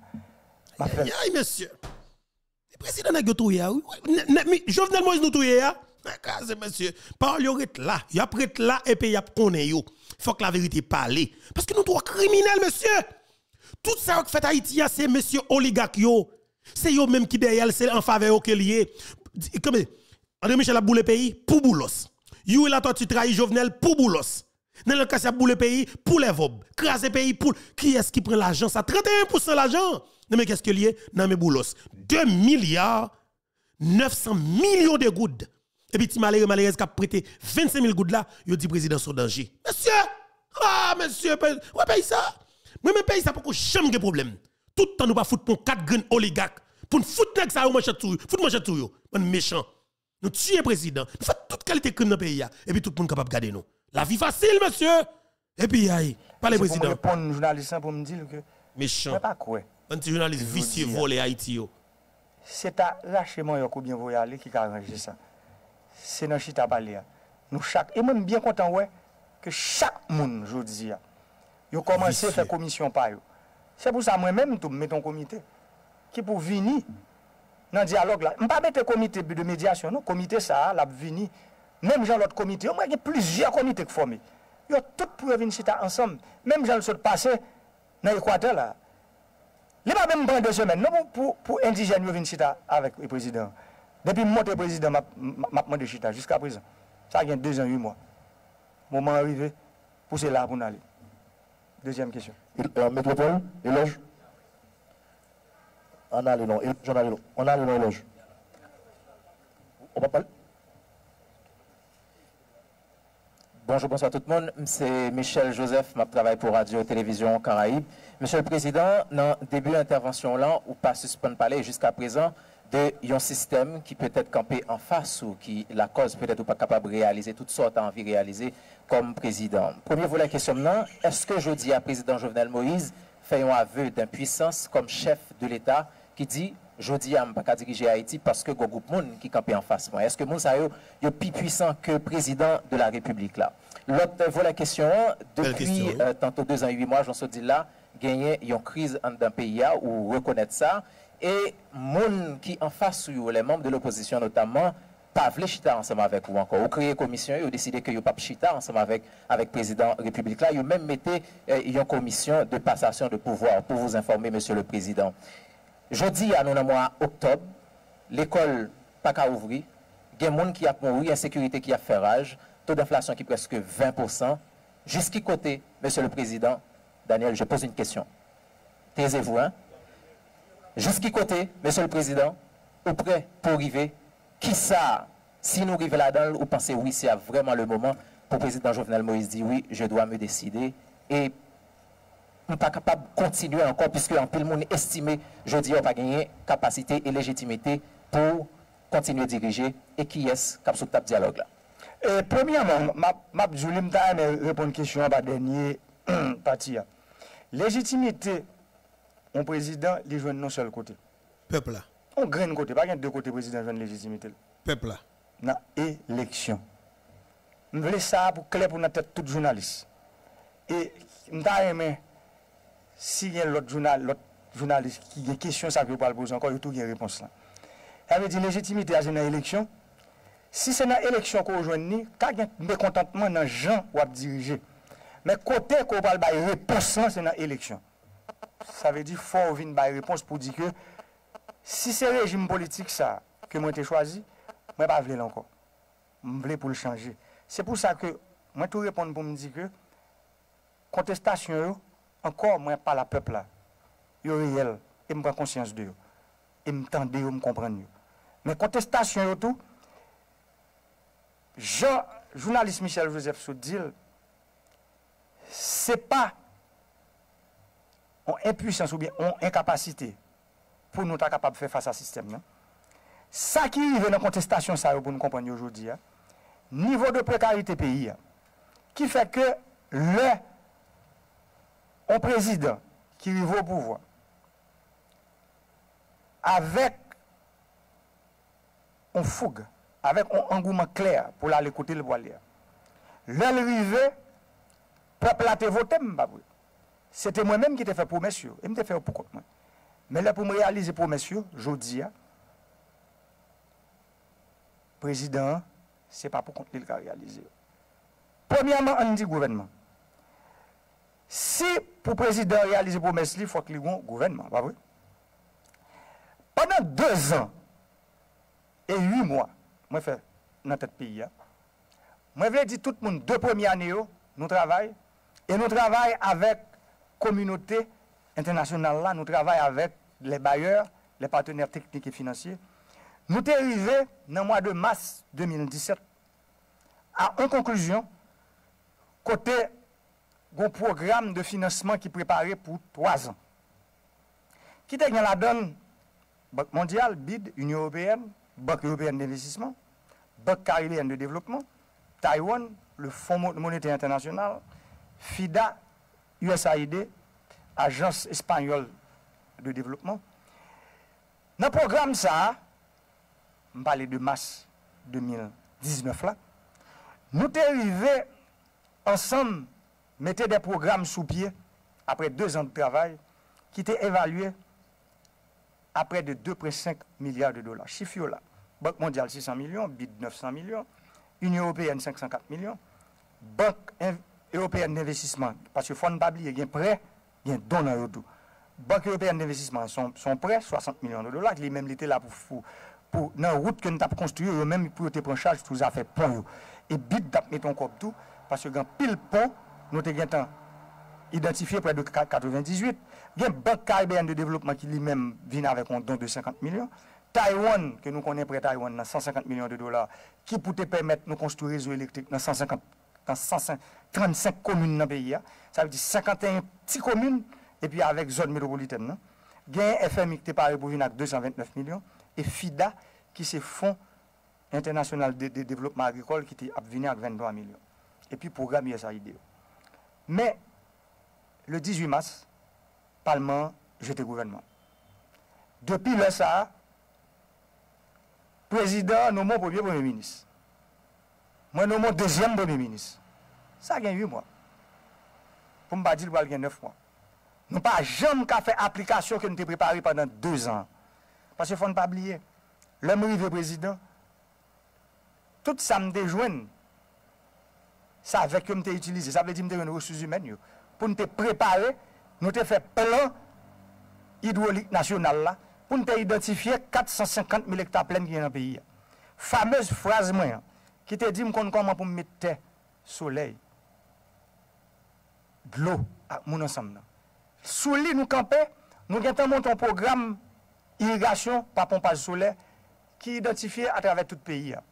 Aïe, monsieur. Le président n'a pas touillé. Jovenel Moïse nous touillé. Kaze, monsieur, parle yo là, y a là et puis y a connaît yo. Faut que la vérité parle parce que nous trois criminels monsieur. Tout ça que fait Haïti c'est monsieur oligarque. C'est yo même qui derrière c'est en faveur lié. Comme André Michel a boule pays? Pour boulos. Yo la tortue trahi Jovenel pour boulos. Dans le cas ça boule pays pour les vob. Craser pays pour qui est-ce qui prend l'argent? Ça 31% l'argent. Non mais qu'est-ce que lié? Dans mes boulos 2 milliards 900 millions de gouttes et puis, malheureux, malheureux, qui a prêté 25 000 gouttes là, il dit président sur danger. Monsieur! Ah, monsieur, ouais, paye ça. Moi, je paye ça pour que jamais de problème. Tout le temps, nous pas foutre pour 4 graines oligarques. Pour nous foutre ça, on manchette tout. Foutre manchette tout. On méchant. Nous tuons président. Nous faisons toute qualité de crime dans le pays. Et puis, tout le monde capable de garder nous. La vie facile, monsieur. Et puis, aïe, pas le président. Je répondre journaliste pour me dire que. Méchant. pas quoi. Un petit journaliste vicieux volé Haïti. C'est à lâchement, il bien voyager qui a arrangé ça c'est dans chita parler. Nous chaque et même bien content ouais que chaque monde je dis yo commencé à faire commission par yo. C'est pour ça moi même tout mettre un comité qui pour venir dans dialogue là. On pas mettre comité de médiation non, comité ça l'a venir même dans l'autre comité, il y a plusieurs comités formés. Yo tout pour venir ensemble. Même dans le passé dans l'Équateur là. Il pas même deux semaines non pour pour indigènes venir avec le président. Depuis monté président, m'a demandé chita jusqu'à présent. Ça a deux ans, huit mois. Moment arrivé, pousser là pour aller. Deuxième question. Euh, métropole, éloge. On a le nom, éloge, on a le nom. On a le nom, éloge. On va parler. Bonjour, bonsoir tout le monde. C'est Michel Joseph, je travaille pour Radio Télévision Caraïbes. Monsieur le Président, dans le début de l'intervention là, ou pas suspendre parler jusqu'à présent de un système qui peut être campé en face ou qui la cause peut-être ou pas capable de réaliser toutes sortes d'envie de réaliser comme président. Premier volet question maintenant, est-ce que je dis à président Jovenel Moïse fait un aveu d'impuissance comme chef de l'État qui dit je dis à pas diriger Haïti parce que go groupe monde qui campé en face moi. Est-ce que moun ça yo plus puissant que président de la République là L'autre voilà question depuis question, euh, tantôt deux ans huit mois, j'en suis dit là, gagner une crise dans un pays là, ou reconnaître ça et moun qui en face ou les membres de l'opposition notamment pas chita ensemble avec vous encore. Ou créer commission, ou décider que vous pas chita ensemble avec avec président République là, vous même mettez euh, une commission de passation de pouvoir pour vous informer monsieur le président. Jeudi à nous dans mois octobre, l'école pas qu'à ouvrir, il y a des gens qui a mouru, insécurité qui a fait rage, taux d'inflation qui est presque 20%. Jusqu'à côté, monsieur le président, Daniel, je pose une question. Taisez-vous, hein? Jusqu'à côté, monsieur le président, ou prêt pour arriver, qui ça, si nous arrivons là-dedans, vous pensez oui, c'est vraiment le moment pour le président Jovenel Moïse dire oui, je dois me décider et nou pa kapab kontinu ankon piske anpil moun estime jodi an pa genyen kapasite e legitimite pou kontinu dirije e ki yes kap sou tap diyalog la. E, premiyaman, map joulim ta ane repon kisyon ba denye pati ya. Legitimite, an prezident li jwen non sol kote. Pepla. An gren kote, pa gen de kote prezident jwen legitimite. Pepla. Nan eleksyon. M vle sa pou kle pou nan tet tout jounalist. E, m ta ane men si gen lot jounalist ki gen kesyon sa ki yo pal boz ankon, yo tou gen repons lan. Ave di legitimite aje nan eleksyon, si se nan eleksyon ko oujwen ni, ka gen mekontantman nan jan wap dirije. Men kote ko pal bay repons lan, se nan eleksyon. Sa ve di fò ou vin bay repons pou di ke, si se rejim politik sa ke mwen te chwazi, mwen pa vle lankon. Mwen vle pou l chanje. Se pou sa ke, mwen tou repon pou mwen di ke, kontestasyon yo, encore moi pas la peuple là. Yo réel et me prend conscience de yo. Et me tendre yo me comprendre yo. Mais contestation yo tout Jean, journaliste Michel Joseph Soudil, c'est pas en impuissance ou bien en incapacité pour nous être capable de faire face à ce système. non? Ça qui arrive dans la contestation, ça, pour nous comprendre aujourd'hui, hein, niveau de précarité pays, hein, qui fait que le un président qui arrive au pouvoir avec on fougue, avec un engouement clair pour aller écouter le voilier. L'arrivée, peuple a voté, c'était moi-même qui t'ai fait promesse, et m'te fait pour compte moi. Mais là, pour me réaliser promesse, je dis, président, c'est pas pour compte qu'il a réalisé. Premièrement, on dit gouvernement. Si pou prezident realize pou mes li, fwa ki li goun gouvenman, pa vre? Pendan 2 an e 8 mwa, mwen fè nan tèt piya, mwen vle di tout moun 2 premi ane yo, nou travay, e nou travay avèk kominote internasyonal la, nou travay avèk le bayeur, le partener teknik et financier. Nou te rive nan mwa de mars 2017 a an konklusyon kote un programme de financement qui est préparé pour trois ans. Qui est la donne? Banque mondiale, BID, Union européenne, Banque européenne d'investissement, Banque caribéenne de développement, Taïwan, le Fonds mo- monétaire international, FIDA, USAID, Agence espagnole de développement. Dans le programme ça, je parle de mars 2019 là, nous sommes arrivés ensemble, mettait des programmes sous pied après deux ans de travail qui étaient évalués à près de 2,5 milliards de dollars. Chiffre là. Banque mondiale 600 millions, BID 900 millions, Union européenne 504 millions, Banque européenne d'investissement, parce que fonds pas oublier, il y a prêt, il y a don dans tout. Banque européenne d'investissement sont, sont prêts, 60 millions de dollars, les mêmes étaient là pour, pour, pour dans route que nous avons construit, eux-mêmes, pour te prendre charge, tout ça fait pont. Et BID, nous mettons encore tout, parce que y a pile pont nous avons identifié près de 98. Il y a une banque caribéenne de développement qui lui-même vient avec un don de 50 millions. Taïwan, que nous connaissons près Taïwan, dans 150 millions de dollars, qui pour te permettre de construire réseau électrique dans 150, dans 135 communes dans le pays. Ça veut dire 51 petites communes, et puis avec zone métropolitaine. Il y a FMI qui est paré pour venir avec 229 millions, et FIDA, qui se Fonds international de, de développement agricole, qui est venu avec 23 millions. Et puis, programme USAID. Mais, le 18 mars, Parlement jeté gouvernement. Depuis le ça, président nomme premier premier ministre. Moi nomme deuxième premier ministre. Ça a gagné 8 mois. Pour ne pas dire qu'il y a 9 mois. Nous pas jamais qu'à faire application que nous avons préparée pendant 2 ans. Parce qu'il faut ne pas oublier, l'homme arrivé président, tout ça me déjoigne sa vek yo mte itilize, sa vle di mte yon resous humen yo, pou mte prepare, nou te fe plan hidrolik nasyonal la, pou mte identifiye 450 mil hektar plen ki yon an peyi ya. Fameuse fraz mwen, ki te di m kon konman pou m mette soley, glou ak moun ansam nan. Sou li nou kampe, nou gen tan monton program irrigasyon pa pompaj soley, ki identifiye a travè tout peyi ya.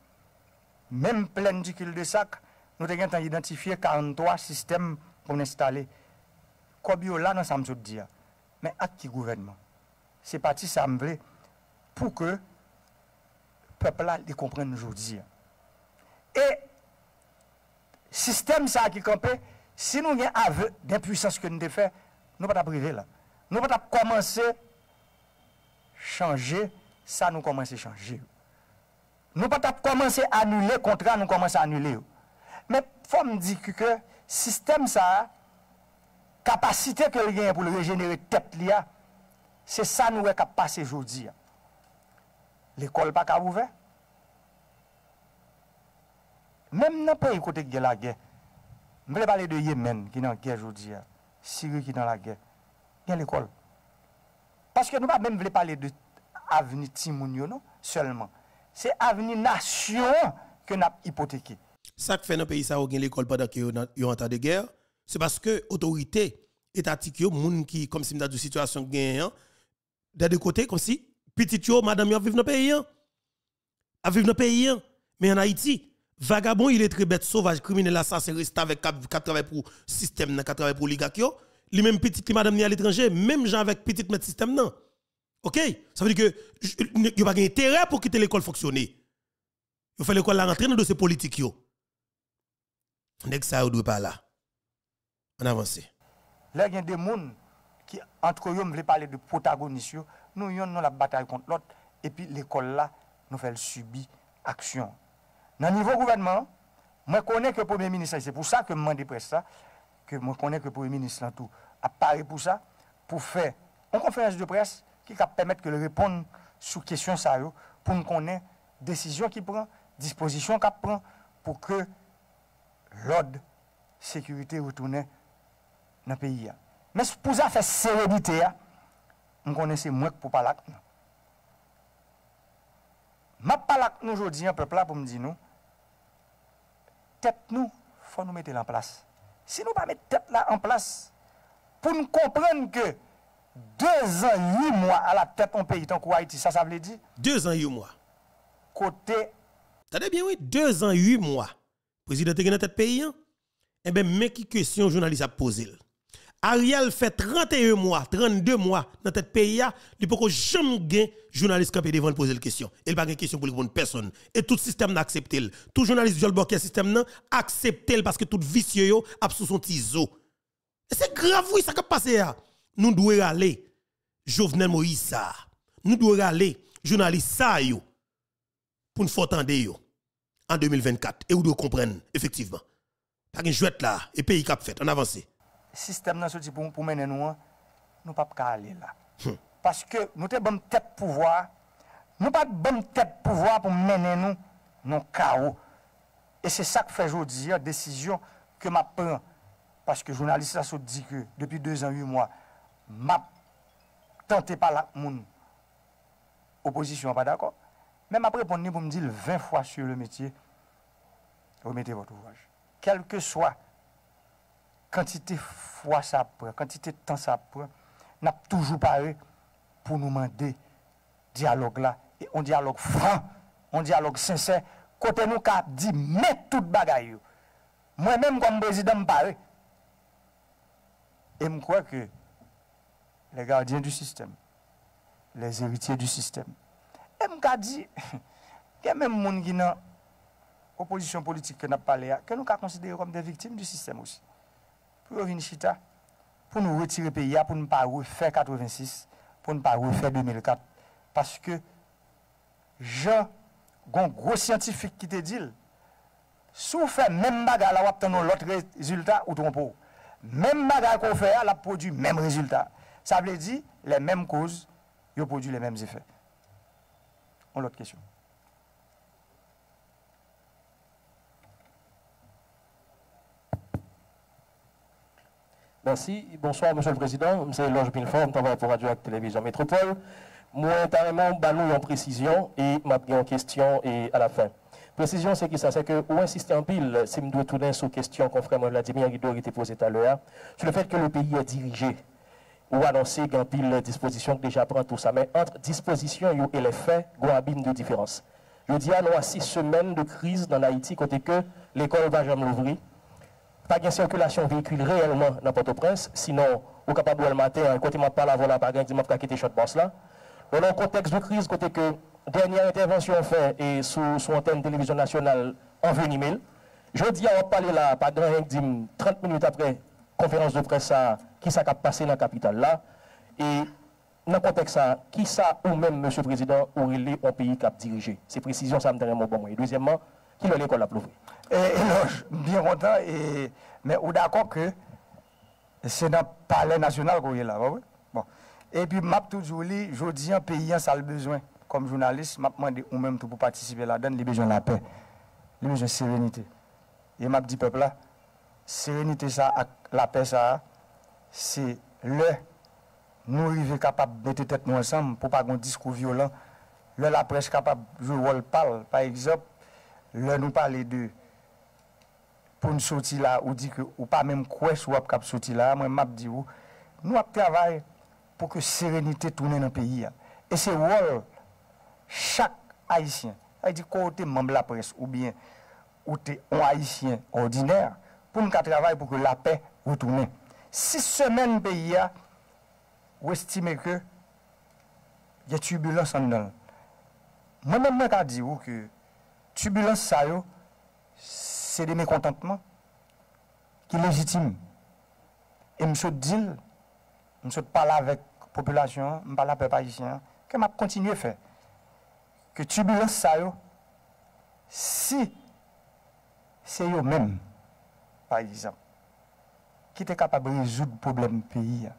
Mem plen di kil de sak, nou te gen tan identifiye 43 sistem pou n'instale. Kobyo la nan sa msot diya. Men ak ki gouvenman. Se pati sa m vle pou ke pepla li kompren nou diya. E sistem sa ki kampe, si nou gen ave den pwisans ke nou te fe, nou pat ap rive la. Nou pat ap komanse chanje, sa nou komanse chanje. Nou pat ap komanse anule kontra, nou komanse anule yo. men fòm di ki ke sistem sa, kapasite ke li gen pou le regenere tep li a, se sa nou e kap pase jodi a. L'ekol pa ka ouve. Mem nan peyi kote gen la gen, mwen le pale de Yemen ki nan gen jodi a, Siri ki nan la gen, gen l'ekol. Paske nou pa mwen vle pale de avni timoun yo nou, seulement. Se avni nasyon ke nap hipoteki. Ça qui fait dans pays, ça, a l'école pendant qu'il y a un temps de guerre, c'est parce que l'autorité étatique, les qui, comme si une situation gagnant, de deux côtés, comme si, petit yo, madame, yo, vivent dans le pays, à vivre dans le pays, mais en Haïti, Vagabond, il est très bête, sauvage, criminel, assassin, reste avec 4 travail pour système, 4 travail pour l'oligarchie. Lui même petit qui madame ni à l'étranger, même gens avec petit mettre système. OK? Ça veut dire que a pas intérêt pour quitter l'école fonctionner. Il faut l'école la rentrer dans dossier politique yo. Nek ça doit pas là. On avance. Là il y a des gens qui entre eux veulent parler de protagonistes, nous y la bataille contre l'autre et puis l'école là nous fait subir action. Dans le niveau gouvernement, je connais que le Premier ministre, c'est pour ça que me demande ça, que je connais que le Premier ministre tout, a parlé pour ça, pour faire une conférence de presse qui va permettre de répondre sur questions ça, pour nous connaître décision qu'il prend, disposition qu'il prend, pour que l'ordre, sécurité retourne dans le pays. Mais pour ça faire sérénité, on connaît moins que pour parler. Je parle nous aujourd'hui, un peuple là, pour me dire nous, tête nous, il faut nous mettre en place. Si nous ne pas mettre tête là en place, pour nous comprendre que deux ans, huit mois à la tête d'un pays tant Haïti, ça, ça veut dire Deux ans, huit mois. Côté. T'as bien, oui, deux ans, huit mois. Président de tête pays, hein? eh bien, mais qui question journaliste a posé? Ariel fait 31 mois, 32 mois dans cette pays, il peut jamais gagner journaliste qui devant poser la question. Il pas de question pour répondre personne. Et tout système n'accepte. Tout journaliste qui le système accepte parce que tout vicieux a sous son c'est grave oui ça qui passé Nous devons aller Jovenel Moïse. Nous devons aller journaliste ça pour nous faire entendre en 2024 et vous devez comprendre effectivement. Pas une jouette là et pays cap fait, on avance système nan sorti pour pour mener nous nous pas aller là. Hmm. parce que nous te bon tête pouvoir nous pas bonne tête pouvoir pour mener nous dans chaos. Et c'est ça que fait aujourd'hui la décision que m'a prend parce que journaliste a dit que depuis deux ans huit mois m'a tenté par la mon opposition pas d'accord? Même après, pour me dire 20 fois sur le métier, remettez votre ouvrage. Quelle que soit quantité de fois ça prend, quantité de temps ça prend, n'a toujours parlé pour nous demander dialogue là. Et un dialogue franc, un dialogue sincère, côté nous qui dit, mettre toute bagaille. Moi-même, comme président, je parle. Et je crois que les gardiens du système, les héritiers du système, E m ka di, gen men moun ki nan oposisyon politik ke nap pale ya, ke nou ka konsidere kom de viktim du sistem osi. Pou yo vin chita, pou nou retire peyi ya, pou nou pa refer 86, pou nou pa refer 2004. Paske, jan, gon gros scientifique ki te dil, sou fè mèm baga la wap tan nou lot rezultat ou trompo. Mèm baga kon fè ya, la produ mèm rezultat. Sa vle di, le mèm koz, yo produ le mèm zifè. On l'autre question. Merci. Bonsoir, Monsieur le Président. C'est Loge Bilfort, travaille pour Radio Télévision Métropole. Moi, carrément, nous en précision et m'a en question et à la fin. Précision, c'est qui ça? C'est que, ou insister en pile, si je dois tourner sur question qu'on Vladimir Guido qui était posée tout à l'heure, sur le fait que le pays est dirigé ou annonser qu'un pile disposition que déjà prend tout ça. Mais entre disposition et les faits, il y a de différence. Je dis à nous, six semaines de crise dans Haïti, côté que l'école va jamais l'ouvrir. Pas de circulation véhicule réellement dans Port-au-Prince, sinon, au capable le matin, côté je parle avant la bagarre, je vais quitter cette bosse là. Dans un contexte de crise, côté que dernière intervention faite et sous son antenne télévision nationale en venimel. Je dis à on parler là, pas grand 30 minutes après conférence de presse qui s'est passé dans la capitale là. Et dans le contexte, qui ça ou même, Monsieur le Président, ou relé un pays cap dirigé C'est précision, ça me donne mon bon Et deuxièmement, qui veut l'école à plouvre Et, et non, bien content, et, mais on est d'accord que c'est dans le palais national qu'on est là. Oui? Bon. Et puis, m'a toujours dit, je dis un pays, ça a le besoin. Comme journaliste, m'a demandé ou même tout pour participer là-dedans, il besoin de la paix, il besoin de sérénité. Et m'a dit, peuple là, sérénité ça, acte la pe sa, se le nou rive kapab bete tet nou ansam pou pa gon diskou violent, le la pres kapab jou wol pal, par exemple, le nou pale de pou nou soti la ou di ke ou pa menm kwe sou ap kap soti la, mwen map di ou, nou ap travay pou ke serenite tounen an peyi ya. E se wol, chak haisyen, ay di kote mamb la pres ou bien, ou te on haisyen ordiner, pou nou ka travay pou ke la pey retourner. Six semaines pays a, ou estime que il y a turbulence en dedans. Moi-même, je moi, dis que turbulence, ça, c'est des mécontentements qui légitiment. Et je dis, je parle avec la population, je parle avec les Parisiens, que je continue à faire. Que turbulence, ça, si c'est eux-mêmes, par exemple, ki te kapab rezoud problem peyi ya.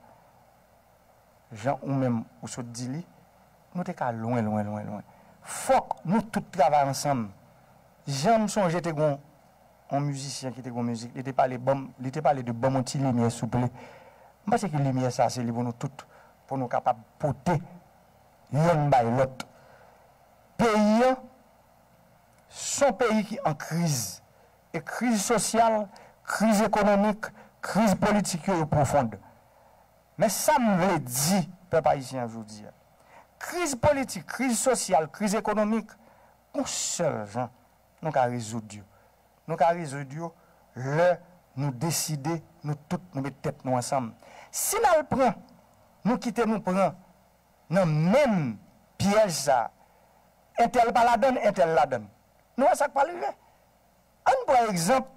Jan ou menm ou sot di li, nou te ka louen, louen, louen, louen. Fok nou tout travay ansam. Jan mson jete gon, an müzisyen ki te gon müzik, li te pale de bom an ti lumiye souple. Mba se ki lumiye sa se li pou nou tout, pou nou kapab pote yon bay lot. Peyi ya, son peyi ki an kriz. E kriz sosyal, kriz ekonomik, kriz politik yo yo profonde. Men sa m vle di, pe pa isi anjou di, kriz politik, kriz sosyal, kriz ekonomik, kon sel jan nou ka rezoud yo. Nou ka rezoud yo, le nou deside, nou tout nou met tèt nou ansam. Si nan pran, nou kite nou pran, nan men piyej sa, entel pa la den, entel la den. Nou an sak pali ve. An pou an ekzamp,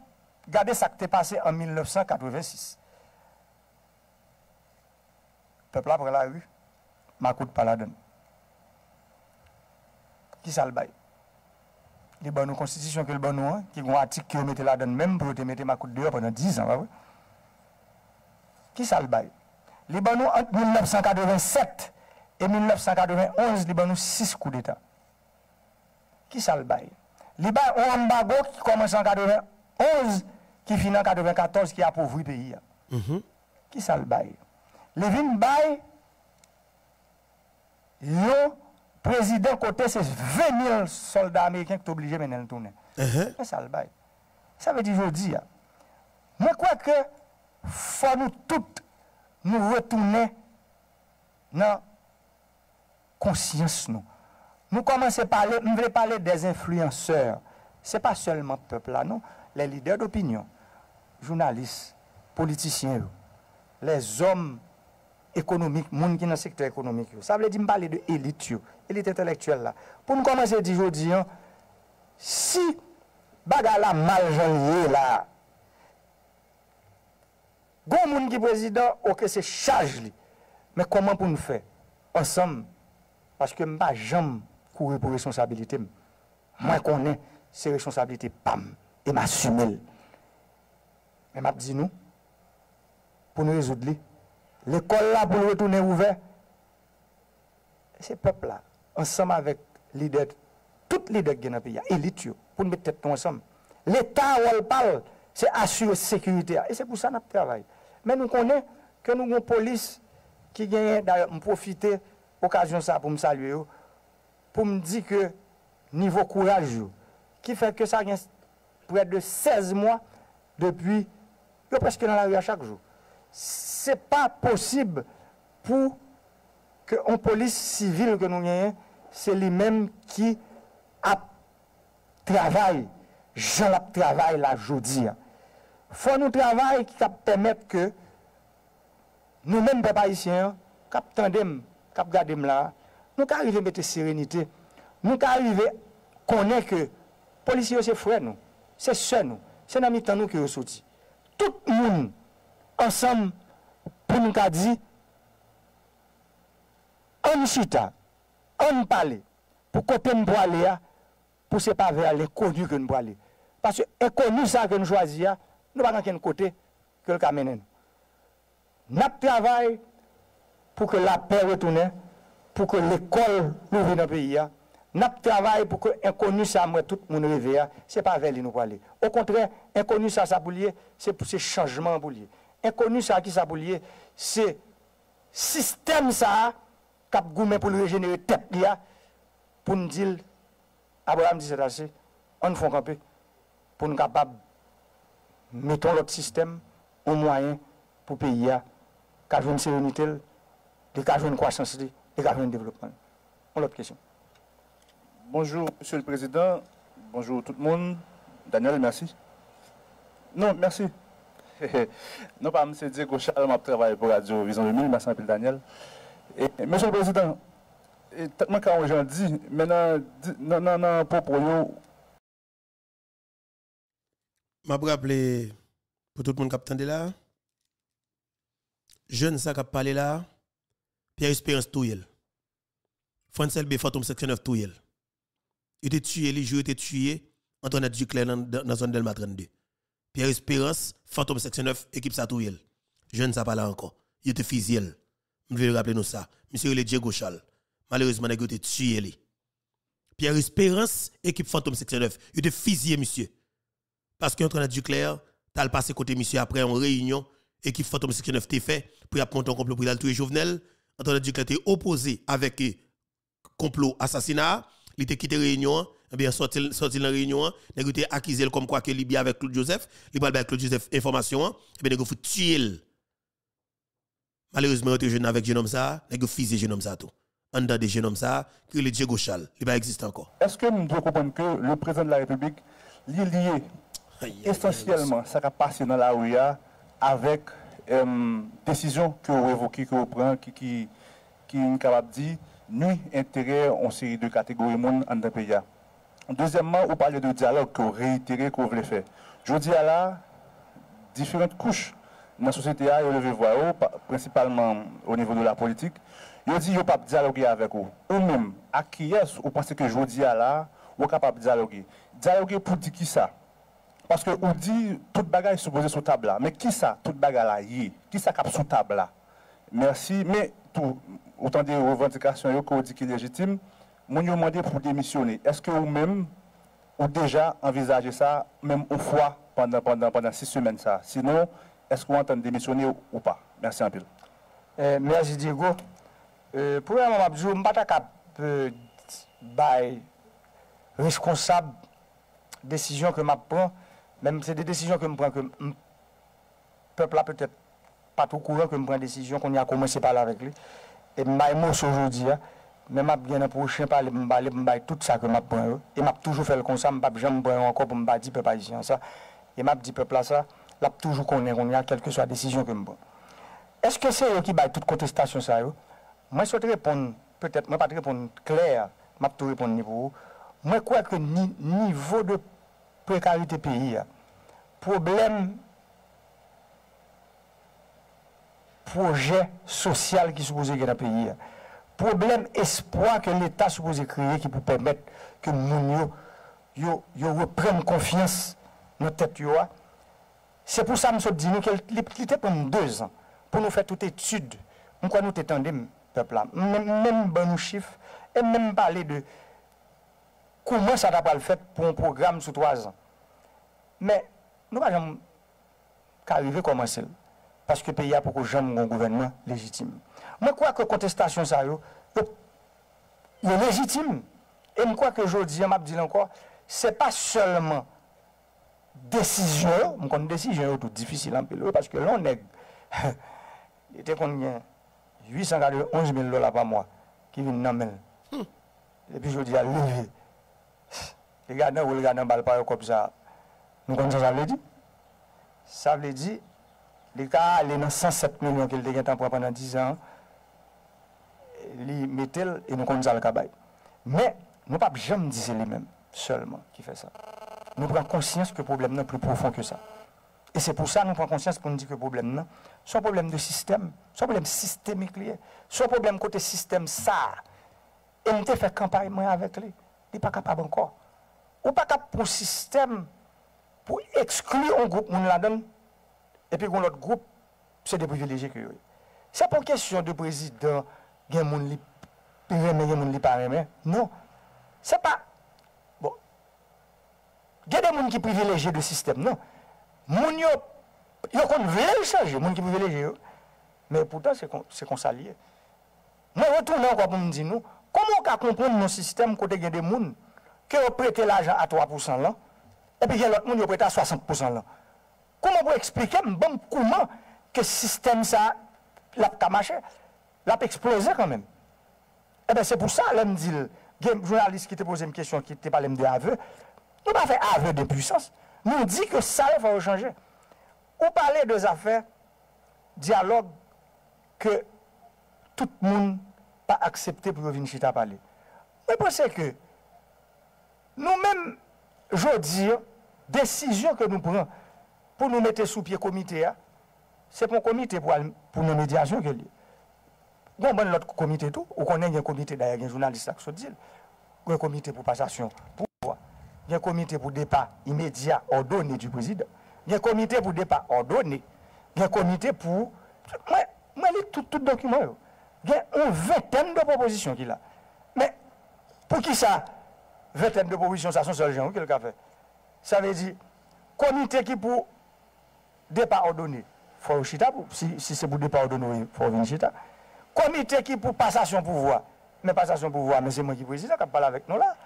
Gade sa ki te pase en 1986. Pepla pre la ru, makout paladen. Ki sal bay? Li ban nou konstitisyon ke l ban nou an, ki gwen atik ki yo mette la den, menm pou yo te mette makout deyo pendant 10 an, wavwe. Ki sal bay? Li ban nou ant 1987 et 1991, li ban nou 6 kou d'Etat. Ki sal bay? Li ban ou ambago ki komanse an 91, ki finan 94 ki apouvri peyi ya. Mm -hmm. Ki sal bay? Le vin bay, yo prezident kote se 20.000 soldat Ameriken ki te oblige menen tounen. Ki mm -hmm. E sal bay? Sa ve di jodi ya. Mwen kwa ke fwa nou tout nou retounen nan konsyans nou. Nou komanse pale, nou vle pale des influenceurs. Se pa seulement pepla nou, le lider d'opinyon. journalistes, politiciens, les hommes économiques, monde qui dans le secteur économique. Ça veut dire me parler de élite, élite intellectuelle là. Pour nous commencer d'aujourd'hui, si bagala mal janvier là, bon moun qui président, ok c'est charge li. Mais comment pour nous faire ensemble? Parce que je jamais courir pour responsabilité. Moi connais, c'est responsabilité pam et m'assumer. Men map di nou, pou nou rezoud li, l'ekol la pou nou retounen ouve, se pep la, ansam avèk lider, tout lider gen api ya, elit yo, pou nou mette ton ansam. L'Etat wòl pal, se asyre sekurite ya, e se pou sa nap travay. Men nou konen, ke nou goun polis, ki genyen, d'ailleurs, m'profite, okasyon sa pou m'salye yo, pou m'di ke nivou kouraj yo, ki fè ke sa gen, pou et de 16 mwa, depi yo preske nan la rue a chak jou. Se pa posib pou ke an polis sivil ke nou genyen, se li menm ki ap travay, jan ap travay la jodi. Fwa nou travay ki kap temet ke nou menm pe pa isyen, kap tendem, kap gadem la, nou ka arrive mette serenite, nou ka arrive konen ke polisyon se fwe nou, se se nou, se nan mi tan nou ki yo soti. tout moun ansam pou nou ka di an chita, an pale pou kote nou pou ale ya pou se pa ve ale konu ke nou pou ale. Paswe e konu sa ke nou chwazi ya nou pa kan ken kote ke l ka menen. Nap travay pou ke la pe retounen pou ke l ekol nou vi nan peyi ya nap travay pou ke enkonu sa mwen tout moun revè ya, se pa veli nou wale. Ou kontre, enkonu sa sa boulie, se pou se chanjman boulie. Enkonu sa ki sa boulie, se sistem sa kap goumen pou rejenere tep li ya, pou nou dil, Abraham di se tase, an fon kampe, pou nou kapab meton lot sistem ou mwayen pou peyi ya, ka jwen serenitel, de ka jwen kwasans li, de ka jwen devlopman. On lot kesyon. Bonjour, Monsieur le Président. Bonjour tout le monde. Daniel, merci. Non, merci. non, pas M. Diego Charles, je travaille pour Radio Vision 2000. Merci peu, Daniel. Et, Monsieur le Président, et, tellement quand gens disent, maintenant, non, non, non, pour nous, Je vais rappeler pour tout le monde qui attendait là. Jeune ça qui a parlé là, Pierre Espérance Touyel. Francel B. Fantôme section 9 Touyel. Il était tué, les jours étaient tués, Antoinette Duclerc dans, la zone Delma 32. Pierre Espérance, Fantôme section 9, équipe ça Touyel. Jeune ça parle encore. Il était physiel. Je vais rappeler nous ça. Monsieur le Diego Charles. Malheureusement, il été tué. Pierre Espérance, équipe Fantôme section 9. Il était physié, monsieur. Parce qu'Antoinette Duclerc, t'as le passé côté monsieur après en réunion, équipe Fantôme section 9 t'es fait, pour monter un complot pour y tuer Jovenel. Antoinette Duclerc était opposé avec eh, complot assassinat. Il était quitté réunion, eh bien sorti sorti la réunion, il était accusé comme quoi que Libye avec Claude Joseph, il parle avec Claude Joseph information, eh bien il faut tuer. Malheureusement, il était jeune avec jeune homme ça, il a fusé jeune homme ça tout. En dedans des jeunes hommes ça, que le Diego Chal, il pas existe encore. est-ce que nous devons comprendre que le président de la République il est lié essentiellement ça qui passé dans la rue là, avec euh, décision que vous évoquez, que vous prenez, qui, qui, qui est capable de dire, nuit intérêt en série de catégories de monde dans le pays. Deuxièmement, vous parlez de dialogue que que vous voulez faire. Je dis à là, différentes couches dans la société, vous levez voix, principalement au niveau de la politique. Vous dit, vous pas dialoguer avec vous. Ou même, à qui est-ce vous pensez que je dis à vous êtes capable de dialoguer. Dialoguer pour dire qui ça? Parce que on dit toute bagarre est supposée sur table. Mais qui ça, toute bagarre là est Qui ça cap sur table Merci. Mais tout, autant de revendications qu'on dit qui légitime, m'ont demandé pour démissionner. Est-ce que vous-même, ou déjà envisagé ça, même au fois pendant, pendant, pendant six semaines ça Sinon, est-ce qu'on entend démissionner ou pas Merci un peu. Eh, merci Diego. Euh, pour un moment, je ne pas capable responsable décision que je prends, même c'est des décisions que je prends que le peuple a peut-être pas tout courant que je prends décision qu'on y a commencé par là avec lui. et m'a émotion aujourd'hui même m'a bien prochain parler m'a m'a tout ça que m'a prend et m'a toujours fait comme ça m'a jamais prendre encore pour e m'a dit peuple haïtien ça et m'a dit peuple ça l'a toujours connaît on a quelle que soit décision que m'a est-ce que c'est eux qui bail toute contestation ça moi je souhaite répondre peut-être moi pas répondre clair m'a tout répondre niveau moi crois que niveau de précarité pays problème proje sosyal ki soupoze gen apayi ya. Problem espoi ke l'Etat soupoze kriye ki pou pèmèt ke moun yo yo, yo repren konfians nou tèt yo a. Se pou sa msot di nou ke li tèt pou nou 2 an pou nou fè tout etude mwen kwa nou tètande pepla. Mèm ban nou chif e mèm pale de kouman sa tapal fèt pou an program sou 3 an. Mè nou pa jèm ka arrive koman sel. paske peyi a pou ko jom yon gouvenman legitime. Mwen kwa ke kontestasyon sa yo, yo legitime, e mwen kwa ke jodi, yon map di lankor, se pa selman desisyon yo, mwen kon desisyon yo tout difisil anpe lo, paske lon neg, ete kon gen 891.000 lola pa mwa, ki vin nan men. E pi jodi a leve, le gade nan ou le gade nan bal pa yo kop sa, nou kon sa sa vle di, sa vle di, l'État allait dans 107 millions qu'il a gagné pendant 10 ans, il mettait et nous connaissons le cabaye. Mais nous ne pouvons jamais dire lui-même seulement qui fait ça. Nous prenons conscience que le problème n'est plus profond que ça. Et c'est pour ça que nous prenons conscience pour nous dire que le problème, c'est un problème de système, c'est un problème systémique, c'est un problème côté système ça. Et nous avons fait campagne avec lui. Il n'est pas capable encore. Ou pas capable pour le système, pour exclure un groupe, nous la donne. epi kon lot group, se de privileje ki yo. Se pou kesyon de prezident gen moun li pireme, gen moun li pareme, non. Se pa, bon, gen de moun ki privileje de sistem, non. Moun yo, yo kon veye ou saj, moun ki privileje yo. Men poutan se konsalye. Mwen retounen kwa pou mwen di nou, koman ka kompon nou sistem kote gen de moun, ke yo prete l'ajan a 3% lan, epi gen lot moun yo prete a 60% lan. Koman pou eksplike m bom kouman ke sistem sa lap kamache, lap eksplose kanmen. Ebe se pou sa lèm dil, gen jounalist ki te pose m kèsyon ki te pale m de ave, nou pa fe ave de pwisans, nou di ke sa lè fè ou chanje. Ou pale de zafè, diyalog ke tout moun pa aksepte pou yo vin chita pale. Mwen pose ke nou men, jò dir, desisyon ke nou pouvan, pour nous mettre sous pied comité, hein, c'est pour un comité pour, pour nos médiations Bon, bon, l'autre comité tout, ou qu'on a un comité d'ailleurs, un journaliste qui se dit, un comité pour passation, pour un comité pour départ immédiat ordonné du président. Un comité pour départ ordonné. Un comité pour. Moi, moi tout, tout document. Il y a une vingtaine de propositions qu'il a. Mais pour qui ça? Vingtaine de propositions, ça sont seul gens qui le fait. Ça veut dire, comité qui pour départ ordonné, faut chita, si, si c'est pour départ ordonné, faut venir chita. Comité qui pour passation pouvoir, mais passation pouvoir, mais c'est moi qui président qui parle avec nous là.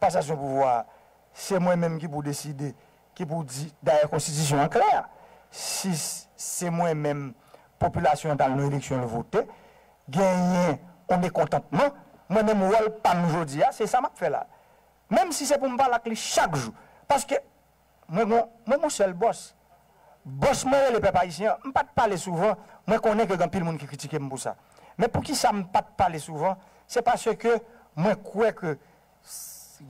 Passation pouvoir, c'est moi-même qui pour décider, qui pour dire, d'ailleurs, constitution en clair. Si c'est moi-même, population dans l'élection voter, gagner un mécontentement, moi-même, je pas aujourd'hui, ah, c'est ça que je fais là. Même si c'est pour me parler chaque jour. Parce que moi, mon seul boss, Bos mwen le pep haïtien, m pat pale souvan, mwen konen ke gen pil moun ki kritike m pou sa. Men pou ki sa m pat pale souvan, se pase ke mwen kwe ke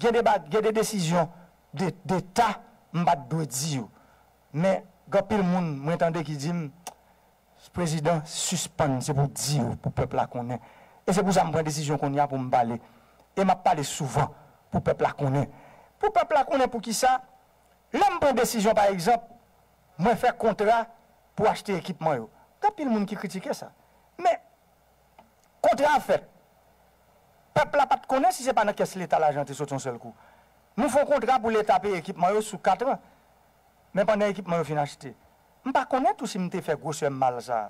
gen de, de desisyon de, de ta m pat dwe di yo. Men gen pil moun mwen tende ki di m, prezident suspend, se pou di yo pou pep la konen. E se pou sa m pren desisyon kon ya pou m pale. E m ap pale souvan pou pep la konen. Pou pep la konen pou ki sa, lè m pren desisyon par exemple, mwen fè kontra pou achte ekipman yo. Ta pil moun ki kritike sa. Men, kontra an fèt. Pep la pat konen si se pa nan kes l'Etat la jante sou ton sel kou. Nou fon kontra pou l'Etat pe ekipman yo sou 4 an. Men pa nan ekipman yo fin achete. M pa konen tou si mte fè gosye mal sa.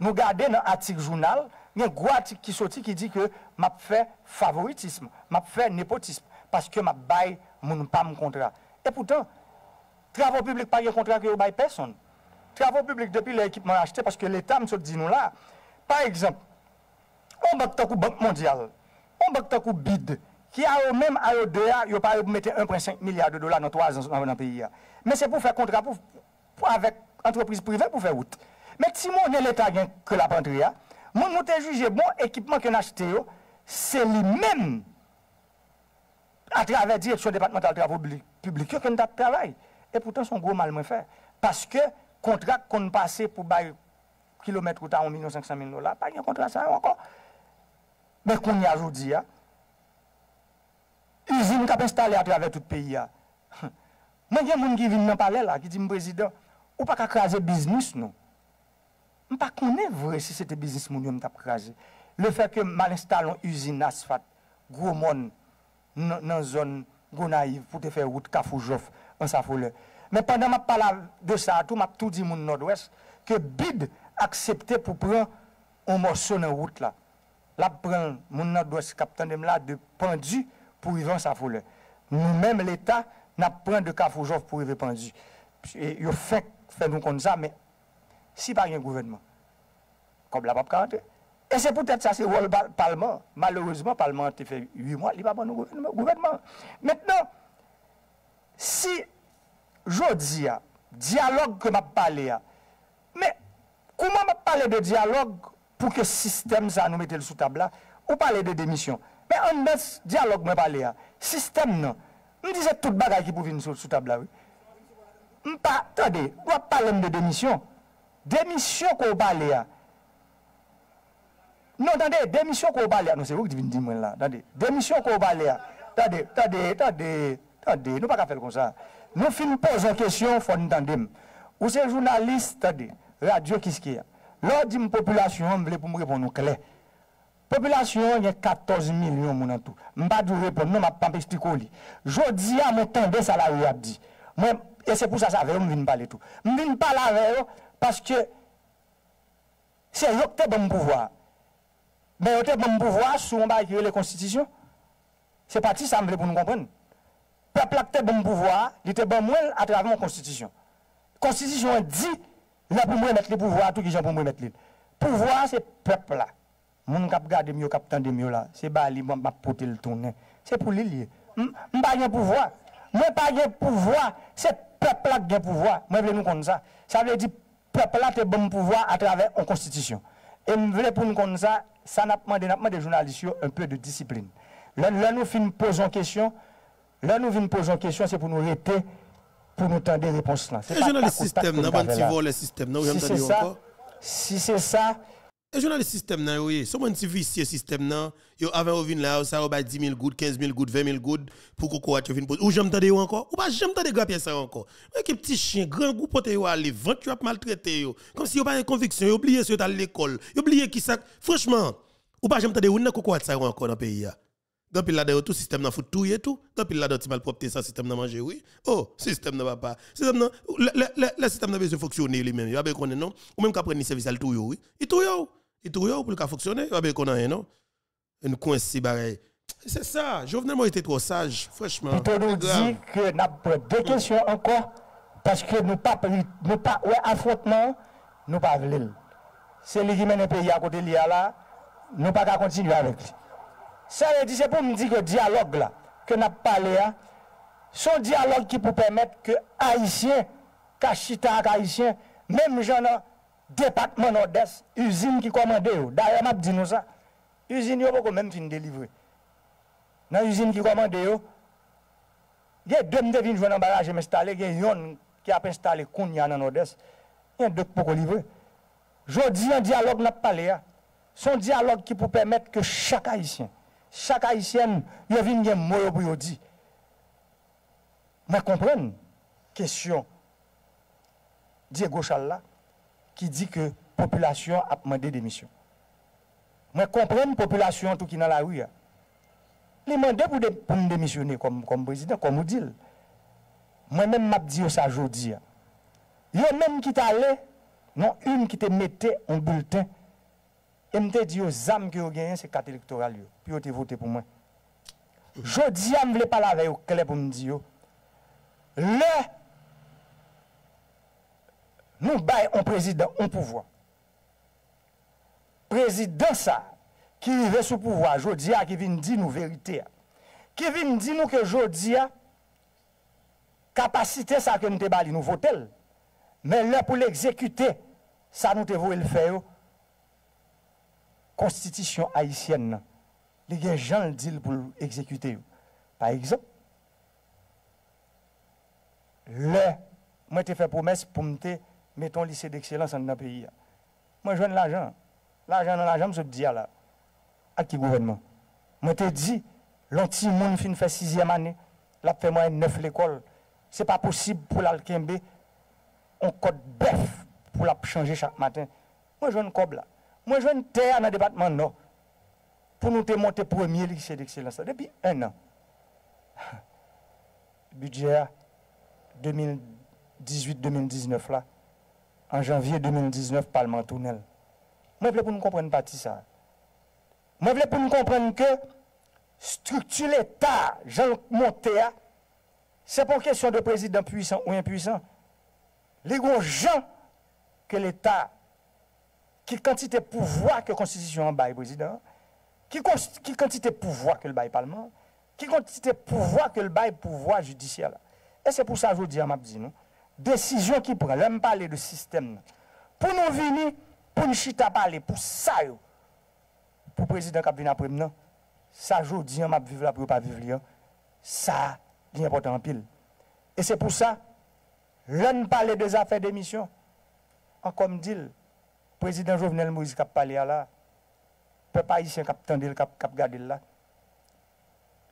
Nou gade nan atik jounal, gen gwa atik ki soti ki di ke map fè favoritisme, map fè nepotisme, paske map bay moun pam kontra. E poutan, Travaux publics, pas de contrat qui est personne. Travaux publics, depuis l'équipement acheté, parce que l'État, me dit nous là, par exemple, on bat la Banque mondiale, on bat la BID, qui a eux même à eux-deux, ils pas mettre 1,5 milliard de dollars dans trois ans dans le pays. Mais c'est pour faire contrat pour, pour avec entreprise privée pour faire route. Mais si mon l'État que la pantrie, mon nous jugé bon équipement qu'on a acheté, c'est lui-même à travers la direction départementale de travaux publics que nous travaillons. et pourtant son gros mal moins fait. Parce que contrat qu'on passait pour bail kilomètre ou ta 1 500 000 dollars, pas un contrat ça encore. Mais qu'on y a aujourd'hui, usine qui a installé à travers tout le pays. Moi, il y a des gens qui viennent me parler là, qui disent, président, ou pas qu'à craser business, non. Je ne sais pas vrai si c'était business mon qui a crasé. Le fait que mal installons usine asphalte, gros monde, dans la zone Gonaïve, pour te faire route Kafoujof, an sa foule. Men pandan map pala de sa atou, map tout di moun nord-west, ke bid aksepte pou pran an morso nan wout la. La pran moun nord-west kapten dem la de pandi pou yvan sa foule. Nou menm l'Etat nap pran de Kafoujov pou yvan pandi. E, yo fek fè nou kon sa, men si pa yon gouvenman, kom la pap karante. E se pou tèt sa se wòl palman, malorosman palman te fè 8 mwa, li pa ban nou gouvenman. Mètnen, Si jodi ya, diyalog ke map pale ya, me kouman map pale de diyalog pou ke sistem sa nou metel sou tabla, ou pale de demisyon. Me an des diyalog map pale ya, sistem nan, m dize tout bagay ki pou vin sou, sou tabla. M pa, tade, wap pale m de demisyon. Demisyon ko pale ya. Non, tade, demisyon ko pale ya. Non, se wou ki divin di mwen la. Tade, demisyon ko pale ya. Tade, tade, tade. Tade, nou pa ka fel kon sa. Nou fin pose an kesyon, fon tandem. Ou se jounalist, tade, radyo kiske ya. Lò di m populasyon, m vle pou m repon nou kle. Populasyon, yon 14 milyon moun an tou. M pa di repon, nou ma pampe stiko li. Jodi ya, m tende sa la ou ap di. Mwen, e se pou sa sa veyo, m vin pale tou. M vin pale a veyo, paske se yo te bon pouvoar. Ben yo te bon pouvoar sou m ba yon le konstitisyon. Se pati sa m vle pou nou kompren. peuple qui a bon pouvoir, il était bon moins à travers la constitution. La constitution dit, là pour moi mettre le pouvoir, tout les gens pour moi mettre le pouvoir, c'est peuple là. Mon cap garde mieux, cap tendre mieux là, c'est bali, moi m'a porter le tourner. C'est pour lui lier. M'pas pas pouvoir. Moi pas de pouvoir, c'est peuple là qui a pouvoir. Moi voulais nous comme ça. Ça veut dire peuple là a bon pouvoir à travers la constitution. Et je voulais pour nous comme ça, ça n'a pas demandé, n'a pas des journalistes un peu de discipline. Là, nous fin posons question, Là, nous venons poser une question, c'est pour nous arrêter, pour nous tendre des réponses là. C'est le système, pas le système, non, si c'est ça, si c'est ça, et journaliste système nan oui, si vicieux système nan, yo avant ou vin là, ça va 10 000 gouttes, 15 000 gouttes, 20 000 gouttes pour qu'on quoi tu vinn Ou j'aime tande encore, ou pas j'aime tande grand ça encore. Mais qui petit chien, grand goût pote yo aller, vent tu as maltraité yo. Comme si yo pas une conviction, yo oublié ce à l'école, yo oublié qui ça. Franchement, ou pas j'aime tande ou nan quoi ça encore dans pays ya? Dans pile là dedans tout système nan fout tout et tout. Dans pile là dedans tu mal propre ça système nan manger oui. Oh, système nan papa. Système nan le système nan besoin fonctionner lui-même. Yo pas connaître non? Ou même qu'après ni service al tout yo oui. Il tout yo. Il tout pour le fonctionner, il va qu'on a non? Une coïncidence pareil. C'est ça, Jovenel moi était trop sage, franchement. Il nous dit que n'a pas deux questions encore parce que nous pas nous pas ouais affrontement, nous pas voulons. C'est lui qui mène le pays à côté de là, nous pas continuer avec lui. Ça veut dire, c'est pour me dire que le dialogue là, que nous avons parlé, son dialogue qui peut permettre que Haïtiens, Kachita Haïtiens, même gens dans département nord-est, usine qui commande, d'ailleurs, je dis nous ça, usine, ils pas même fin délivrer. Dans l'usine qui commande, il y a deux devines jouer dans le barrage installé, il y a un qui a installé Kounia dans nord-est, il y a deux pour livrer. Je dis un dialogue n'a pas parlé, son dialogue qui peut permettre que chaque Haïtien, chak haïtienne, yo vin gen mot pour yo di. Mais comprendre question Diego Challa qui dit que population a demandé démission. Mais comprendre population tout qui dans la rue. Il demandé pour, de, pour me démissionner comme, comme président, comme vous dit. Moi-même, m'a dit ça aujourd'hui. Yo même qui t'allait, non une qui te mettait un bulletin E mte di yo zam ki yo genyen se kat elektoral yo. Pi yo te vote pou mwen. Jodi ya m vle pala ve yo kle pou m di yo. Le, nou bay an prezident an pouvoi. Prezident sa, ki rive sou pouvoi, jodi ya ki vin di nou verite ya. Ki vin di nou ke jodi ya, kapasite sa ke nou te bali nou votel. Men le pou l'ekzekute, sa nou te vo el feyo, constitution haïtienne, les gens le disent pour l'exécuter. Par exemple, le, moi, j'ai fait promesse pour me mettre un lycée d'excellence dans le pays. Moi, je l'argent. L'argent dans l'argent, je me dis là. À qui gouvernement Moi, t'ai dit, l'anti monde fin fait sixième année, l'a fait moins neuf l'école. C'est pas possible pour l'Alkembe, on code bœuf pour la changer chaque matin. Moi, je ne cob là. Mwen jwen ter nan debatman nou. Pou nou te monte premier lycée d'excellence. Depi un an. Budget 2018-2019 la. En janvier 2019, parlement tournel. Mwen vle pou nou kompren pati sa. Mwen vle pou nou kompren ke struktu l'Etat, jan monte a, se pou kesyon de prezident puisan ou impuisan, li goun jan ke l'Etat ki kantite pouvoi ke konstitisyon baye prezident, ki, ki kantite pouvoi ke l baye palman, ki kantite pouvoi ke l baye pouvoi judisyel. E se pou sa jodi an mabdi nou, desisyon ki pren, lèm pale de sistem non? nou. Pou nou vini, pou nou chita pale, pou sa yo, pou prezident kap vina prem nan, sa jodi an mabdi vivla pou yo pa vivli an, sa li important pil. E se pou sa, lèm pale de zafè demisyon, an kom dil, Président Jovenel Moïse qui a parlé là, peuple haïtien qui a tendu, qui a gardé là,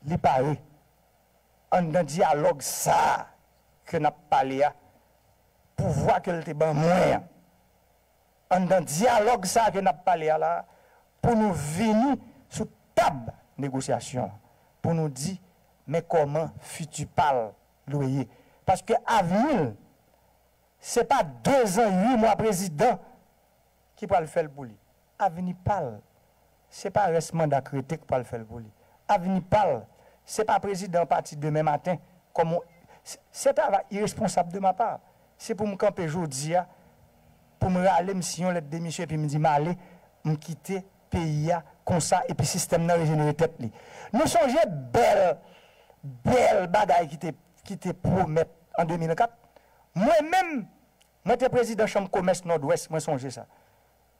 il paraît, en un dialogue ça, que n'a parlé là, pour voir qu'elle était ben moins. En un dialogue ça, que n'a parlé là, pour nous venir sous table négociation, pour nous dire, mais comment futur parle, loyer. Parce que avril, ce n'est pas deux ans, huit mois président, qui peut le faire pour lui. Avenir parle, c'est pas reste mandat critique pour le faire pour lui. Avenir parle, c'est pas président parti demain matin comme on... c'est travail irresponsable de ma part. C'est pour me camper aujourd'hui pour me râler me signer lettre démission et puis me dire m'aller me quitter pays comme ça et puis système n'a régénérer tête li. Nous songeons belle belle bagaille qui te qui te promet en 2004. Moi-même, moi, moi j'étais président chambre commerce nord-ouest, moi songeais ça.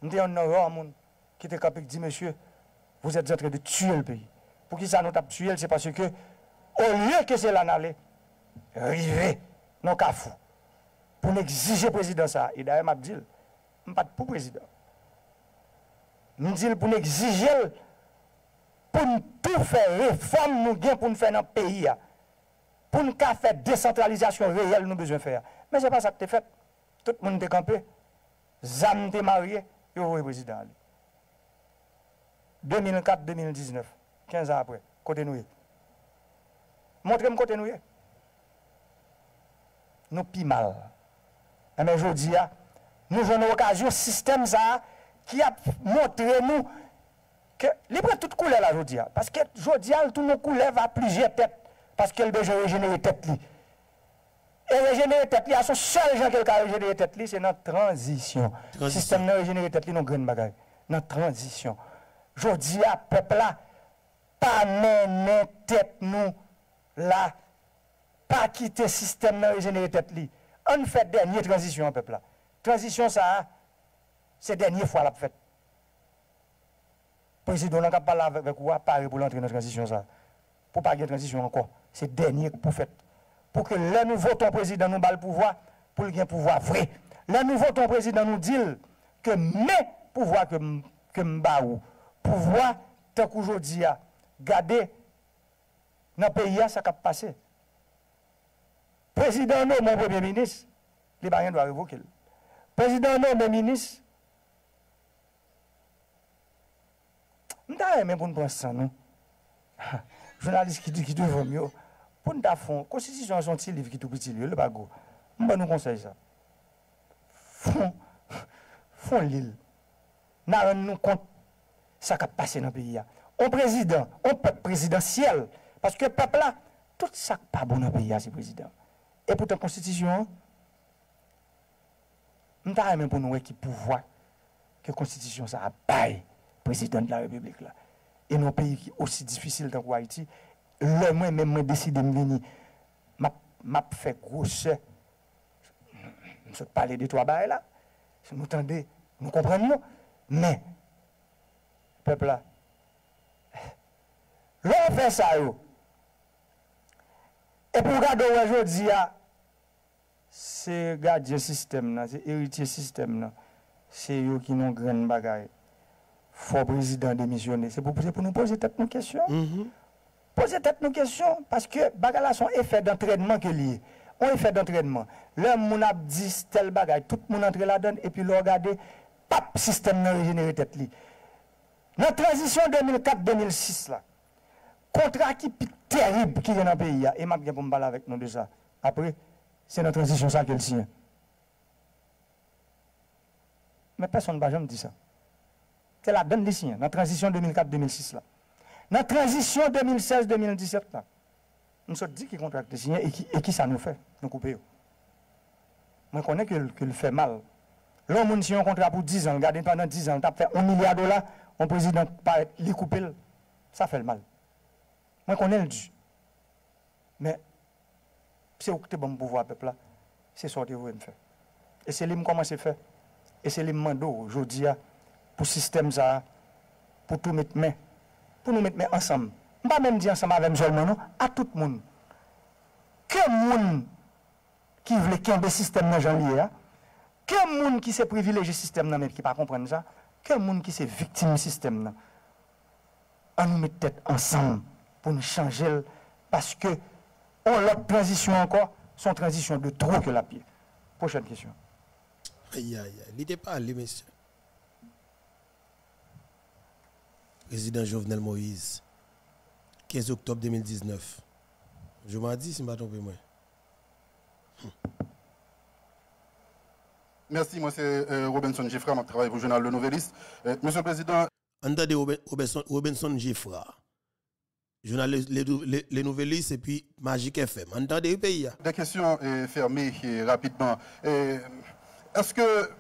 Nous sommes un rare monde qui était capable de dire, monsieur, vous êtes en train de tuer le pays. Pour qui ça nous tape tuer, c'est parce que, au lieu que c'est l'analyse, arriver, dans le cafou pour exiger président ça. Et d'ailleurs, je dis, je pas pour président. Je dis pour exiger pour nous tout faire, réforme nous gain pour nous faire dans le pays. Pour nous faire décentralisation réelle, nous besoin de faire. Mais ce n'est pas ça que tu fait. Tout le monde est campé. Zam est marié. yo voye prezident li. 2004-2019, 15 an apre, kote nou ye. Montre m kote nou ye. Nou pi mal. Eme jodi ya, nou joun okasyon sistem za ki ap montre nou ke li pre tout koule la jodi ya. Paske jodi ya, tout nou koule va plije pet. Paske el beje rejenere tet li. E rejenere tet li, a son sel jan kel ka rejenere tet li, se nan transisyon. Sistem nan rejenere tet li nou gren bagay. Nan transisyon. Jodi a pepla, pa menen tet nou la, pa kite sistem nan rejenere tet li. An fèt denye transisyon pepla. Transisyon sa a, se denye fwa la fèt. Prezidon nan kap pala vek wap pare pou lantre nan transisyon sa. Po pa gen transisyon anko. Se denye pou fèt. pour que les nous votons président nous bat le pouvoir, pour le pouvoir vrai. Les nous votons président nous dit que mes pouvoirs que, que m'baou, pouvoir, tant qu'aujourd'hui, garder dans le pays, ça a passé. Président non, mon premier ministre, les barrières doivent révoquer. Président non, mon ministre, Mta e men pou nou pransan nou. Jounalist ki di ki tou vòm yo. pou nou ta fon, konstitisyon an jonti liv ki tou piti li, le bago, mba nou konsey sa. Fon, fon l'il. Nan an nou kont sa ka pase nan peyi ya. On prezident, on pep prezidentsiyel, paske pep la, tout sa pa bon nan peyi ya se prezident. E poutan konstitisyon an, Mta remen pou nou e ki pouvoi ke konstitisyon sa apay prezident la republik la. E nou peyi ki osi difisil tan kwa Haiti, lè mwen mè mwen deside m vini, map fè grouse, m sot pale de to a baye la, se nou tende, nou kompren nou, men, pepla, lè an fè sa yo, e pou gado wè jò di ya, se gadye sistem nan, se eritye sistem nan, se yo ki nou gren bagay, fò prezident demisyonè, se pou nou pose tep nou kesyon, mm -hmm. Posez tête nos questions, parce que bagala sont effet d'entraînement que lié. On effet d'entraînement. L'homme moun a dit tel bagage, tout le monde entre la donne, et puis le regarder, pap, système n'a régénéré tête li. Dans la transition 2004-2006, là, contrat qui est terrible qui est dans le pays, là, et m'a bien pour me parler avec nous de ça. Après, c'est dans la transition ça qu'elle signe. Mais personne ne m'a jamais dit ça. C'est la donne des signes, dans la transition 2004-2006, là. Dans la transition 2016-2017, nous sommes dit qui contracte signé et qui, et qui ça nous fait, nous couper. Moi, je connais qu'il qu fait mal. L'homme, si on contrat pour 10 ans, regardez pendant 10 ans, on fait 1 milliard de dollars, on président paraît les couper, ça fait le mal. Moi, je connais le dû. Mais c'est où que bon pouvoir, peuple là, c'est sortir vous me faire. Et c'est lui qui commence à faire. Et c'est lui qui aujourd'hui pour le système, ça, pour tout mettre main. pour nous mettre ensemble. Je ne pas même dire ensemble avec seulement non, à tout le monde. Que monde qui veut qu'il y ait un système dans janvier, que monde qui s'est privilégié système mais qui ne comprend pas ça, que monde qui s'est victime du système. On nous met tête ensemble pour nous changer parce que on la transition encore, son transition de trop que la pire. Prochaine question. Aïe, aïe, aïe. N'était pas allé, monsieur. Président Jovenel Moïse, 15 octobre 2019. Je m'en dis si je ne me trompe moi. Merci, moi c'est euh, Robinson Giffra, je travaille pour le journal Le Nouvelliste. Euh, Monsieur le Président. Entendez Robinson, Robinson Giffra, journal les, les Nouvellistes et puis Magique FM. Entendez le pays. Des questions euh, fermées rapidement. Est-ce que,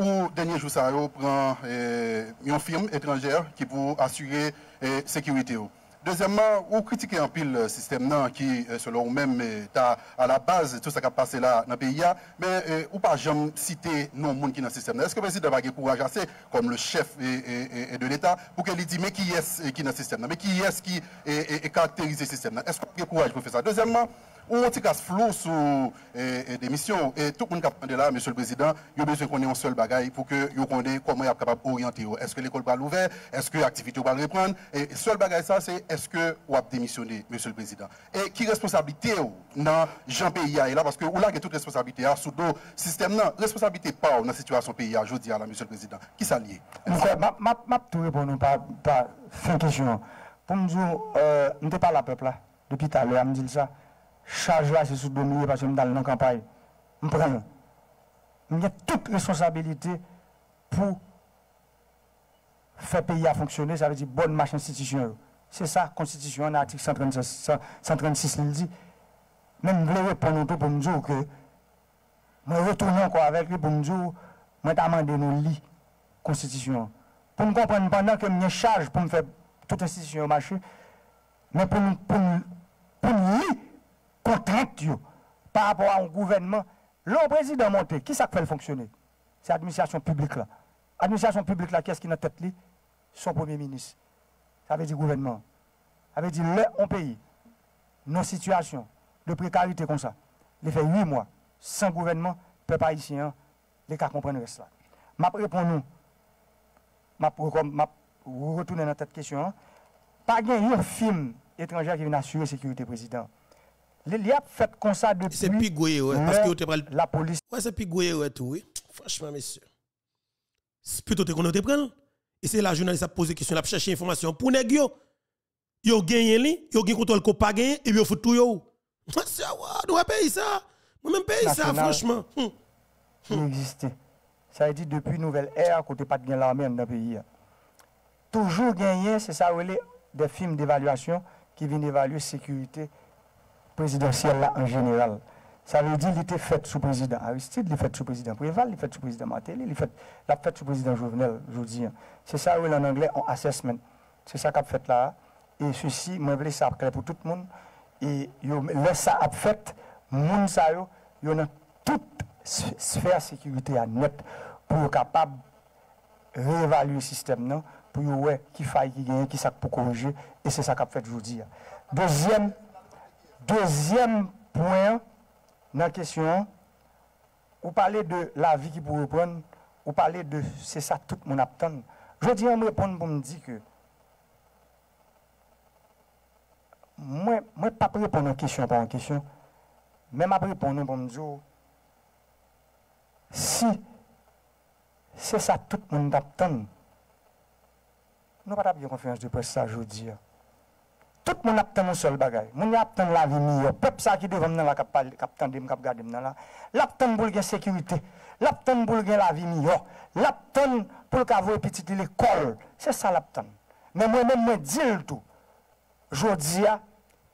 ou dernier jour, ça prend euh, une firme étrangère qui pour assurer la euh, sécurité Deuxièmement, vous critiquez un pile le système qui, selon vous-même, est à, la base tout ce qui a passé là dans le pays, mais ou pas jamais citer non monde qui dans le système. Est-ce que le président va courage assez, comme le chef et, de l'État, pour qu'il dise mais qui est qui dans le système, mais qui est qui est, caractérise le système Est-ce qu'il a courage pour faire ça? Deuxièmement, on casse flou sur des missions. Et tout le monde qui a là, Monsieur le Président, il a besoin qu'on ait un seul bagage pour que vous connaisse comment il est capable d'orienter. Est-ce que l'école va l'ouvrir? Est-ce que l'activité va le reprendre? Et le seul bagage ça, c'est est-ce que vous avez démissionné, Monsieur le Président? Et qui responsabilité dans Jean pays là? Parce que vous avez toute responsabilité sous le système, non, responsabilité pas dans la situation pays je dis à la Monsieur le Président. Qui s'allie Je vais tout répondre par, fin question. Pour me dire, euh, je ne pas la peuple là, depuis tout à l'heure, me dit ça Chaj la se sou domine parce m dal nan kampay. M pren. M gen tout responsabilite pou fè peyi a fonksyonè, sa ve di bonne mache institisyon yo. Se sa, konstitisyon an atik 136 li di, men m vle repon nou tou pou m djou ke mwen retounen anko avek li pou m djou mwen ta mande nou li konstitisyon. Pou m kompren pandan ke m nye chaj pou m fè tout institisyon yo mache, men pou m pou m pou m li contrainte par rapport à un gouvernement. Le président monté, qui ça fait fonctionner? C'est l'administration publique là. L'administration publique là, qu'est-ce qui est dans tête Son premier ministre. Ça veut dire gouvernement. Ça veut dire le pays, nos situations de précarité comme ça. Il fait huit mois sans gouvernement, peuple haïtien, les cas comprennent cela. Je réponds nous. Je retourner dans cette question. Hein. Pas un film étranger qui vient assurer la sécurité président. Il a fait comme ça depuis. C'est pigoué, ouais. Parce que pas la police. Ouais, c'est pigoué, ouais, tout, oui. Franchement, messieurs. C'est plutôt qu'on te prend. Et c'est la journaliste a posé question, a cherché information pour nèg yo. Yo gagné li, yo gagné contrôle ko pas gagné et yo fout tout yo. C'est ouais, payer ça. Moi même payer ça franchement. Hum. Hum. existe. Ça a dit depuis nouvelle ère côté pas de l'armée dans le pays. toujours gagné, c'est ça, des films d'évaluation qui viennent évaluer la sécurité présidentielle là, en général. Ça veut dire qu'il était fait sous président Aristide, il fait sous président Préval, il fait sous président Matéli, il fait, fait sous président Jovenel, je dis. C'est ça, oui, en anglais, en assessment. C'est ça qu'a fait là. Et ceci, moi, je ça clair pour tout le monde. Et là, ça a fait, monde ça, y a toute sphère sécurité à net pour être capable de réévaluer le système, non? pour voir qui faille, qui gagne, qui ça pour corriger. Et c'est ça qu'a fait aujourd'hui. Deuxième, Deuxième point dans la question, vous parlez de la vie qui pour reprendre, vous parlez de c'est ça tout mon attend. Je dis en répondre pour me dire que moi, je ne pas répondre à une question par une question, mais je répondre pour me dire si c'est ça tout le monde attend, nous n'avons pas de conférence de presse ça aujourd'hui. Tout moun ap ten moun sol bagay. Moun ap ten la vi mi yo. Pep sa ki devan nan la kap, kap ten dem, kap gade nan la. Lap ten pou gen sekurite. Lap ten pou gen la vi mi yo. Lap ten pou kavou epitite l'ekol. Se sa lap ten. Men mwen men mwen dil tou. Jodi ya,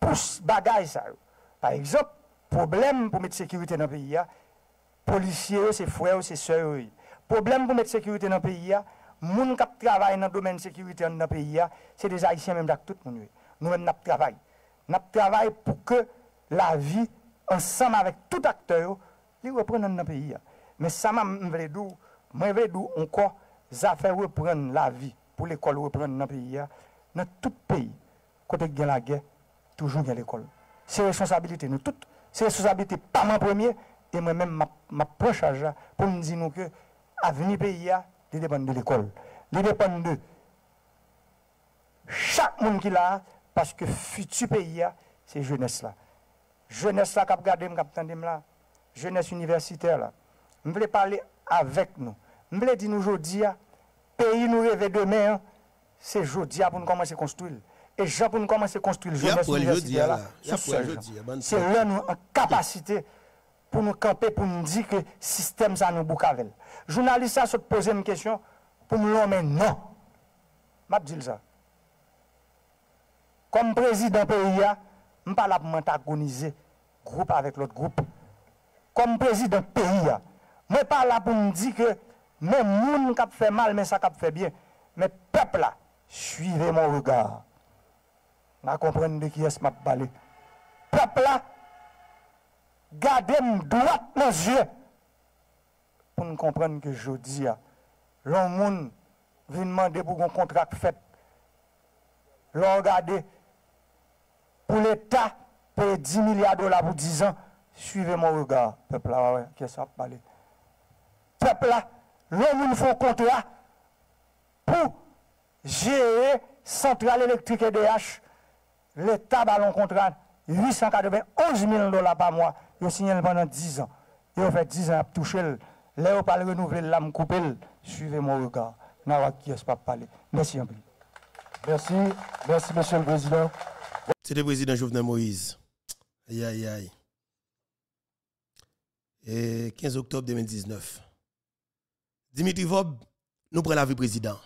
pous bagay sa yo. Par exemple, problem pou met sekurite nan peyi ya, polisye yo se fwe yo se se yo yo. Problem pou met sekurite nan peyi ya, moun kap travay nan domen sekurite nan peyi ya, se de zahisyen menm dak tout moun yo yo. nous-mêmes, nous travaillons. Nous travaillons pour que la vie, ensemble avec tout acteur, il reprenne dans notre pays. Mais ça, je veux dire, je veux dire encore, ça fait reprendre la vie pour l'école reprendre dans le pays. Dans tout pays, quand il y a la guerre, toujours il y a l'école. C'est responsabilité, nous toutes. C'est responsabilité, pas moi premier, et moi-même, ma, ma proche pour nous dire que l'avenir pays, il dépend de l'école. Il dépend de chaque monde qui l'a, parce que le futur pays, c'est jeunesse là. Jeunesse là, qui a regardé, qui là. Jeunesse universitaire là. Je voulais parler avec nous. Je voulais dire nous aujourd'hui, pays nous rêve demain, c'est aujourd'hui pour nous commencer à construire. Et gens pour nous commencer à construire jeunesse universitaire là, c'est là nous en capacité pour nous camper, pour nous dire que le système ça nous boucavel. Journaliste a se poser une question pour me l'homme non. Je dis ça. Comme président PIA, je ne parle pas m'antagoniser groupe avec l'autre groupe. Comme président PIA, je parle là pour me dire que même les gens qui fait mal, mais ça qui fait bien. Mais peuple là, suivez mon regard. Je comprends de qui est-ce que je parle. Peuple là, gardez-moi droit dans les yeux pour nous comprendre que je dis, l'homme vient demander pour un contrat fait. L'on regarde pour l'État payer 10 milliards de dollars pour 10 ans. Suivez mon regard, peuple là, que ça parler? Peuple là, l'homme faut un contrat pour gérer centrale électrique EDH. L'État un contrat 891 000 dollars par mois. Il signé pendant 10 ans. Il fait 10 ans à toucher. Là, on parle renouveler l'âme couper. Suivez mon regard. N'a qui est pas parler. Merci. Merci. Merci, Monsieur le Président. C'est le président Jovenel Moïse. Aïe, aïe, aïe. Et 15 octobre 2019. Dimitri Vob, nous prenons la vie président.